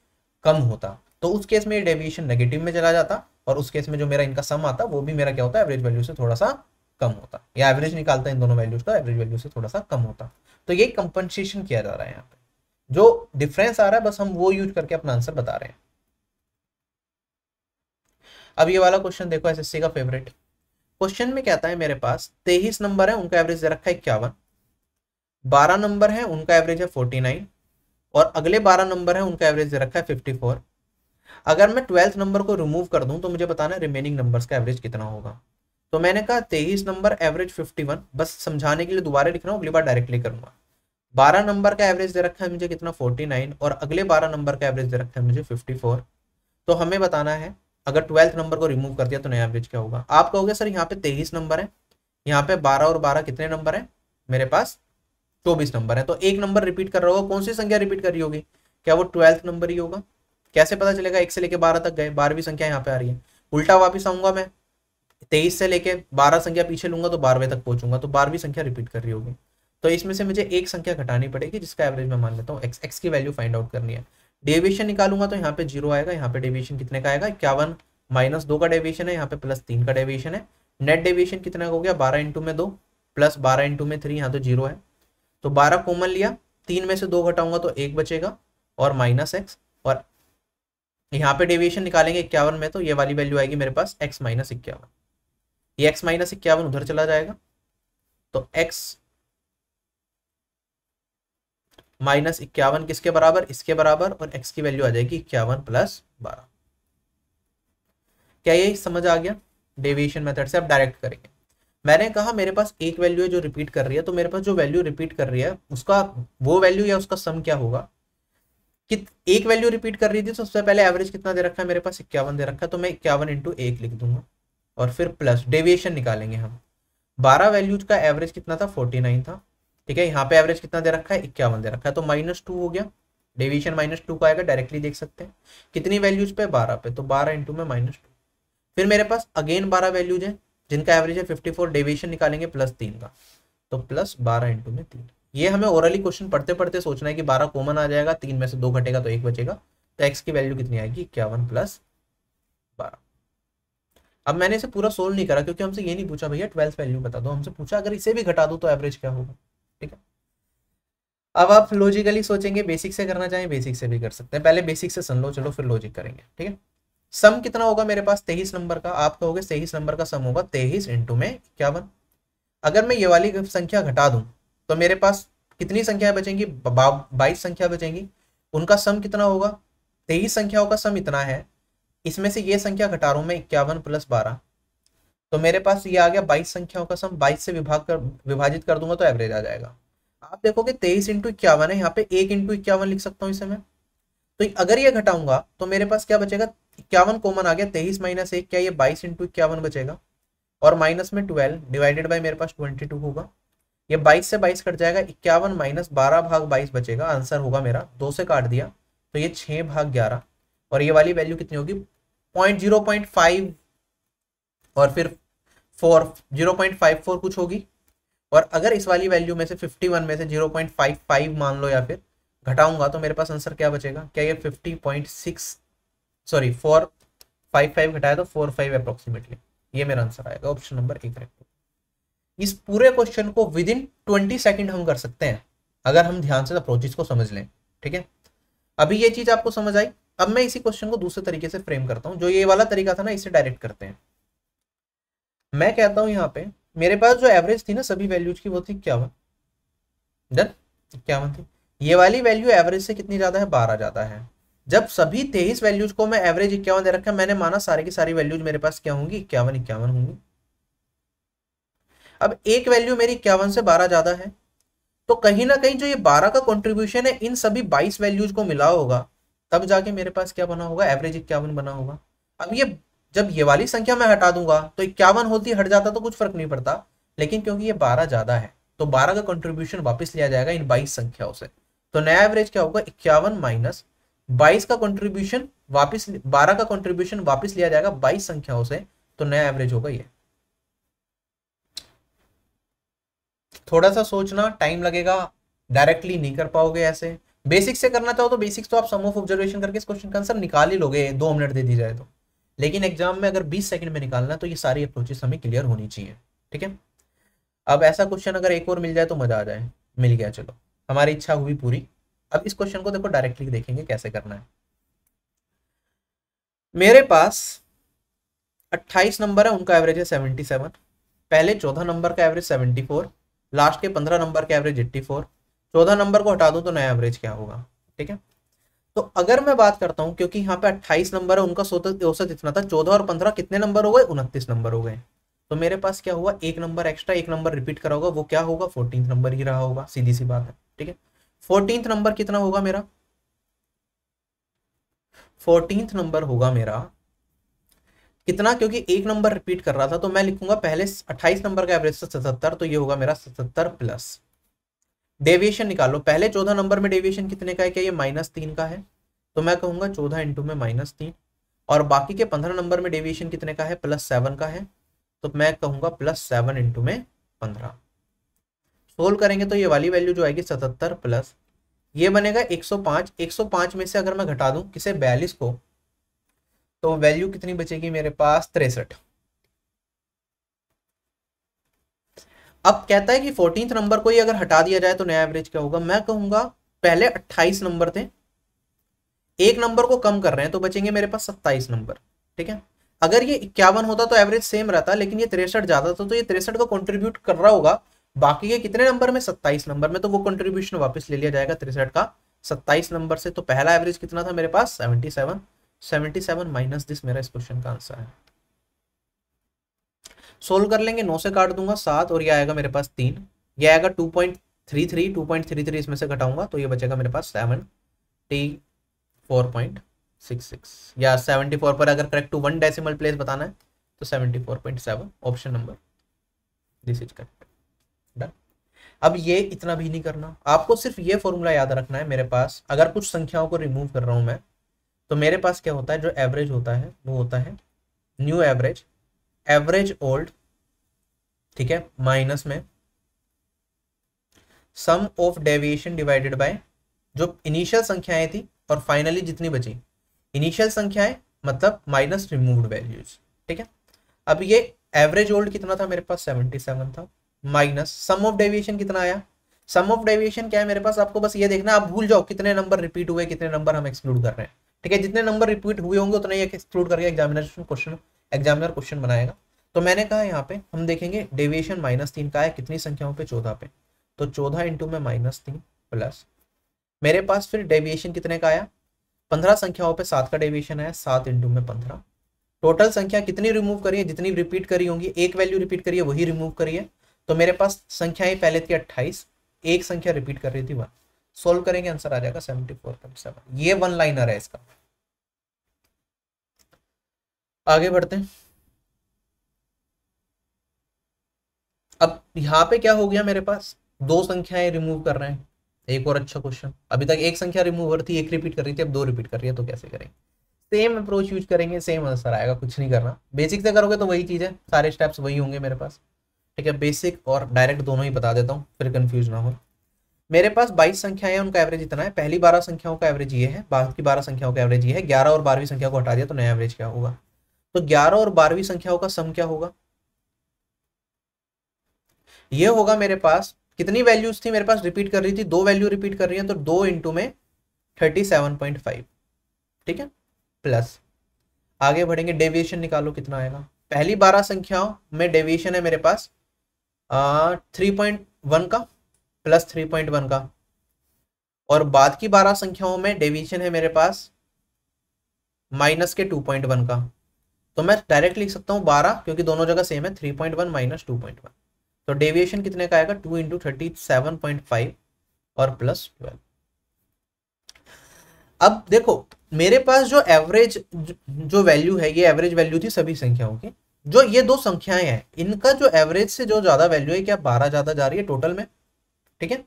कम होता। तो उस केस में ये डेविएशन नेगेटिव में चला जाता और उस केस में जो मेरा इनका सम आता, वो भी मेरा क्या होता एवरेज वैल्यू से थोड़ा सा कम होता। या एवरेज निकालता इन दोनों वैल्यूज़ का एवरेज वैल्यू से थोड़ा सा कम होता। तो ये कंपनसेशन किया जा रहा है यहाँ पे। जो डिफरेंस आ रहा है, बस हम वो यूज़ करके अपना आंसर बता रहे हैं। अब ये वाला क्वेश्चन देखो एसएससी का फेवरेट क्वेश्चन में कहता है मेरे पास, तेईस नंबर है, उनका एवरेज रखा है इक्यावन। बारह नंबर है, उनका एवरेज है फोर्टी नाइन और अगले बारह नंबर है, उनका एवरेज रखा है फिफ्टी फोर अगर मैं ट्वेल्थ नंबर को रिमूव कर दूँ तो मुझे बताना रिमेनिंग नंबर्स का एवरेज कितना होगा। तो मैंने कहा, तेईस नंबर एवरेज फिफ्टी बस समझाने के लिए दोबारा लिख रहा हूँ, अगली बार डायरेक्टली करूँगा। बारह नंबर का एवरेज दे रखा है मुझे कितना? Forty nine. और अगले बारह नंबर का एवरेज दे रखा है मुझे फिफ्टी फोर। तो हमें बताना है, अगर ट्वेल्थ नंबर को रिमूव कर दिया तो नया एवरेज क्या होगा? आप कहोगे, सर, यहाँ पे तेईस नंबर है, यहाँ पे बारह और बारह कितने नंबर है? मेरे पास चौबीस नंबर है। तो एक नंबर रिपीट कर रहा होगा। कौन सी संख्या रिपीट कर रही होगी? क्या वो ट्वेल्थ नंबर ही होगा? कैसे पता चलेगा? एक से लेके बारह तक गए, बारहवीं संख्या यहाँ पे आ रही है। उल्टा वापिस आऊँगा मैं, तेईस से लेके बारह संख्या पीछे लूँगा तो बारहवें तक पहुंचूँगा तो बारहवीं संख्या रिपीट कर रही होगी। तो इसमें से मुझे एक संख्या घटानी पड़ेगी, जिसका एवरेज मैं मान लेता हूँ एक्स एक्स की वैल्यू फाइंड आउट करनी है। डेविएशन निकालूँगा तो यहाँ पे ज़ीरो आएगा, यहाँ पे डेविएशन कितने का आएगा? इक्यावन माइनस दो का डेविएशन है, यहाँ पे प्लस तीन का डेविएशन है। नेट डेविएशन कितना हो गया? बारह इंटू में दो प्लस बारह इंटू में थ्री यहाँ तो ज़ीरो है। तो बारह कॉमन लिया, तीन में से दो घटाऊँगा तो एक बचेगा, और माइनस एक्स और यहाँ पे डेविएशन निकालेंगे इक्यावन में तो ये वाली वैल्यू आएगी मेरे पास एक्स माइनस इक्यावन। ये एक्स माइनस इक्यावन उधर चला जाएगा तो एक्स माइनस इक्यावन किसके बराबर? इसके बराबर और एक्स की वैल्यू आ जाएगी इक्यावन प्लस बारह। क्या ये समझ आ गया? डेविएशन मेथड से आप डायरेक्ट करेंगे। मैंने कहा मेरे पास एक वैल्यू है जो रिपीट कर रही है तो मेरे पास जो वैल्यू रिपीट कर रही है, उसका वो वैल्यू या उसका सम क्या होगा? कि एक वैल्यू रिपीट कर रही थी तो सबसे पहले एवरेज कितना दे रखा है? मेरे पास इक्यावन दे रखा है तो मैं इक्यावन इंटू एक लिख दूँगा और फिर प्लस डेविएशन निकालेंगे हम। बारह वैल्यूज़ का एवरेज कितना था? फोर्टी नाइन था। ठीक है, यहाँ पे एवरेज कितना दे रखा है? इक्यावन दे रखा है। तो माइनस टू हो गया। डेविएशन माइनस टू का आएगा डायरेक्टली देख सकते हैं। कितनी वैल्यूज़ पे? बारह पे। तो बारह इंटू में माइनस टू फिर मेरे पास अगेन बारह वैल्यूज़ है, जिनका एवरेज है फिफ्टी फोर डेविएशन निकालेंगे प्लस तीन का। तो प्लस बारह इंटू में तीन। ये हमें ओरली क्वेश्चन पढ़ते पढ़ते सोचना है कि बारह कॉमन आ जाएगा, तीन में से दो घटेगा तो एक बचेगा। तो एक्स की वैल्यू कितनी आएगी? इक्यावन प्लस बारह। अब मैंने इसे पूरा सोल्व नहीं करा, क्योंकि हमसे ये नहीं पूछा, भैया ट्वेल्थ वैल्यू बता दो। हमसे पूछा, अगर इसे भी घटा दो तो एवरेज क्या होगा? ठीक है? अब आप लॉजिकली सोचेंगे बेसिक से करना चाहें बेसिक से भी कर सकते हैं। पहले बेसिक से सुन लो, चलो फिर लॉजिक करेंगे, ठीक है? सम कितना होगा मेरे पास? तेईस नंबर का। आप कहोगे तेईस नंबर का सम होगा तेईस इंटू में इक्यावन। अगर मैं ये वाली संख्या घटा दूँ तो मेरे पास कितनी संख्या बचेंगी? बाईस संख्या बचेंगी। उनका सम कितना होगा? तेईस संख्याओं का सम इतना है। इसमें से ये संख्या घटा रहा हूँ मैं इक्यावन प्लस बारह। तो मेरे पास ये आ गया, बाईस संख्याओं का सम बाईस से विभाग कर, विभाजित कर दूँगा तो एवरेज आ जाएगा। आप देखोगे तेईस इंटू इक्यावन है, यहाँ पे एक इंटू इक्यावन लिख सकता हूँ इसे मैं। तो अगर ये घटाऊँगा तो मेरे पास क्या बचेगा? इक्यावन कॉमन आ गया, तेईस माइनस एक, क्या ये बाईस इंटू इक्यावन बचेगा? और माइनस में ट्वेल्व डिवाइडेड बाई मेरे पास ट्वेंटी टू होगा। ये बाईस से बाईस कट जाएगा, इक्यावन माइनस बारह भाग बाईस बचेगा आंसर होगा मेरा, दो से काट दिया तो ये छह भाग ग्यारह। और ये वाली वैल्यू कितनी होगी? पॉइंट ज़ीरो पॉइंट फाइव और फिर four, zero point five four कुछ होगी। और अगर इस वाली वैल्यू में से फिफ्टी वन में से ज़ीरो पॉइंट फाइव फाइव मान लो या फिर घटाऊँगा तो मेरे पास आंसर क्या बचेगा? क्या ये fifty point six sorry four five five घटाया तो फोर फाइव अप्रोक्सीमेटली ये मेरा आंसर आएगा ऑप्शन नंबर एक करेक्ट इस पूरे क्वेश्चन को विद इन ट्वेंटी सेकेंड हम कर सकते हैं, अगर हम ध्यान से अप्रोचेस को समझ लें, ठीक है? अभी ये चीज़ आपको समझ आई। अब मैं इसी क्वेश्चन को दूसरे तरीके से फ्रेम करता हूँ, जो ये वाला तरीका था ना, इसे डायरेक्ट करते हैं। मैं कहता हूँ यहाँ पे, मेरे पास जो एवरेज थी ना सभी वैल्यूज़ की, वो थी इक्यावन। डन इक्यावन थी। ये वाली वैल्यू एवरेज से कितनी ज़्यादा है? बारह ज़्यादा है। जब सभी तेईस वैल्यूज़ को मैं एवरेज इक्यावन दे रखा, मैंने माना सारे की सारी वैल्यूज़ मेरे पास क्या होंगी? इक्यावन इक्यावन होंगी। अब एक वैल्यू मेरी इक्यावन से बारह ज़्यादा है तो कहीं ना कहीं जो ये बारह का कॉन्ट्रीब्यूशन है, इन सभी बाईस वैल्यूज़ को मिला होगा, तब जाके मेरे पास क्या बना होगा? एवरेज इक्यावन बना होगा। अब ये जब ये वाली संख्या मैं हटा दूँगा तो इक्यावन होती, हट जाता तो कुछ फ़र्क नहीं पड़ता। लेकिन क्योंकि ये बारह ज़्यादा है तो बारह का कंट्रीब्यूशन वापस लिया जाएगा इन बाईस संख्याओं से। तो नया एवरेज क्या होगा? इक्यावन माइनस बाईस का कंट्रीब्यूशन वापस बारह का कंट्रीब्यूशन वापस लिया जाएगा बाईस संख्याओं से तो नया एवरेज होगा ये। थोड़ा सा सोचना टाइम लगेगा डायरेक्टली नहीं कर पाओगे ऐसे। बेसिक से करना चाहो तो बेसिक्स तो आप सम ऑफ़ ऑब्जर्वेशन करके इस क्वेश्चन का आंसर निकाल ही लोगे, दो मिनट दे दी जाए तो। लेकिन एग्ज़ाम में अगर 20 सेकंड में निकालना तो ये सारी अप्रोचेस हमें क्लियर होनी चाहिए, ठीक है? अब ऐसा क्वेश्चन अगर एक और मिल जाए तो मज़ा आ जाए। मिल गया, चलो। हमारी इच्छा हुई पूरी। अब इस क्वेश्चन को देखो डायरेक्टली देखेंगे कैसे करना है। मेरे पास 28 नंबर है, उनका एवरेज है 77 पहले चौदह नंबर का एवरेज 74 लास्ट के 15 नंबर का एवरेज 84 चौदह नंबर को हटा दूँ तो नया एवरेज क्या होगा, ठीक है? तो अगर मैं बात करता हूँ, क्योंकि यहाँ पे 28 नंबर है, उनका औसत इतना था, चौदह और पंद्रह कितने नंबर हो गए? उनतीस नंबर हो गए। तो मेरे पास क्या हुआ? एक नंबर एक्स्ट्रा एक नंबर रिपीट करा होगा, वो क्या होगा? फोर्टीन नंबर ही रहा होगा सीधी सी बात है, ठीक है? फोर्टीन नंबर कितना होगा मेरा? फोर्टीन नंबर होगा मेरा, कितना? क्योंकि एक नंबर रिपीट कर रहा था तो मैं लिखूँगा पहले 28 नंबर का एवरेज था, सतहत्तर तो ये होगा मेरा सतहत्तर प्लस डेविएशन निकालो। पहले चौदह नंबर में डेविएशन कितने का है? क्या ये माइनस तीन का है? तो मैं कहूँगा चौदह इंटू में माइनस तीन। और बाकी के पंद्रह नंबर में डेविएशन कितने का है? प्लस सेवन का है। तो मैं कहूँगा प्लस सेवन इंटू में पंद्रह। सोल्व करेंगे तो ये वाली वैल्यू जो आएगी सतहत्तर प्लस ये बनेगा 105 105 में से अगर मैं घटा दूँ किसे? बयालीस को। तो वैल्यू कितनी बचेगी मेरे पास? तिरसठ। अब कहता है कि फोर्टींथ नंबर को ही अगर हटा दिया जाए तो नया एवरेज क्या होगा? मैं कहूँगा पहले 28 नंबर थे। एक नंबर को कम कर रहे हैं तो बचेंगे मेरे पास 27 नंबर ठीक है? अगर ये इक्यावन होता तो एवरेज सेम रहता, लेकिन ये तिरसठ ज़्यादा था तो ये तिरसठ को कंट्रीब्यूट कर रहा होगा। बाकी के कितने नंबर में? सत्ताईस नंबर में तो वो कंट्रीब्यूशन वापस ले लिया जाएगा तिरसठ का। सत्ताईस नंबर से तो पहला एवरेज कितना था मेरे पास? Seventy seven seventy seven minus this मेरा इस क्वेश्चन का आंसर है। सोल्व कर लेंगे, नौ से काट दूँगा, सात, और ये आएगा मेरे पास तीन। ये आएगा two point three three two point three three इसमें से घटाऊँगा तो ये बचेगा मेरे पास seventy four point six six या सेवेंटी फोर पर अगर correct to one decimal place बताना है तो seventy four point seven option number this is correct done अब ये इतना भी नहीं करना। आपको सिर्फ़ ये फॉर्मूला याद रखना है मेरे पास। अगर कुछ संख्याओं को रिमूव कर रहा हूँ मैं तो मेरे पास क्या होता है? जो एवरेज होता है, वो होता है न्यू एवरेज एवरेज ओल्ड ठीक है माइनस में sum of deviation divided by जो इनिशियल संख्याएँ थी और फाइनली जितनी बची। इनिशियल संख्याएँ मतलब माइनस रिमूव्ड वैल्यूज़ ठीक है? अब ये एवरेज ओल्ड कितना था मेरे पास? 77 था। माइनस सम ऑफ़ डेविएशन कितना आया? सम ऑफ़ डेविएशन क्या है मेरे पास? आपको बस ये देखना, आप भूल जाओ कितने नंबर रिपीट हुए, कितने नंबर हम एक्सक्लूड कर रहे हैं। ठीक है, जितने नंबर रिपीट हुए होंगे, उतने ही एक्सक्लूड करके एग्जामिनेशन क्वेश्चन एग्जामिनर क्वेश्चन बनाएगा। तो मैंने कहा यहाँ पे, हम देखेंगे डेविएशन माइनस तीन का है, कितनी संख्याओं पे चौदह पे। तो चौदह इंटू में माइनस तीन प्लस मेरे पास फिर डेविएशन कितने का आया? पंद्रह संख्याओं पे सात का डेविएशन आया, सात इंटू में पंद्रह। टोटल संख्या कितनी रिमूव करी है? जितनी रिपीट करी होंगी, एक वैल्यू रिपीट करी है, वही रिमूव करी है। तो मेरे पास संख्याएँ पहले थी अट्ठाईस, एक संख्या रिपीट कर रही थी वन सोल्व करेंगे आंसर आ जाएगा सेवेंटी फोर पॉइंट सेवन ये वन लाइनर है इसका। आगे बढ़ते हैं। अब यहाँ पे क्या हो गया मेरे पास? दो संख्याएँ रिमूव कर रहे हैं। एक और अच्छा क्वेश्चन अभी तक एक संख्या रिमूव हो रही थी, एक रिपीट कर रही थी, अब दो रिपीट कर रही है तो कैसे करेंगे सेम अप्रोच यूज़ करेंगे सेम आंसर आएगा, कुछ नहीं करना। बेसिक से करोगे तो वही चीज़ है, सारे स्टेप्स वही होंगे मेरे पास। ठीक है बेसिक और डायरेक्ट दोनों ही बता देता हूँ, फिर कंफ्यूज ना हो। मेरे पास 22 संख्याएँ उनका एवरेज इतना है। पहली 12 संख्याओं का एवरेज ये है बाकी 12 संख्याओं का एवरेज ये है। 11 और 12वीं संख्या को हटा दिया तो नया एवरेज क्या होगा? तो 11 और 12वीं संख्याओं का सम क्या होगा? ये होगा मेरे पास, कितनी वैल्यूज़ थी मेरे पास? रिपीट कर रही थी, दो वैल्यू रिपीट कर रही है तो दो इंटू में थर्टी सेवन पॉइंट फाइव ठीक है? प्लस आगे बढ़ेंगे डेविएशन निकालो, कितना आएगा? पहली बारह संख्याओं में डेविएशन है मेरे पास थ्री पॉइंट वन का प्लस थ्री पॉइंट वन का। और बाद की बारह संख्याओं में डेविएशन है मेरे पास माइनस के टू पॉइंट वन का। तो मैं डायरेक्ट लिख सकता हूँ बारह, क्योंकि दोनों जगह सेम है three point one minus two point one तो डेविएशन कितने का आएगा? Two into thirty seven point five और प्लस ट्वेल्व अब देखो, मेरे पास जो एवरेज जो वैल्यू है, ये एवरेज वैल्यू थी सभी संख्याओं की। जो ये दो संख्याएँ हैं, इनका जो एवरेज से जो ज़्यादा वैल्यू है, क्या बारह ज़्यादा जा रही है टोटल में? ठीक है?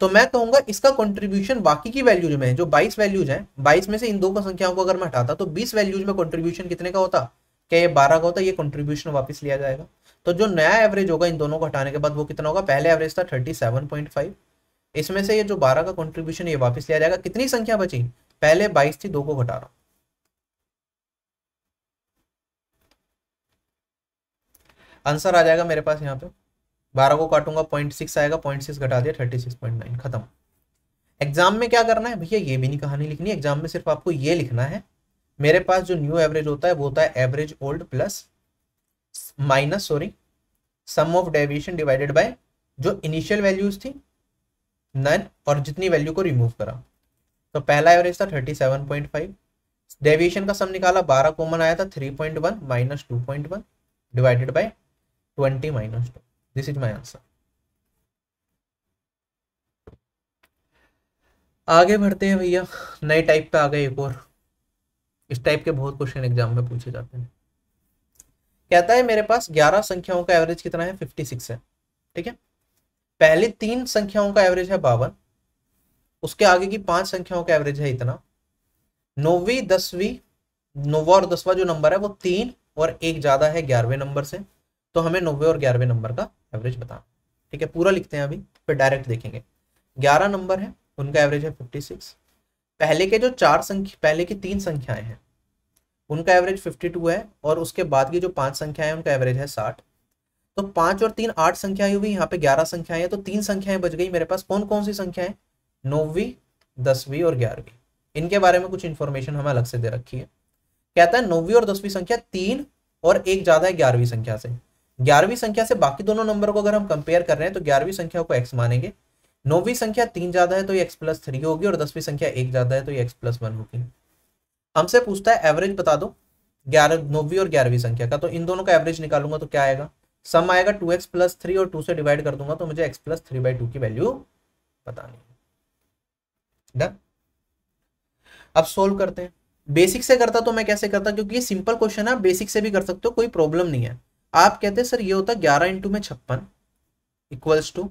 तो मैं कहूँगा इसका कंट्रीब्यूशन बाकी की वैल्यूज़ में जो 22 वैल्यूज़ हैं 22 में से इन दो संख्याओं को अगर मैं हटाता तो 20 वैल्यूज़ में कंट्रीब्यूशन कितने का होता? क्या ये 12 का होता है ये कंट्रीब्यूशन वापस लिया जाएगा। तो जो नया एवरेज होगा, इन दोनों को हटाने के बाद वो कितना होगा? पहले एवरेज था 37.5 इसमें से ये जो 12 का कंट्रीब्यूशन ये वापस लिया जाएगा। कितनी संख्या बची? पहले 22 थी, दो को घटा रहा आंसर आ जाएगा मेरे पास यहाँ पे। बारह को काटूँगा पॉइंट सिक्स आएगा पॉइंट सिक्स घटा दिया थर्टी सिक्स पॉइंट नाइन खत्म। एग्ज़ाम में क्या करना है? भैया, ये भी नहीं कहानी लिखनी। एग्ज़ाम में सिर्फ़ आपको ये लिखना है मेरे पास जो न्यू एवरेज होता है, वो होता है average old plus minus sorry sum of deviation divided by जो इनिशियल वैल्यूज़ थी नन और जितनी वैल्यू को रिमूव करा। तो पहला एवरेज था thirty seven point five deviation का सम निकाला, बारह कॉमन आया था three point one minus two point one divided by twenty minus two this is my answer आगे बढ़ते हैं भैया, नए टाइप पे आ गए एक और। इस टाइप के बहुत क्वेश्चन एग्ज़ाम में पूछे जाते हैं। कहता है, मेरे पास 11 संख्याओं का एवरेज कितना है? 56 है। ठीक है? पहले तीन संख्याओं का एवरेज है बावन। उसके आगे की पाँच संख्याओं का एवरेज है इतना। नौवीं, दसवीं, नौवा और दसवा जो नंबर है, वो तीन और एक ज़्यादा है ग्यारहवें नंबर से। तो हमें नौवे और ग्यारहवें नंबर का एवरेज बताना ठीक है? पूरा लिखते हैं अभी, फिर डायरेक्ट देखेंगे। ग्यारह नंबर है, उनका एवरेज है फिफ्टी सिक्स पहले के जो चार संख्या, पहले की तीन संख्याएँ हैं, उनका एवरेज 52 है और उसके बाद की जो पाँच संख्या है, उनका एवरेज है 60 तो पाँच और तीन आठ संख्याएँ हुई, यहाँ पे ग्यारह संख्याएँ हैं तो तीन संख्याएँ बच गई मेरे पास। कौन कौन सी संख्याएँ? नौवीं, दसवीं और ग्यारहवीं। इनके बारे में कुछ इंफॉर्मेशन हमें अलग से दे रखी है। कहता है नौवीं और दसवीं संख्या तीन और एक ज़्यादा है ग्यारहवीं संख्या से। ग्यारहवीं संख्या से बाकी दोनों नंबर को अगर हम कंपेयर कर रहे हैं तो ग्यारहवीं संख्या को एक्स मानेंगे। नौवीं संख्या तीन ज़्यादा है तो ये एक्स प्लस थ्री होगी और दसवीं संख्या एक ज़्यादा है तो ये एक्स प्लस वन होगी। हमसे पूछता है एवरेज बता दो, ग्यारह, नौवीं और ग्यारहवीं संख्या का। तो इन दोनों का एवरेज निकालूँगा तो क्या आएगा? सम आएगा टू एक्स प्लस थ्री और टू से डिवाइड कर दूँगा तो मुझे x plus three by two की वैल्यू बतानी डन अब सोल्व करते हैं। बेसिक से करता तो मैं कैसे करता? क्योंकि ये सिंपल क्वेश्चन है बेसिक से भी कर सकते हो, कोई प्रॉब्लम नहीं है। आप कहते हैं, सर, ये होता ग्यारह इंटू में छप्पन इक्वल्स टू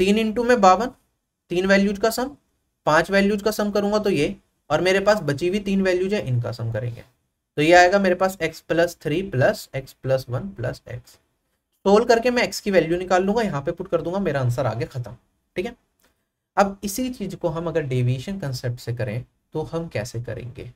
तीन इंटू में बावन, तीन वैल्यूज़ का सम पाँच वैल्यूज़ का सम करूँगा तो ये, और मेरे पास बची हुई तीन वैल्यूज़ है, इनका सम करेंगे। तो ये आएगा मेरे पास x plus three plus x plus one plus x solve करके मैं x की वैल्यू निकाल लूँगा, यहाँ पे पुट कर दूँगा, मेरा आंसर आगे खत्म, ठीक है? अब इसी चीज़ को हम अगर डेविएशन कंसेप्ट से करें तो हम कैसे करेंगे?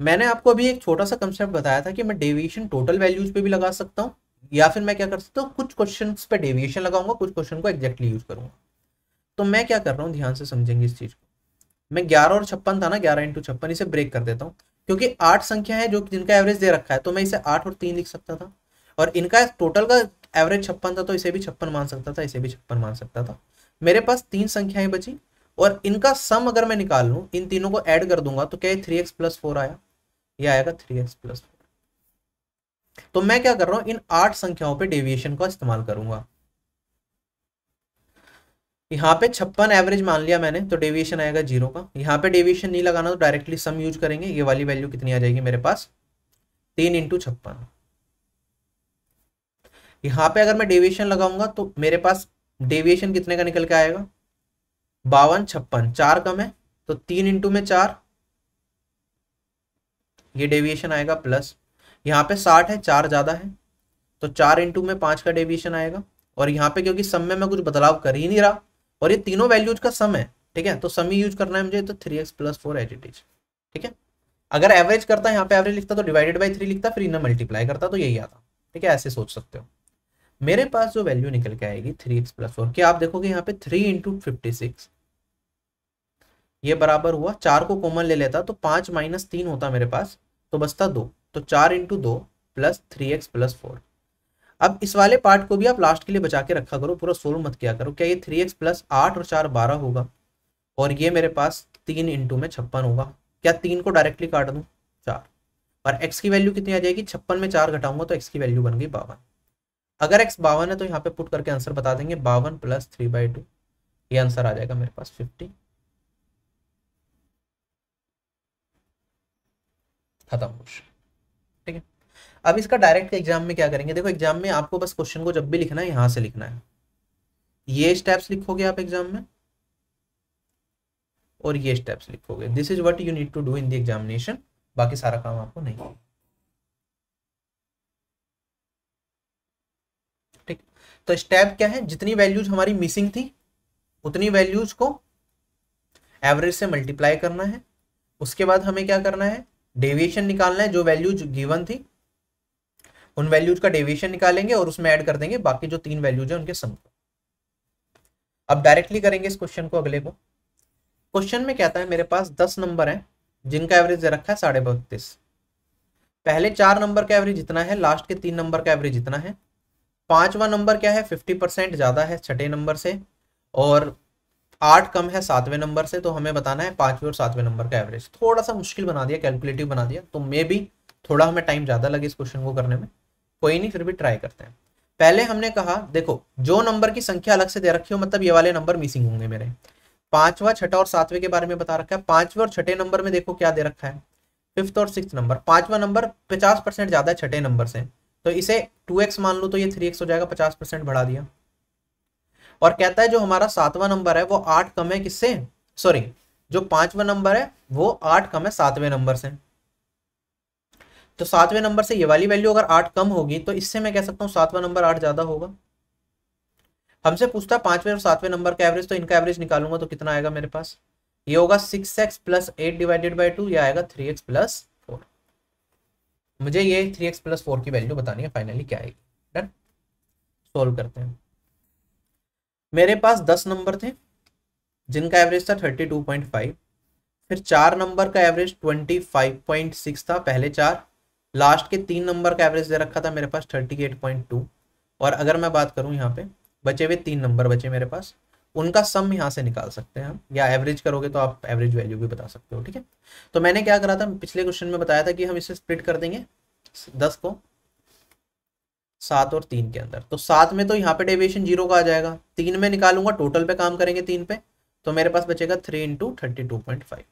मैंने आपको अभी एक छोटा सा कंसेप्ट बताया था कि मैं डेविएशन टोटल वैल्यूज़ पे भी लगा सकता हूँ। या फिर मैं क्या कर सकता हूँ, कुछ क्वेश्चन पे डेविएशन लगाऊँगा, कुछ क्वेश्चन को एग्जैक्टली यूज़ करूँगा। तो मैं क्या कर रहा हूँ, ध्यान से समझेंगे इस चीज़ को। मैं ग्यारह और छप्पन था ना, ग्यारह इंटू छप्पन, इसे ब्रेक कर देता हूँ। क्योंकि आठ संख्या है जो जिनका एवरेज दे रखा है तो मैं इसे आठ और तीन लिख सकता था। और इनका टोटल का एवरेज छप्पन था तो इसे भी छप्पन मान सकता था, इसे भी छप्पन मान सकता था। मेरे पास तीन संख्याएँ बची, और इनका सम अगर मैं निकाल लूँ, इन तीनों को ऐड कर दूँगा तो क्या थ्री एक्स प्लस फोर आया? ये आएगा थ्री एक्स प्लस फोर तो मैं क्या कर रहा हूँ? इन आठ संख्याओं पे डेविएशन का इस्तेमाल करूँगा। यहाँ पे छप्पन एवरेज मान लिया मैंने तो डेविएशन आएगा ज़ीरो का। यहाँ पे डेविएशन नहीं लगाना तो डायरेक्टली सम यूज़ करेंगे। ये वाली वैल्यू कितनी आ जाएगी मेरे पास? तीन इंटू छप्पन। यहाँ पे अगर मैं डेविएशन लगाऊँगा तो मेरे पास डेविएशन कितने का निकल के आएगा? बावन, छप्पन। चार कम है तो तीन इंटू में चार। ये डेविएशन आएगा प्लस यहाँ पे साठ है, चार ज़्यादा है तो चार इंटू में पाँच का डेविएशन आएगा। और यहाँ पे क्योंकि सम में मैं कुछ बदलाव कर ही नहीं रहा, और ये तीनों वैल्यूज़ का सम है, ठीक है? तो सम ही यूज़ करना है मुझे तो three x plus four h ठीक है? अगर एवरेज करता यहाँ पे एवरेज लिखता तो डिवाइडेड बाई थ्री लिखता, फिर इन्हें मल्टीप्लाई करता तो यही आता, ठीक है? ऐसे सोच सकते हो। मेरे पास जो वैल्यू निकल के आएगी थ्री एक्स प्लस फोर क्या आप देखोगे यहाँ पे थ्री इंटू फिफ्टी सिक्स ये बराबर हुआ, चार को कॉमन ले लेता तो पाँच माइनस तीन होता मेरे पास तो बचता दो। तो चार इंटू दो plus three x plus four अब इस वाले पार्ट को भी आप लास्ट के लिए बचा के रखा करो, पूरा सोल्व मत किया करो। क्या ये थ्री एक्स प्लस आठ और चार बारह होगा? और ये मेरे पास तीन इंटू में छप्पन होगा। क्या तीन को डायरेक्टली काट दूँ? चार। और एक्स की वैल्यू कितनी आ जाएगी? छप्पन में चार घटाऊँगा तो एक्स की वैल्यू बन गई बावन। अगर एक्स बावन है तो यहाँ पे पुट करके आंसर बता देंगे, बावन प्लस थ्री बाई टू ये आंसर आ जाएगा मेरे पास फिफ्टी खत्म। अब इसका डायरेक्ट एग्ज़ाम में क्या करेंगे? देखो एग्ज़ाम में आपको बस क्वेश्चन को जब भी लिखना है, यहाँ से लिखना है। ये स्टेप्स लिखोगे आप एग्ज़ाम में और ये स्टेप्स लिखोगे। This is what you need to do in the examination बाकी सारा काम आपको नहीं। ठीक? तो स्टेप क्या है? जितनी वैल्यूज़ हमारी मिसिंग थी, उतनी वैल्यूज़ को एवरेज से मल्टीप्लाई करना है। उसके बाद हमें क्या करना है? डेविएशन निकालना है। जो वैल्यूज़ गिवन थी उन वैल्यूज़ का डेविएशन निकालेंगे और उसमें ऐड कर देंगे, बाकी जो तीन वैल्यूज़ है उनके सम को। अब डायरेक्टली करेंगे इस क्वेश्चन को अगले को। क्वेश्चन में कहता है मेरे पास दस नंबर है, जिनका एवरेज रखा है साढ़े बत्तीस। पहले चार नंबर का एवरेज इतना है लास्ट के तीन नंबर का एवरेज इतना है। पांचवा नंबर क्या है? फिफ्टी परसेंट ज़्यादा है छठे नंबर से, और आठ कम है सातवें नंबर से तो हमें बताना है पाँचवें और सातवें नंबर का एवरेज थोड़ा सा मुश्किल बना दिया कैलकुलेटिव बना दिया तो मे भी थोड़ा हमें टाइम ज़्यादा लगे इस क्वेश्चन को करने में। कोई नहीं, फिर भी ट्राई करते हैं। पहले हमने कहा, देखो, जो नंबर की संख्या अलग से दे रखी हो मतलब ये वाले नंबर मिसिंग होंगे मेरे। पांचवा, छठा और सातवें के बारे में बता रखा है। पाँचवें और छठे नंबर में देखो क्या दे रखा है। फिफ्थ और सिक्स नंबर पांचवा नंबर पचास ज़्यादा है छठे नंबर से। तो इसे टू मान लो तो ये थ्री हो जाएगा, पचास बढ़ा दिया। और कहता है जो हमारा सातवां नंबर है, वो आठ कम है किससे? सॉरी जो पांचवा नंबर है, वो आठ कम है सातवें नंबर से। तो सातवें नंबर से ये वाली वैल्यू अगर आठ कम होगी तो इससे मैं कह सकता हूँ सातवां नंबर आठ ज़्यादा होगा। हमसे पूछता है पाँचवें और सातवें नंबर का एवरेज तो इनका एवरेज निकालूँगा तो कितना आएगा मेरे पास? ये होगा six x plus eight divided by two ये आएगा थ्री एक्स प्लस फोर मुझे ये थ्री एक्स प्लस फोर की वैल्यू बतानी है फाइनली क्या आएगी? डन सोल्व करते हैं। मेरे पास दस नंबर थे, जिनका एवरेज था थर्टी टू पॉइंट फाइव फिर चार नंबर का average twenty five point six था, पहले चार। लास्ट के तीन नंबर का एवरेज दे रखा था मेरे पास थर्टी एट पॉइंट टू और अगर मैं बात करूँ यहाँ पे, बचे हुए तीन नंबर बचे मेरे पास, उनका सम यहाँ से निकाल सकते हैं हम या एवरेज करोगे तो आप एवरेज वैल्यू भी बता सकते हो, ठीक है? तो मैंने क्या करा था, पिछले क्वेश्चन में बताया था कि हम इसे स्प्लिट कर देंगे, दस को, सात और तीन के अंदर। तो सात में तो यहाँ पे डेविएशन ज़ीरो का आ जाएगा, तीन में निकालूँगा टोटल पे काम करेंगे तीन पे तो मेरे पास बचेगा three into thirty two point five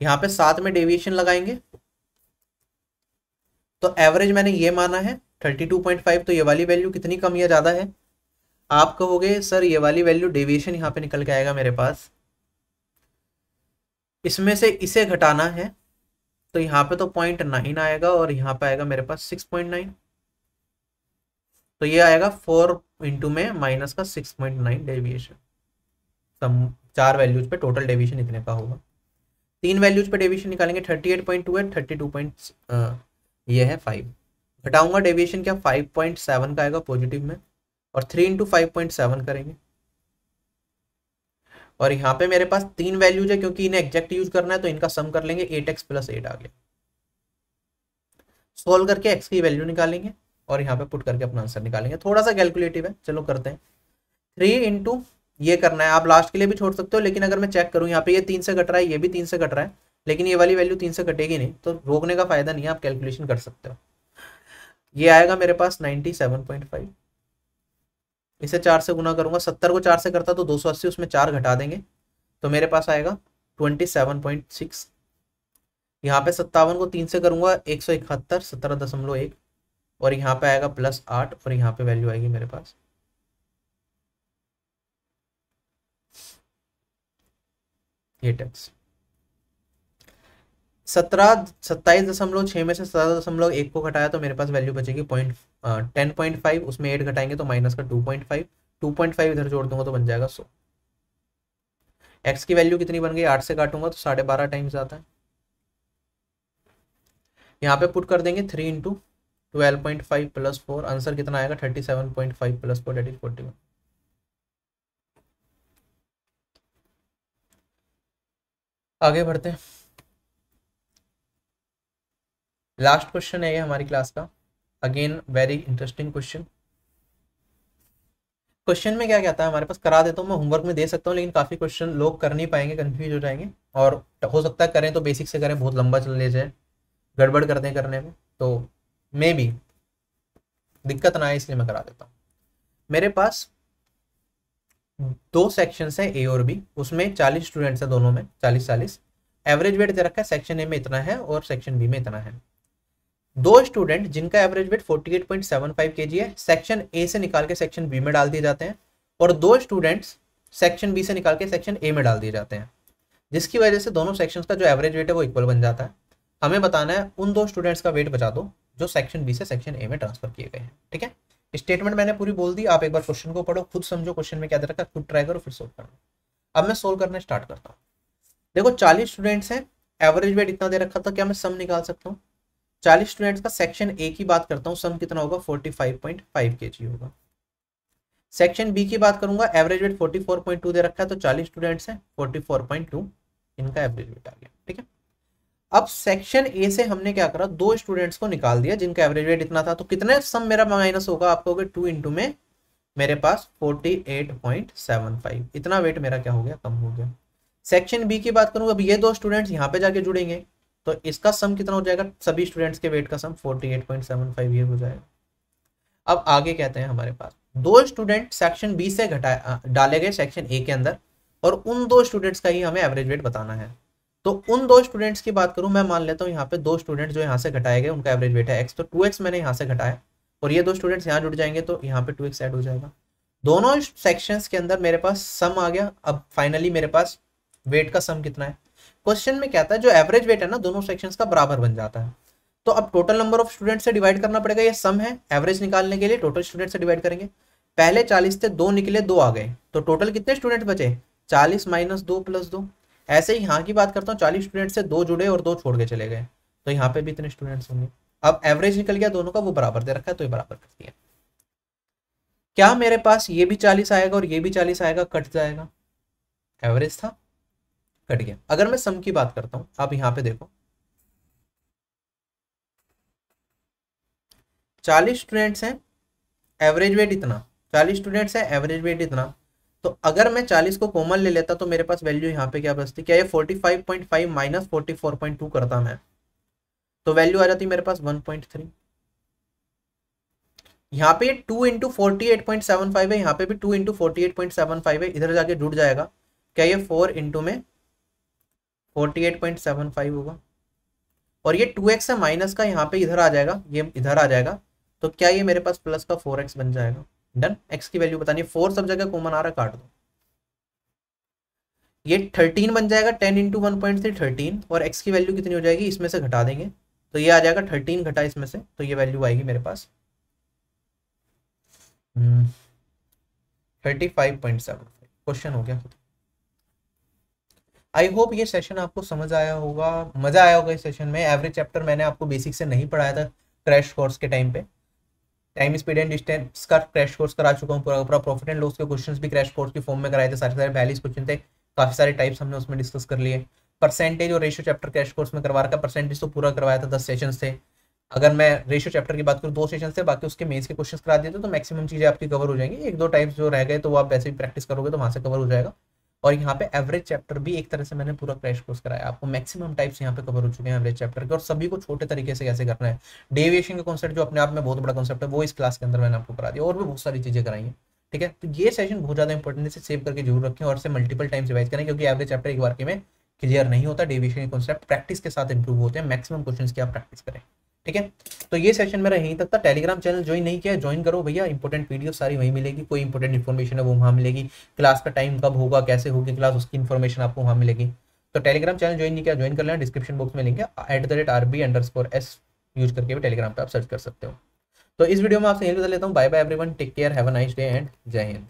यहाँ पे सात में डेविएशन लगाएँगे तो एवरेज मैंने ये माना है थर्टी टू पॉइंट फाइव तो ये वाली वैल्यू कितनी कम या ज़्यादा है? आप कहोगे, सर, ये वाली वैल्यू डेविएशन यहाँ पे निकल के आएगा मेरे पास। इसमें से इसे घटाना है तो यहाँ पे तो पॉइंट नाइन आएगा और यहाँ पे आएगा मेरे पास सिक्स पॉइंट नाइन तो ये आएगा फोर इंटू में माइनस का सिक्स पॉइंट नाइन डेविएशन चार वैल्यूज़ पे टोटल डेविएशन इतने का होगा। तीन वैल्यूज़ पे डेविएशन निकालेंगे थर्टी एट पॉइंट टू है थर्टी टू पॉइंट ये है फाइव घटाऊँगा डेविएशन क्या? 5.7 का आएगा पॉजिटिव में और three into five point seven करेंगे। और यहाँ पे मेरे पास तीन वैल्यूज़ है क्योंकि इन्हें एग्जैक्ट यूज़ करना है तो इनका सम कर लेंगे एट एक्स प्लस एट आ गया। सोल्व करके एक्स की वैल्यू निकालेंगे और यहाँ पे पुट करके अपना आंसर निकालेंगे। थोड़ा सा कैलकुलेटिव है, चलो करते हैं। थ्री इंटू ये करना है। आप लास्ट के लिए भी छोड़ सकते हो, लेकिन अगर मैं चेक करूँ, यहाँ पे ये तीन से कट रहा है, ये भी तीन से कट रहा है। लेकिन ये वाली वैल्यू तीन से कटेगी नहीं तो रोकने का फ़ायदा नहीं है, आप कैलकुलेशन कर सकते हो। ये आएगा मेरे पास नाइनटी सेवन पॉइंट फाइव इसे चार से गुना करूँगा, सत्तर को चार से करता तो दो सौ अस्सी, उसमें चार घटा देंगे। तो मेरे पास आएगा ट्वेंटी सेवन पॉइंट सिक्स यहाँ पे सत्तावन को तीन से करूँगा, एक सौ इकहत्तर, सत्रह दशमलव एक। और यहाँ पे आएगा प्लस आठ, और यहाँ पे वैल्यू आएगी मेरे पास। ये टैक्स सत्रह, सत्ताईस दशमलव छः में से सत्रह दशमलव एक को घटाया तो मेरे पास वैल्यू बचेगी पॉइंट टेन पॉइंट फाइव उसमें एट घटाएँगे तो माइनस का two point five two point five इधर जोड़ दूँगा तो बन जाएगा सौ। एक्स की वैल्यू कितनी बन गई? आठ से काटूँगा तो साढ़े बारह टाइम्स आता है। यहाँ पे पुट कर देंगे three into twelve point five plus four answer कितना आएगा? Thirty seven point five plus four that is forty one आगे बढ़ते हैं। लास्ट क्वेश्चन है ये हमारी क्लास का। Again very interesting question question में क्या कहता है? हमारे पास करा देता हूँ, मैं होमवर्क में दे सकता हूँ, लेकिन काफ़ी क्वेश्चन लोग कर नहीं पाएँगे कंफ्यूज हो जाएँगे। और हो सकता है करें तो बेसिक से करें, बहुत लंबा चल ले जाए। गड़बड़ कर दें करने में तो मे भी दिक्कत ना आए, इसलिए मैं करा देता हूँ। मेरे पास दो सेक्शन है ए और बी उसमें चालीस स्टूडेंट्स हैं दोनों में, चालीस चालीस। एवरेज वेट दे रखा है सेक्शन ए में इतना है और सेक्शन बी में इतना है। दो स्टूडेंट जिनका एवरेज वेट 48.75 केजी है सेक्शन ए से निकाल के सेक्शन बी में डाल दिए जाते हैं और दो स्टूडेंट्स सेक्शन बी से निकाल के सेक्शन ए में डाल दिए जाते हैं। जिसकी वजह से दोनों सेक्शन का जो एवरेज वेट है वो इक्वल बन जाता है। हमें बताना है, उन दो स्टूडेंट्स का वेट बचा दो जो सेक्शन बी से सेक्शन ए में ट्रांसफ़र किए गए हैं, ठीक है? स्टेटमेंट मैंने पूरी बोल दी, आप एक बार क्वेश्चन को पढ़ो, खुद समझो क्वेश्चन में क्या दे रखा खुद ट्राई करो, फिर सोल्व करना अब मैं सोल्व करना स्टार्ट करता हूँ। देखो, चालीस स्टूडेंट्स हैं एवरेज वेट इतना दे रखा था, क्या मैं सम निकाल सकता हूँ? चालीस स्टूडेंट्स का सेक्शन ए की बात करता हूँ सम कितना होगा? फोर्टी फाइव पॉइंट फाइव के जी होगा। सेक्शन बी की बात करूँगा average weight forty four point two दे रखा है तो चालीस स्टूडेंट्स हैं फोर्टी फोर पॉइंट टू इनका एवरेज वेट आ गया, ठीक है? अब सेक्शन ए से हमने क्या करा? दो स्टूडेंट्स को निकाल दिया, जिनका एवरेज वेट इतना था तो कितने सम मेरा माइनस होगा? आपको होगा टू इंटू में मेरे पास forty eight point seven five इतना वेट मेरा क्या हो गया? कम हो गया। सेक्शन बी की बात करूँ अब ये दो स्टूडेंट्स यहाँ पे जाके जुड़ेंगे। तो इसका सम कितना हो जाएगा? सभी स्टूडेंट्स के वेट का सम 48.75 ये हो जाएगा। अब आगे कहते हैं हमारे पास। दो स्टूडेंट सेक्शन बी से घटाए डाले गए सेक्शन ए के अंदर और उन दो स्टूडेंट्स का ही हमें एवरेज वेट बताना है। तो उन दो स्टूडेंट्स की बात करूँ, मैं मान लेता हूँ यहाँ पे दो स्टूडेंट्स जो यहाँ से घटाए गए, उनका एवरेज वेट है एक्स तो टू एक्स मैंने यहाँ से घटाया और ये दो स्टूडेंट्स यहाँ जुड़ जाएँगे तो यहाँ पे टू एक्स एड हो जाएगा। दोनों सेक्शंस के अंदर मेरे पास सम आ गया। अब फाइनली मेरे पास वेट का सम कितना है? क्वेश्चन में क्या था, जो एवरेज वेट है ना, दोनों सेक्शंस का बराबर बन जाता है। तो अब टोटल नंबर ऑफ़ स्टूडेंट से डिवाइड करना पड़ेगा, ये सम है। एवरेज निकालने के लिए टोटल स्टूडेंट से डिवाइड करेंगे। पहले चालीस थे, दो निकले, दो आ गए। तो टोटल कितने स्टूडेंट बचे? चालीस माइनस दो प्लस दो। ऐसे ही यहाँ की बात करता हूँ, चालीस स्टूडेंट से दो जुड़े और दो छोड़ के चले गए। तो यहाँ पे भी इतने स्टूडेंट्स होंगे। अब एवरेज निकल गया दोनों का, वो बराबर दे रखा है तो ये बराबर कर दिया। क्या मेरे पास ये भी चालीस आएगा और ये भी चालीस आएगा, कट जाएगा? एवरेज था। कट गया। अगर मैं सम की बात करता हूँ, आप यहाँ पे देखो। चालीस स्टूडेंट्स हैं एवरेज वेट इतना। चालीस स्टूडेंट्स हैं एवरेज वेट इतना। तो अगर मैं चालीस को कॉमन ले लेता तो मेरे पास वैल्यू यहाँ पे क्या बचती? क्या ये forty five point five minus forty four point two करता मैं? तो वैल्यू आ जाती मेरे पास वन पॉइंट थ्री यहाँ पे two into forty eight point seven five है, यहाँ पे भी two into forty eight point seven five है, इधर जाके जुड़ जाएगा। क्या ये फोर इंटू में forty eight point seven five होगा। और ये टू एक्स है, माइनस का यहाँ पे इधर आ जाएगा, ये इधर आ जाएगा तो क्या ये मेरे पास प्लस का फोर एक्स बन जाएगा? डन। एक्स की वैल्यू बतानी फोर सब जगह कॉमन आ रहा काट दो। ये थर्टीन बन जाएगा, ten into one point three, thirteen, और एक्स की वैल्यू कितनी हो जाएगी, इसमें से घटा देंगे। तो ये आ जाएगा थर्टीन घटा इसमें से तो ये वैल्यू आएगी मेरे पास thirty five point seven question हो गया। आई होप ये सेशन आपको समझ आया होगा, मज़ा आया होगा इस सेशन में। एवरेज चैप्टर मैंने आपको बेसिक से नहीं पढ़ाया था क्रैश कोर्स के टाइम पे। टाइम स्पीड एंड डिस्टेंस का क्रैश कोर्स करा चुका हूँ पूरा पूरा। प्रॉफिट एंड लॉस के क्वेश्चंस भी क्रैश कोर्स के फॉर्म में कराए थे। सारे सारे वैलीज क्वेश्चन थे। काफ़ी सारे टाइप्स हमने उसमें डिस्कस कर लिए। परसेंटेज और रेशियो चैप्टर क्रैश कोर्स में करवा रखा। परसेंटेज तो पूरा करवाया था, दस सेशन थे। अगर मैं रेशियो चैप्टर की बात करूँ, दो सेशन थे। बाकी उसके मेन्स के क्वेश्चन करा दिए तो मैक्सिमम चीज़ें आपकी कवर हो जाएँगी। एक दो टाइप्स जो रह गए तो वो आप वैसे भी प्रैक्टिस करोगे तो वहाँ से कवर हो जाएगा। और यहाँ पे एवरेज चैप्टर भी एक तरह से मैंने पूरा क्रैश कोर्स कराया। आपको मैक्सिमम टाइप्स यहाँ पे कवर हो चुके हैं एवरेज चैप्टर के और सभी को छोटे तरीके से कैसे करना है। डेविएशन का कॉन्सेप्ट जो अपने आप में बहुत बड़ा कॉन्सेप्ट है, वो इस क्लास के अंदर मैंने आपको करा दिया और भी बहुत सारी चीज़ें कराई है। ठीक है? तो ये सेशन बहुत ज़्यादा इंपॉर्टेंट है सेव करके ज़रूर रखें और से मल्टीपल टाइम्स रिवाइज करें क्योंकि एवरेज चैप्टर एक बार के में क्लियर नहीं होता। डेविएशन के कॉन्सेप्ट प्रैक्टिस के साथ इंप्रूव होते हैं। मैक्सिमम क्वेश्चन की आप प्रैक्टिस करें। ठीक है? तो ये सेशन मेरा यहीं तक था। टेलीग्राम चैनल ज्वाइन नहीं किया ज्वाइन करो भैया। इंपॉर्टेंट वीडियो सारी वहीं मिलेगी। कोई इंपॉर्टेंट इन्फॉर्मेशन है वो वहाँ मिलेगी। क्लास का टाइम कब होगा, कैसे होगी क्लास उसकी इन्फॉर्मेशन आपको वहाँ मिलेगी। तो टेलीग्राम चैनल ज्वाइन नहीं किया ज्वाइन कर लेना। डिस्क्रिप्शन बॉक्स में है। At the rate R B underscore S use करके भी टेलीग्राम पर आप सर्च कर सकते हो। तो इस वीडियो में आपसे यही बता लेता हूँ। Bye bye everyone take care have a nice day and Jai Hind